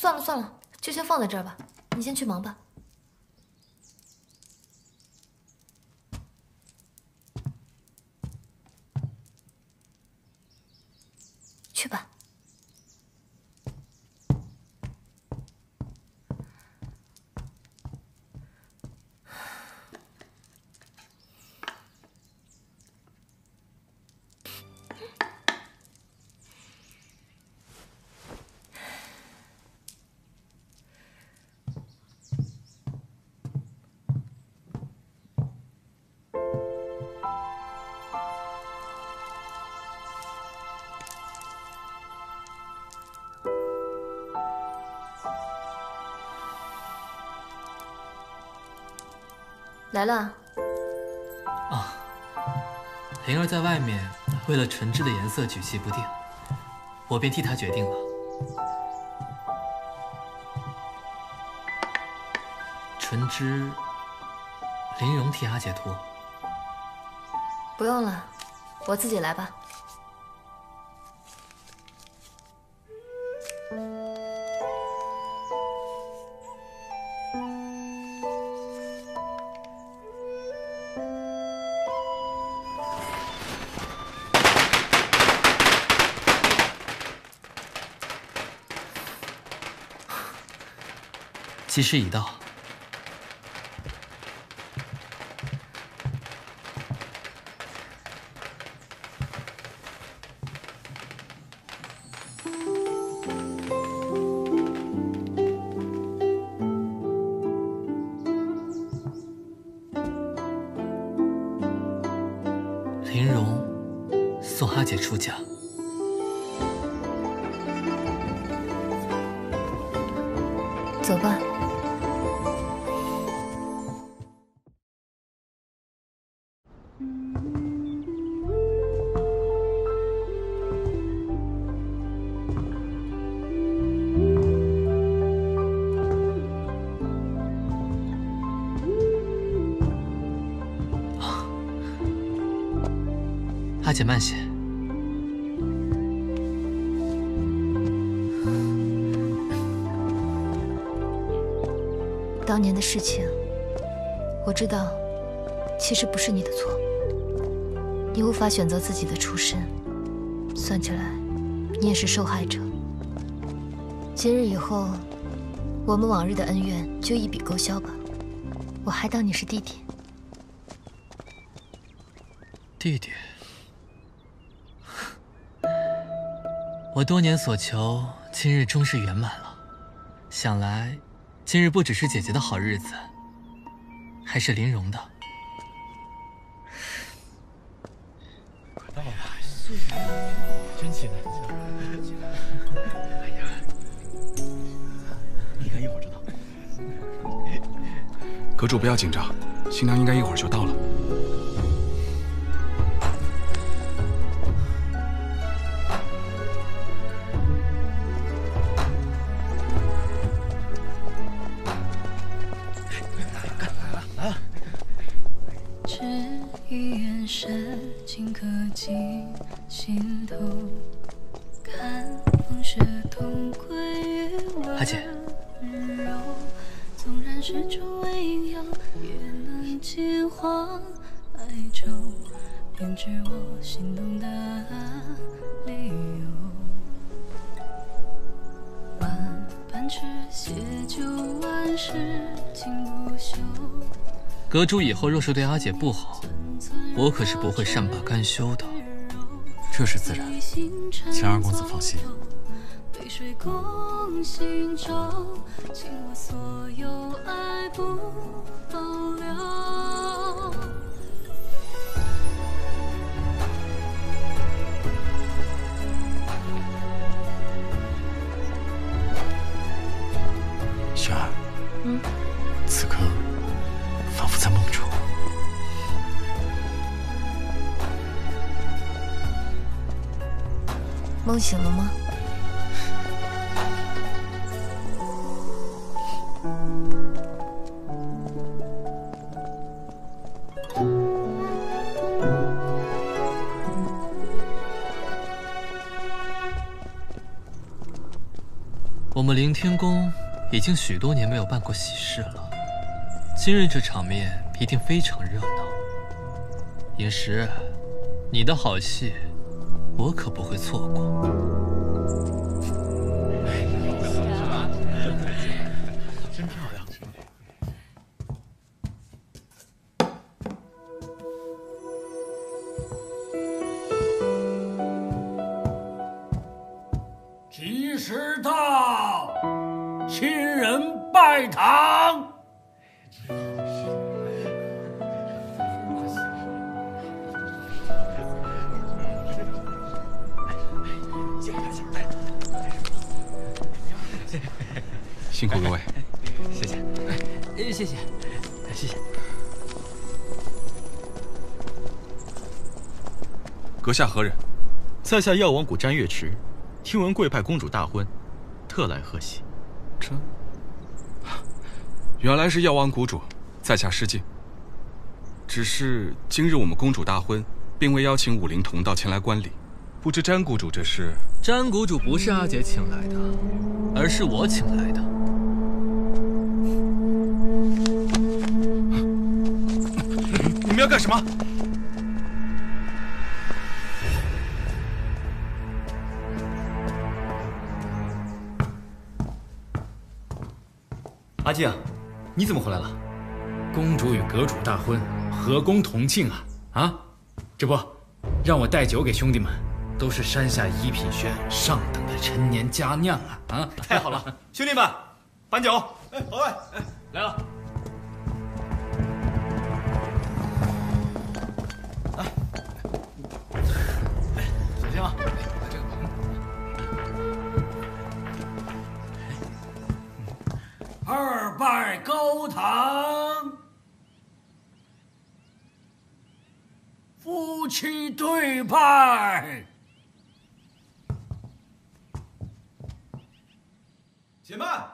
算了算了，就先放在这儿吧。你先去忙吧。去吧。来了。啊，灵儿在外面为了纯质的颜色举棋不定，我便替她决定了。纯枝，林荣替阿姐涂。不用了，我自己来吧。吉时已到，慢些。当年的事情，我知道，其实不是你的错。你无法选择自己的出身，算起来，你也是受害者。今日以后，我们往日的恩怨就一笔勾销吧。我还当你是弟弟。弟弟，我多年所求，今日终是圆满了。想来，今日不只是姐姐的好日子，还是林荣的。快到了，真起来！哎呀，你看一会儿就到。阁主不要紧张，新娘应该一会儿就到了。阁主以后若是对阿姐不好，我可是不会善罢甘休的。这是自然，请二公子放心。背水共行舟，倾我所有爱不保留。雪儿，嗯，此刻梦醒了吗？我们凌天宫已经许多年没有办过喜事了，今日这场面一定非常热闹。饮食，你的好戏，我可不会错过。阁下何人？在下药王谷詹月池，听闻贵派公主大婚，特来贺喜。这原来是药王谷主，在下失敬。只是今日我们公主大婚，并未邀请武林同道前来观礼，不知詹谷主这是？詹谷主不是阿姐请来的，而是我请来的。你们要干什么？阿静，你怎么回来了？公主与阁主大婚，和宫同庆啊！啊，这不，让我带酒给兄弟们，都是山下一品轩上等的陈年佳酿啊！啊，太好了，兄弟们，搬酒！哎，好嘞，哎，来了。小心啊！二拜高堂，夫妻对拜。且慢！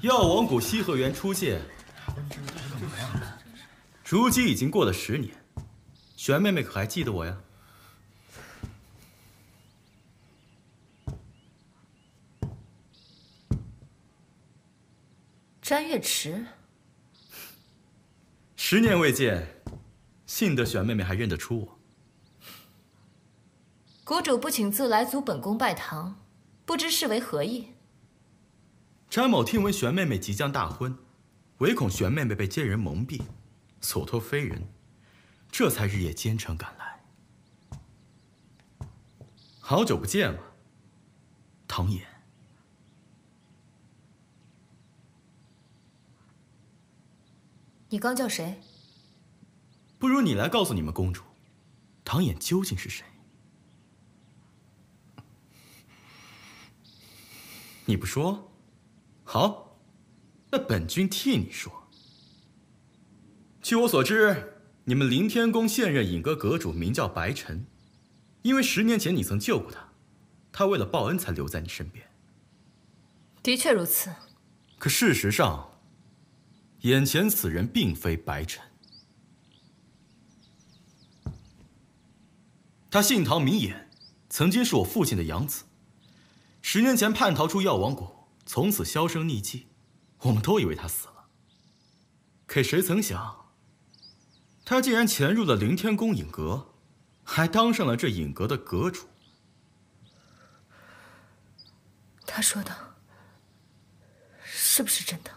药王谷西河园初见，如今已经过了十年，玄妹妹可还记得我呀？詹月池，十年未见，幸得玄妹妹还认得出我。谷主不请自来族本宫拜堂，不知是为何意？詹某听闻玄妹妹即将大婚，唯恐玄妹妹被奸人蒙蔽，所托非人，这才日夜兼程赶来。好久不见了，唐衍。你刚叫谁？不如你来告诉你们公主，唐衍究竟是谁？你不说，好，那本君替你说。据我所知，你们凌天宫现任隐阁阁主名叫白晨，因为十年前你曾救过他，他为了报恩才留在你身边。的确如此。可事实上，眼前此人并非白晨。他姓唐名衍，曾经是我父亲的养子。十年前叛逃出药王谷，从此销声匿迹，我们都以为他死了。可谁曾想，他竟然潜入了凌天宫隐阁，还当上了这隐阁的阁主。他说的是不是真的？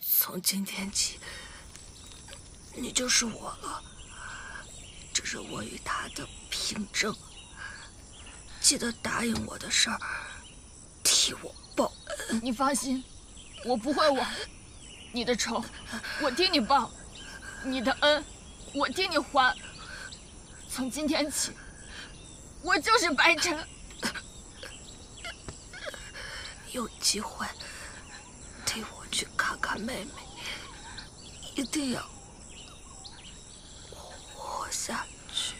从今天起，你就是我了。这是我与他的凭证。记得答应我的事儿，替我报恩。你放心，我不会忘你的仇，我替你报；你的恩，我替你还。从今天起，我就是白晨。有机会。替我去看看妹妹，一定要活下去。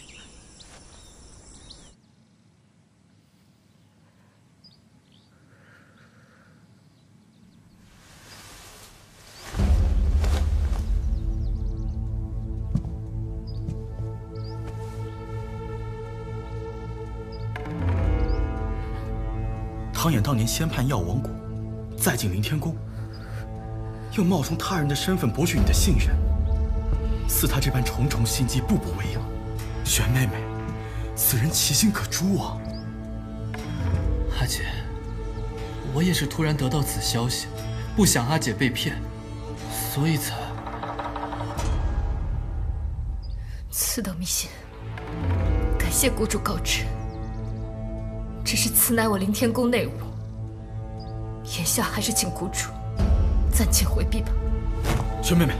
唐衍当年先叛药王谷，再进凌天宫。又冒充他人的身份博取你的信任，似他这般重重心机，步步为营。玄妹妹，此人其心可诛啊！阿姐，我也是突然得到此消息，不想阿姐被骗，所以才……此等密信，感谢谷主告知。只是此乃我凌天宫内务，眼下还是请谷主。暂且回避吧，玄妹妹。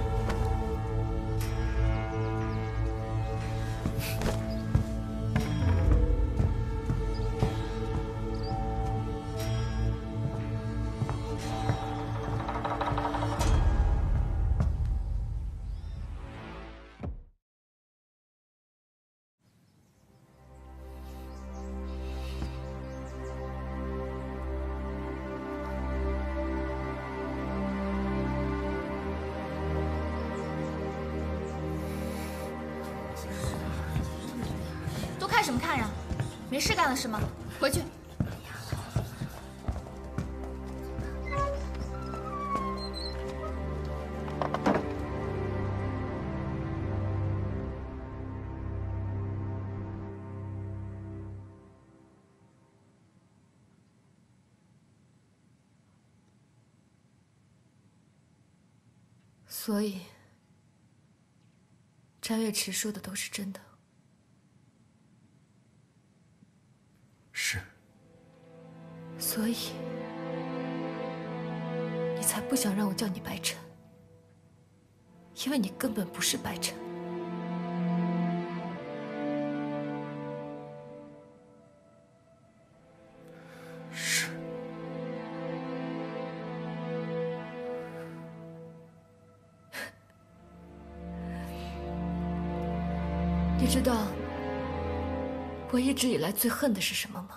詹月池说的都是真的。是，所以你才不想让我叫你白晨，因为你根本不是白晨。一直以来最恨的是什么吗？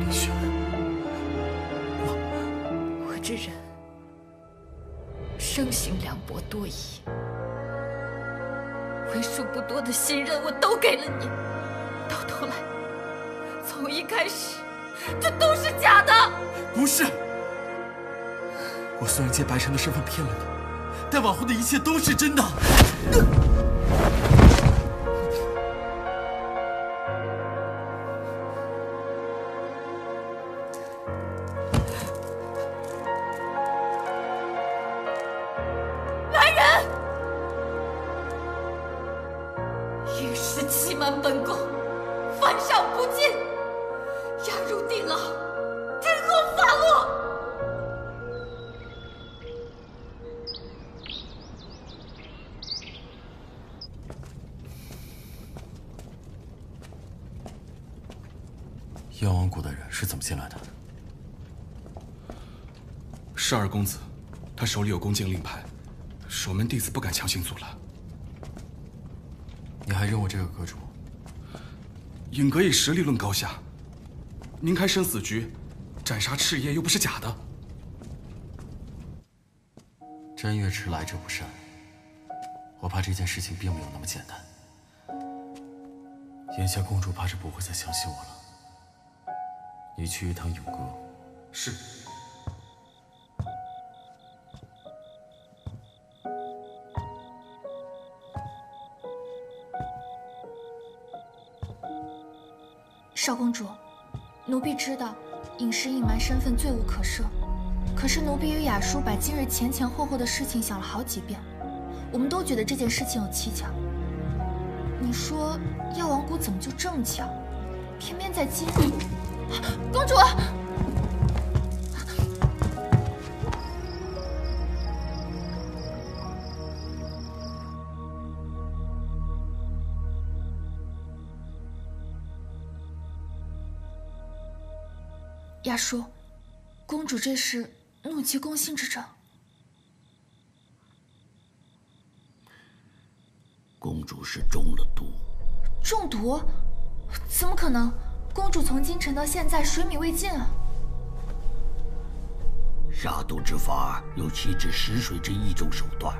林轩，我我这人生性凉薄多疑，为数不多的信任我都给了你，到头来，从一开始，这都是假的。不是。我虽然借白晨的身份骗了你，但往后的一切都是真的。手里有恭敬令牌，守门弟子不敢强行阻拦。你还认我这个阁主？尹阁以实力论高下，您开生死局，斩杀赤焰又不是假的。真月池来者不善，我怕这件事情并没有那么简单。眼下公主怕是不会再相信我了。你去一趟永阁。是。知道隐士隐瞒身份罪无可赦，可是奴婢与雅叔把今日前前后后的事情想了好几遍，我们都觉得这件事情有蹊跷。你说药王谷怎么就这么巧，偏偏在今日？公主，雅叔，公主这是怒气攻心之症。公主是中了毒，中毒？怎么可能？公主从京城到现在水米未进啊！杀毒之法有岂止食水这一种手段，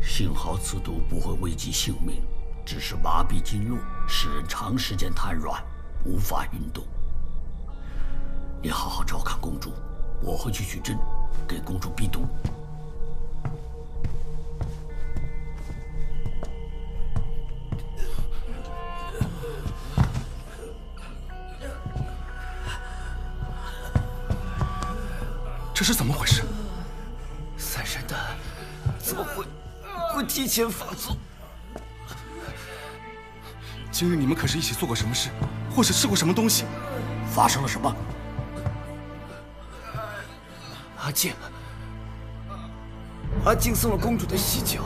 幸好此毒不会危及性命，只是麻痹经络，使人长时间瘫软，无法运动。你好好照看公主，我会去取针，给公主避毒。这是怎么回事？三神丹怎么会会提前发作？今日你们可是一起做过什么事，或是吃过什么东西？发生了什么？静，阿静送了公主的喜酒，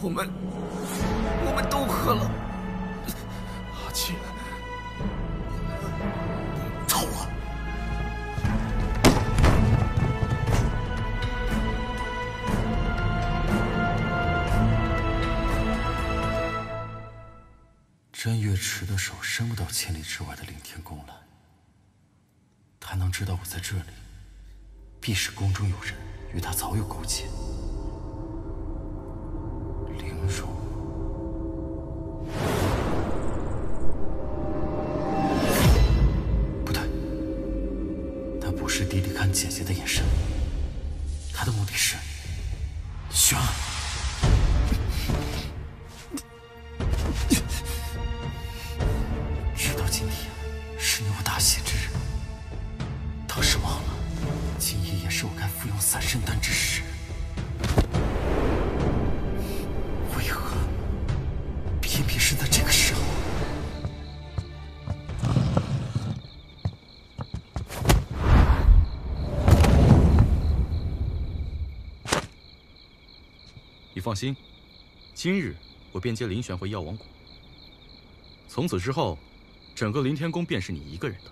我们我们都喝了。阿静，糟了！甄月池的手伸不到千里之外的凌天宫来，他能知道我在这里，必是宫中有人与他早有勾结。凌荣，不对，他不是弟弟看姐姐的眼神，他的目的是轩儿。心，今日我便接林玄回药王谷。从此之后，整个凌天宫便是你一个人的。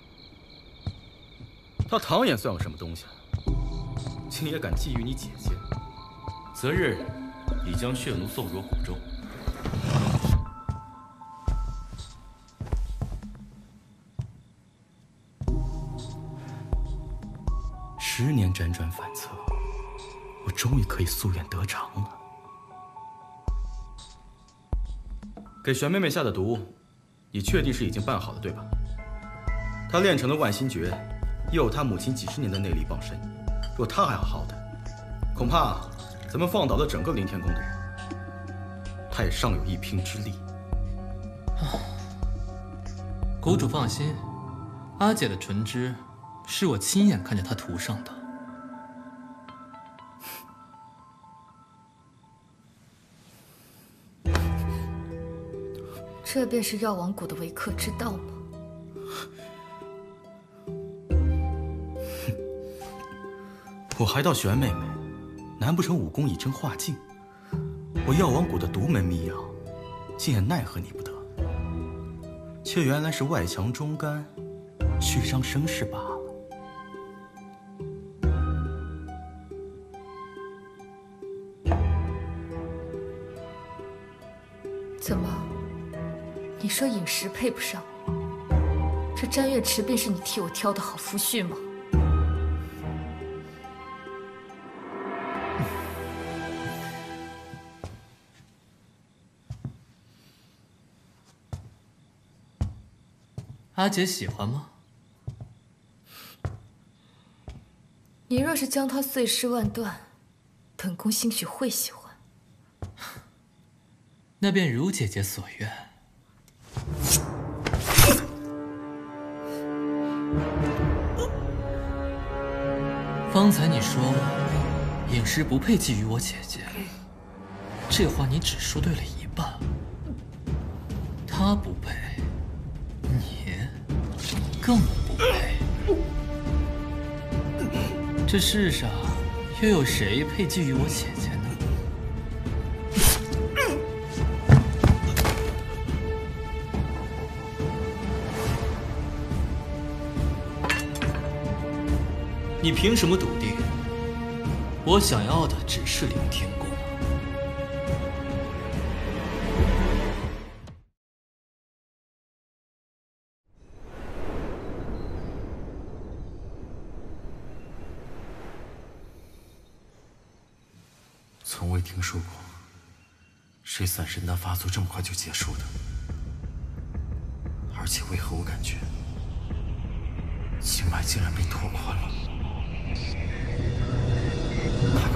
他唐衍算个什么东西？竟也敢觊觎你姐姐？择日已将血奴送入谷中。十年辗转反侧，我终于可以夙愿得偿了。给玄妹妹下的毒，你确定是已经办好了，对吧？她练成了万心诀，又有她母亲几十年的内力傍身，若她还好好的，恐怕咱们放倒了整个凌天宫的人。她也尚有一拼之力。谷主放心，阿姐的唇脂是我亲眼看见她涂上的。这便是药王谷的为客之道吗？我还道玄妹妹，难不成武功已成化境？我药王谷的独门秘药，竟也奈何你不得？却原来是外强中干，虚张声势罢了。你说饮食配不上，这詹月池便是你替我挑的好夫婿吗？阿姐喜欢吗？你若是将他碎尸万段，本宫兴许会喜欢。那便如姐姐所愿。方才你说影师不配觊觎我姐姐，这话你只说对了一半。他不配，你更不配。这世上又有谁配觊觎我姐姐你凭什么笃定？我想要的只是凌天宫。从未听说过谁散神丹发作这么快就结束的，而且为何我感觉经脉竟然被拓宽了？あっ!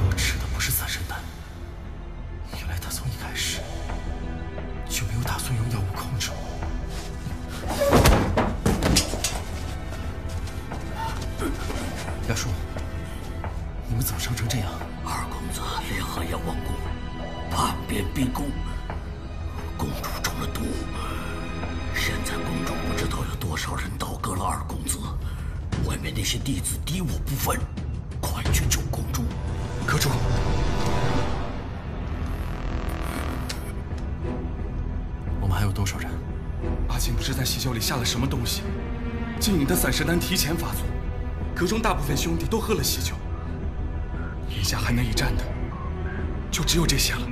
下了什么东西，竟引得散尸丹提前发作。阁中大部分兄弟都喝了喜酒，眼下还能一战的，就只有这些了。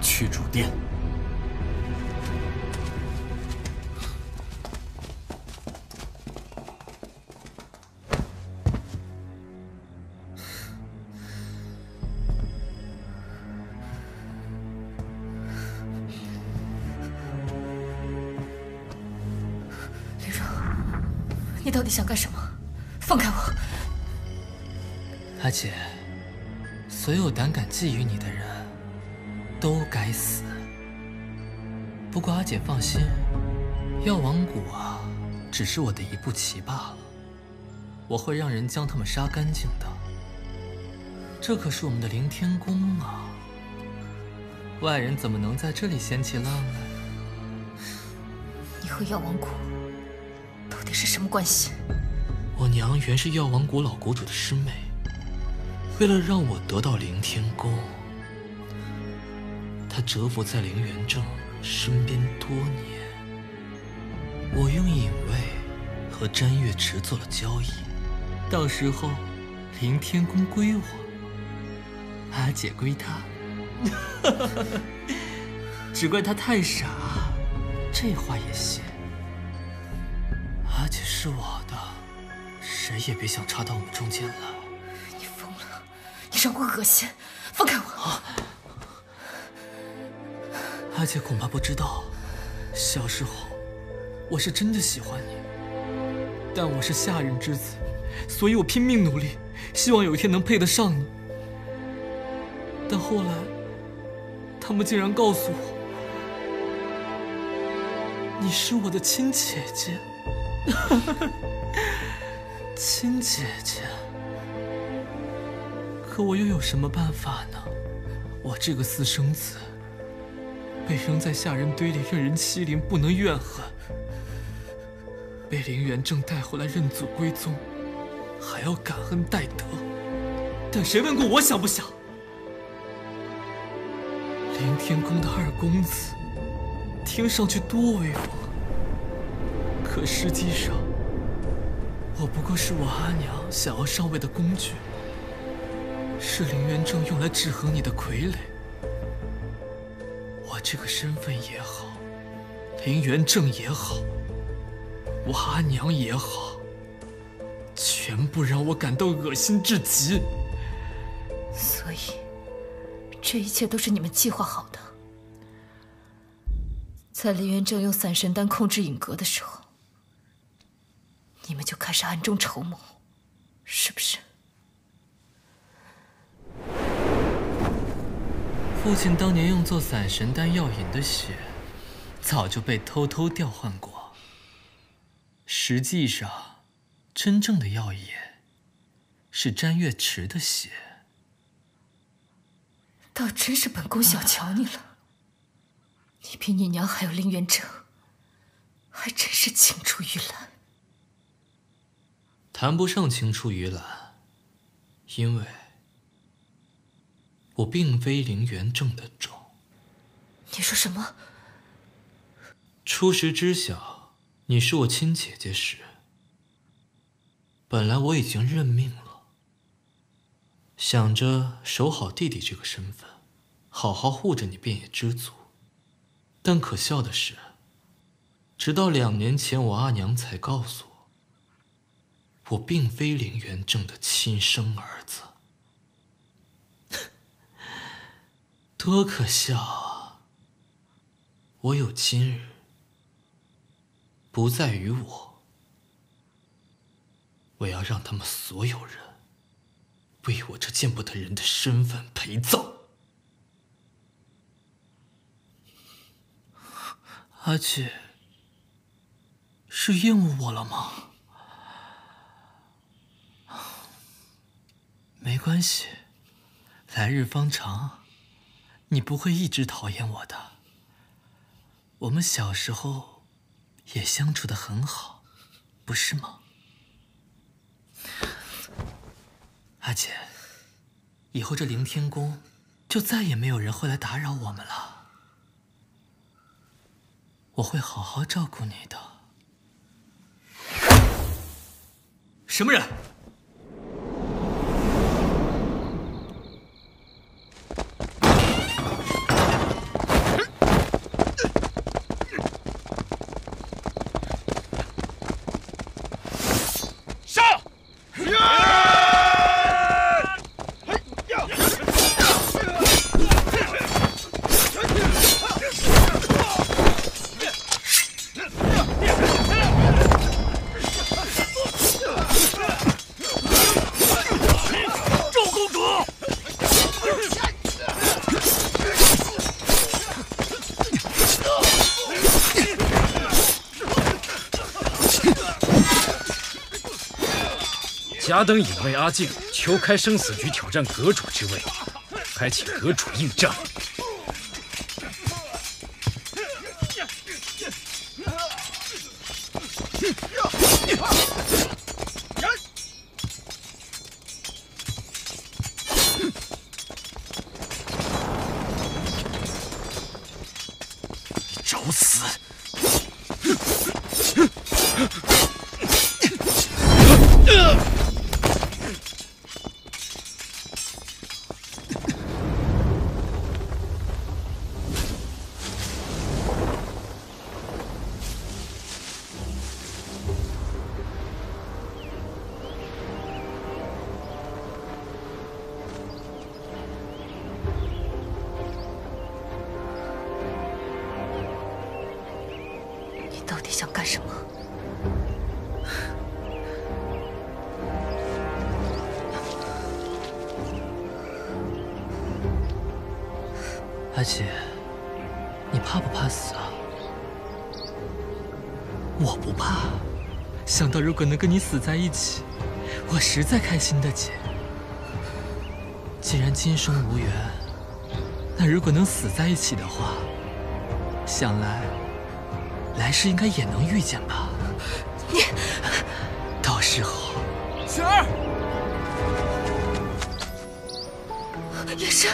去主殿。想干什么？放开我！阿姐，所有胆敢觊觎你的人，都该死。不过阿姐放心，药王谷啊，只是我的一步棋罢了。我会让人将他们杀干净的。这可是我们的凌天宫啊，外人怎么能在这里掀起浪来？你和药王谷到底是什么关系？我娘原是药王谷老谷主的师妹，为了让我得到凌天宫，她蛰伏在凌元正身边多年。我用隐卫和詹月池做了交易，到时候凌天宫归我，阿姐归她。只怪她太傻，这话也信。是我的。谁也别想插到我们中间来！你疯了！你让我恶心！放开我！啊、阿姐恐怕不知道，小时候我是真的喜欢你，但我是下人之子，所以我拼命努力，希望有一天能配得上你。但后来，他们竟然告诉我，你是我的亲姐姐。亲姐姐，可我又有什么办法呢？我这个私生子，被扔在下人堆里，任人欺凌，不能怨恨；被林元正带回来认祖归宗，还要感恩戴德。但谁问过我想不想？凌天宫的二公子，听上去多威风，可实际上……我不过是我阿娘想要上位的工具，是林元正用来制衡你的傀儡。我这个身份也好，林元正也好，我阿娘也好，全部让我感到恶心至极。所以，这一切都是你们计划好的。在在林元正用散神丹控制影阁的时候，你们就开始暗中筹谋，是不是？父亲当年用作散神丹药引的血，早就被偷偷调换过。实际上，真正的药引是詹月池的血。倒真是本宫小瞧你了，你比你娘还有林元正，还真是青出于蓝。谈不上青出于蓝，因为。我并非林元正的种。你说什么？初时知晓你是我亲姐姐时，本来我已经认命了，想着守好弟弟这个身份，好好护着你便也知足。但可笑的是，直到两年前，我阿娘才告诉我，并非林元正的亲生儿子。多可笑啊！我有今日，不在于我，我要让他们所有人为我这见不得人的身份陪葬。阿姐，是厌恶我了吗？没关系，来日方长。你不会一直讨厌我的。我们小时候也相处的很好，不是吗？阿姐，以后这凌天宫就再也没有人会来打扰我们了。我会好好照顾你的。什么人？甲等隐卫阿静求开生死局，挑战阁主之位，还请阁主应战。果能跟你死在一起，我实在开心的紧。既然今生无缘，那如果能死在一起的话，想来来世应该也能遇见吧。你，到时候，雪儿，也是，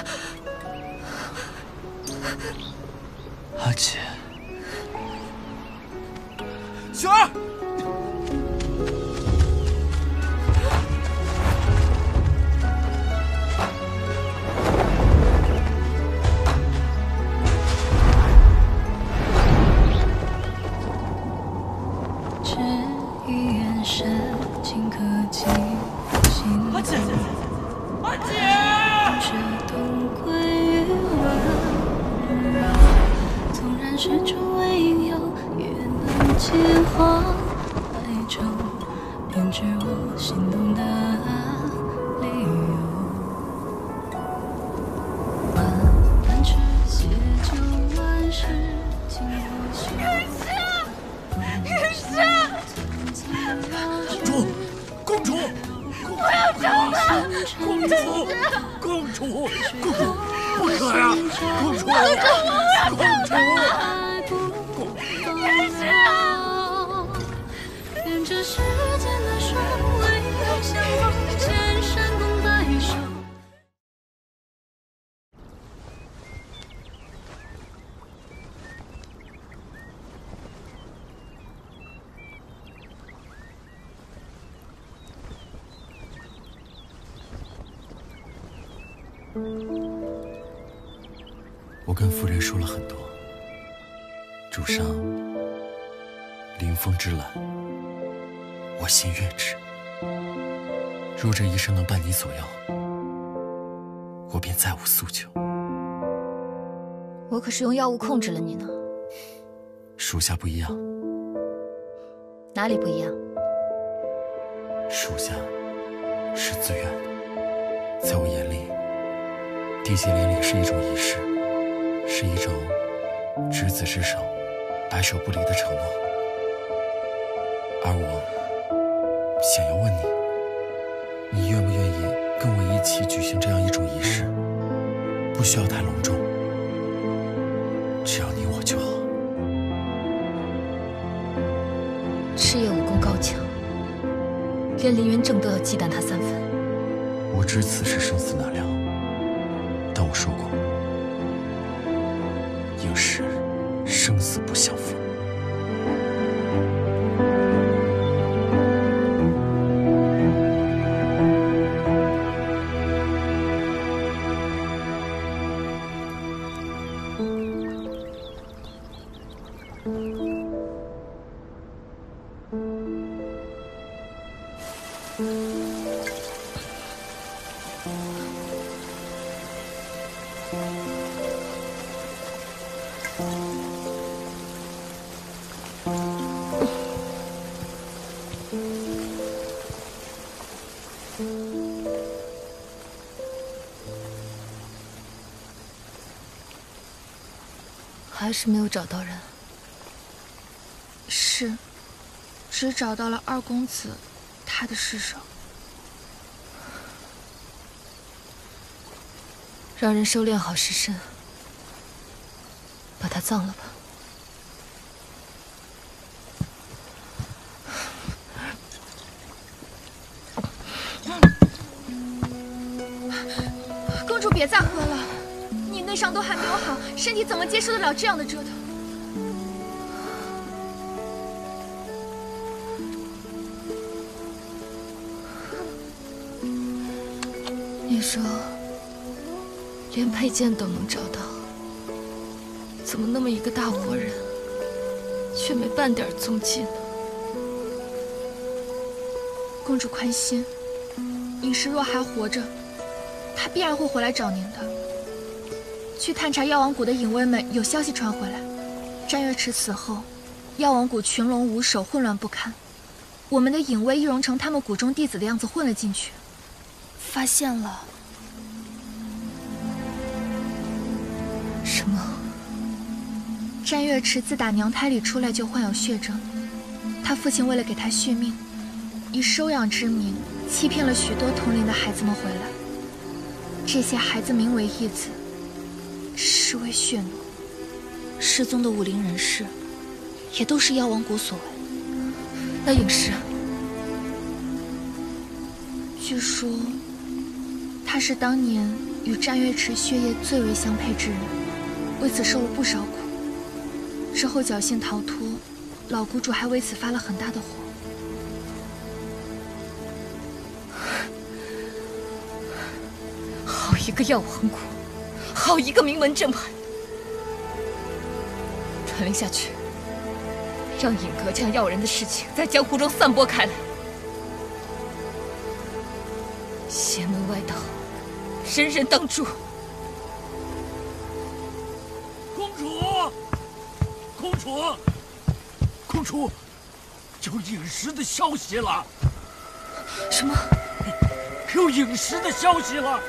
左右，我便再无诉求。我可是用药物控制了你呢，属下不一样，哪里不一样？属下是自愿的。在我眼里，缔结连理是一种仪式，是一种执子之手、白首不离的承诺。而我想要问你，起举行这样一种仪式？不需要太隆重，只要你我就好。赤焰武功高强，连林元正都要忌惮他三分。我知此事生死难料，但我说过，应是生死不相负。还是没有找到人。是，只找到了二公子他的尸首。让人收敛好尸身，把他葬了吧。公主别再喝了，伤都还没有好，身体怎么接受得了这样的折腾？你说，连佩剑都能找到，怎么那么一个大活人，却没半点踪迹呢？公主宽心，尹氏若还活着，他必然会回来找您的。去探查药王谷的隐卫们有消息传回来，战月池死后，药王谷群龙无首，混乱不堪。我们的隐卫易容成他们谷中弟子的样子混了进去，发现了什么？战月池自打娘胎里出来就患有血症，他父亲为了给他续命，以收养之名欺骗了许多同龄的孩子们回来。这些孩子名为义子，实为血奴。失踪的武林人士，也都是妖王谷所为。那尹氏，据说他是当年与战月池血液最为相配之人，为此受了不少苦。之后侥幸逃脱，老谷主还为此发了很大的火。好一个药王谷，好一个名门正派！传令下去，让尹阁将要人的事情在江湖中散播开来。邪门歪道，人人当诛。公主，公主，公公主，有陨石的消息了。什么？有陨石的消息了。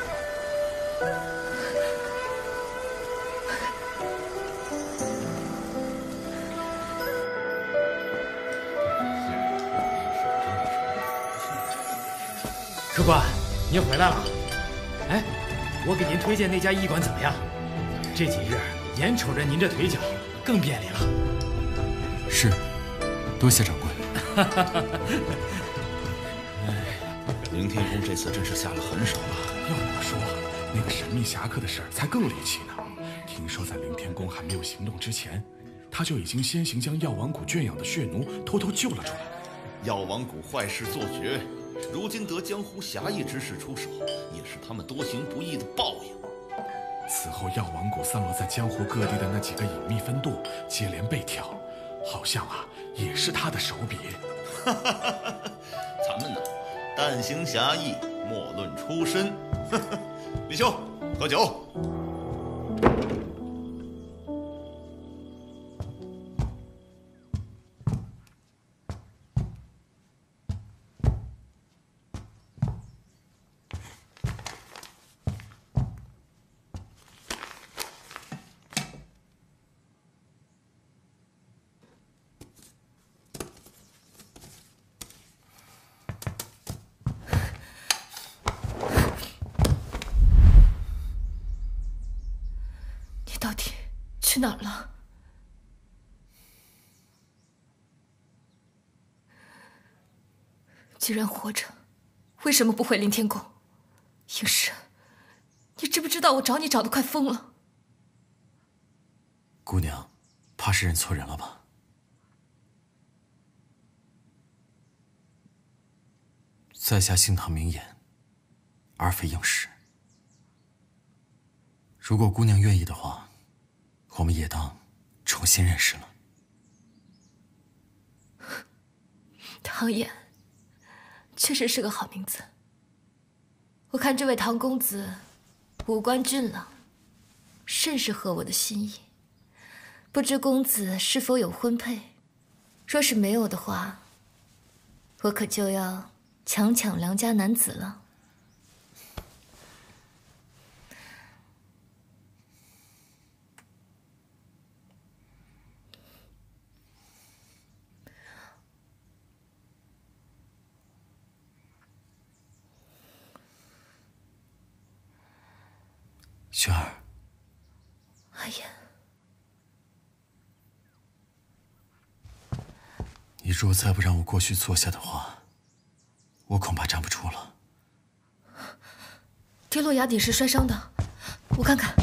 客官，您回来了。哎，我给您推荐那家医馆怎么样？这几日眼瞅着您这腿脚更便利了。是，多谢掌柜。凌天宫这次真是下了狠手了。要我说，那个神秘侠客的事儿才更离奇呢。听说在凌天宫还没有行动之前，他就已经先行将药王谷圈养的血奴偷偷救了出来。药王谷坏事做绝，如今得江湖侠义之士出手，也是他们多行不义的报应。此后，药王谷散落在江湖各地的那几个隐秘分舵接连被挑，好像啊，也是他的手笔。咱们呢，但行侠义，莫论出身。李兄，喝酒。既然活着，为什么不回凌天宫？应神，你知不知道我找你找的快疯了？姑娘，怕是认错人了吧？在下姓唐名言，而非应氏。如果姑娘愿意的话，我们也当重新认识了。唐偃，确实是个好名字。我看这位唐公子五官俊朗，甚是合我的心意。不知公子是否有婚配？若是没有的话，我可就要强抢良家男子了。轩儿，阿言，你若再不让我过去坐下的话，我恐怕站不住了。跌落崖底时摔伤的，我看看。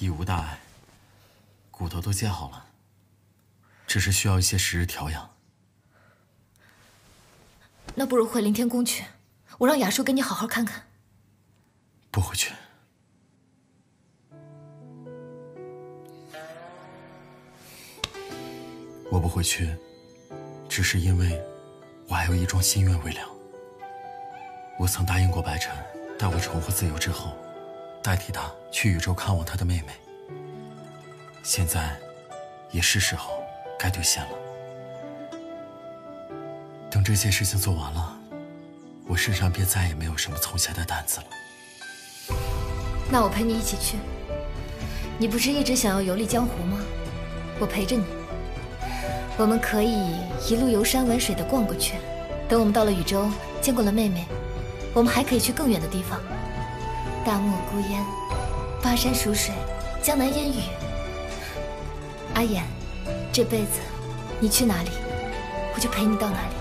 已无大碍，骨头都接好了，只是需要一些时日调养。那不如回凌天宫去，我让雅叔给你好好看看。不回去。我不回去，只是因为我还有一桩心愿未了。我曾答应过白晨，待我重获自由之后，代替他去宇宙看望他的妹妹。现在，也是时候该兑现了。等这些事情做完了，我身上便再也没有什么从前的担子了。那我陪你一起去。你不是一直想要游历江湖吗？我陪着你。我们可以一路游山玩水的逛过去。等我们到了禹州，见过了妹妹，我们还可以去更远的地方。大漠孤烟，巴山蜀水，江南烟雨。阿衍，这辈子你去哪里，我就陪你到哪里。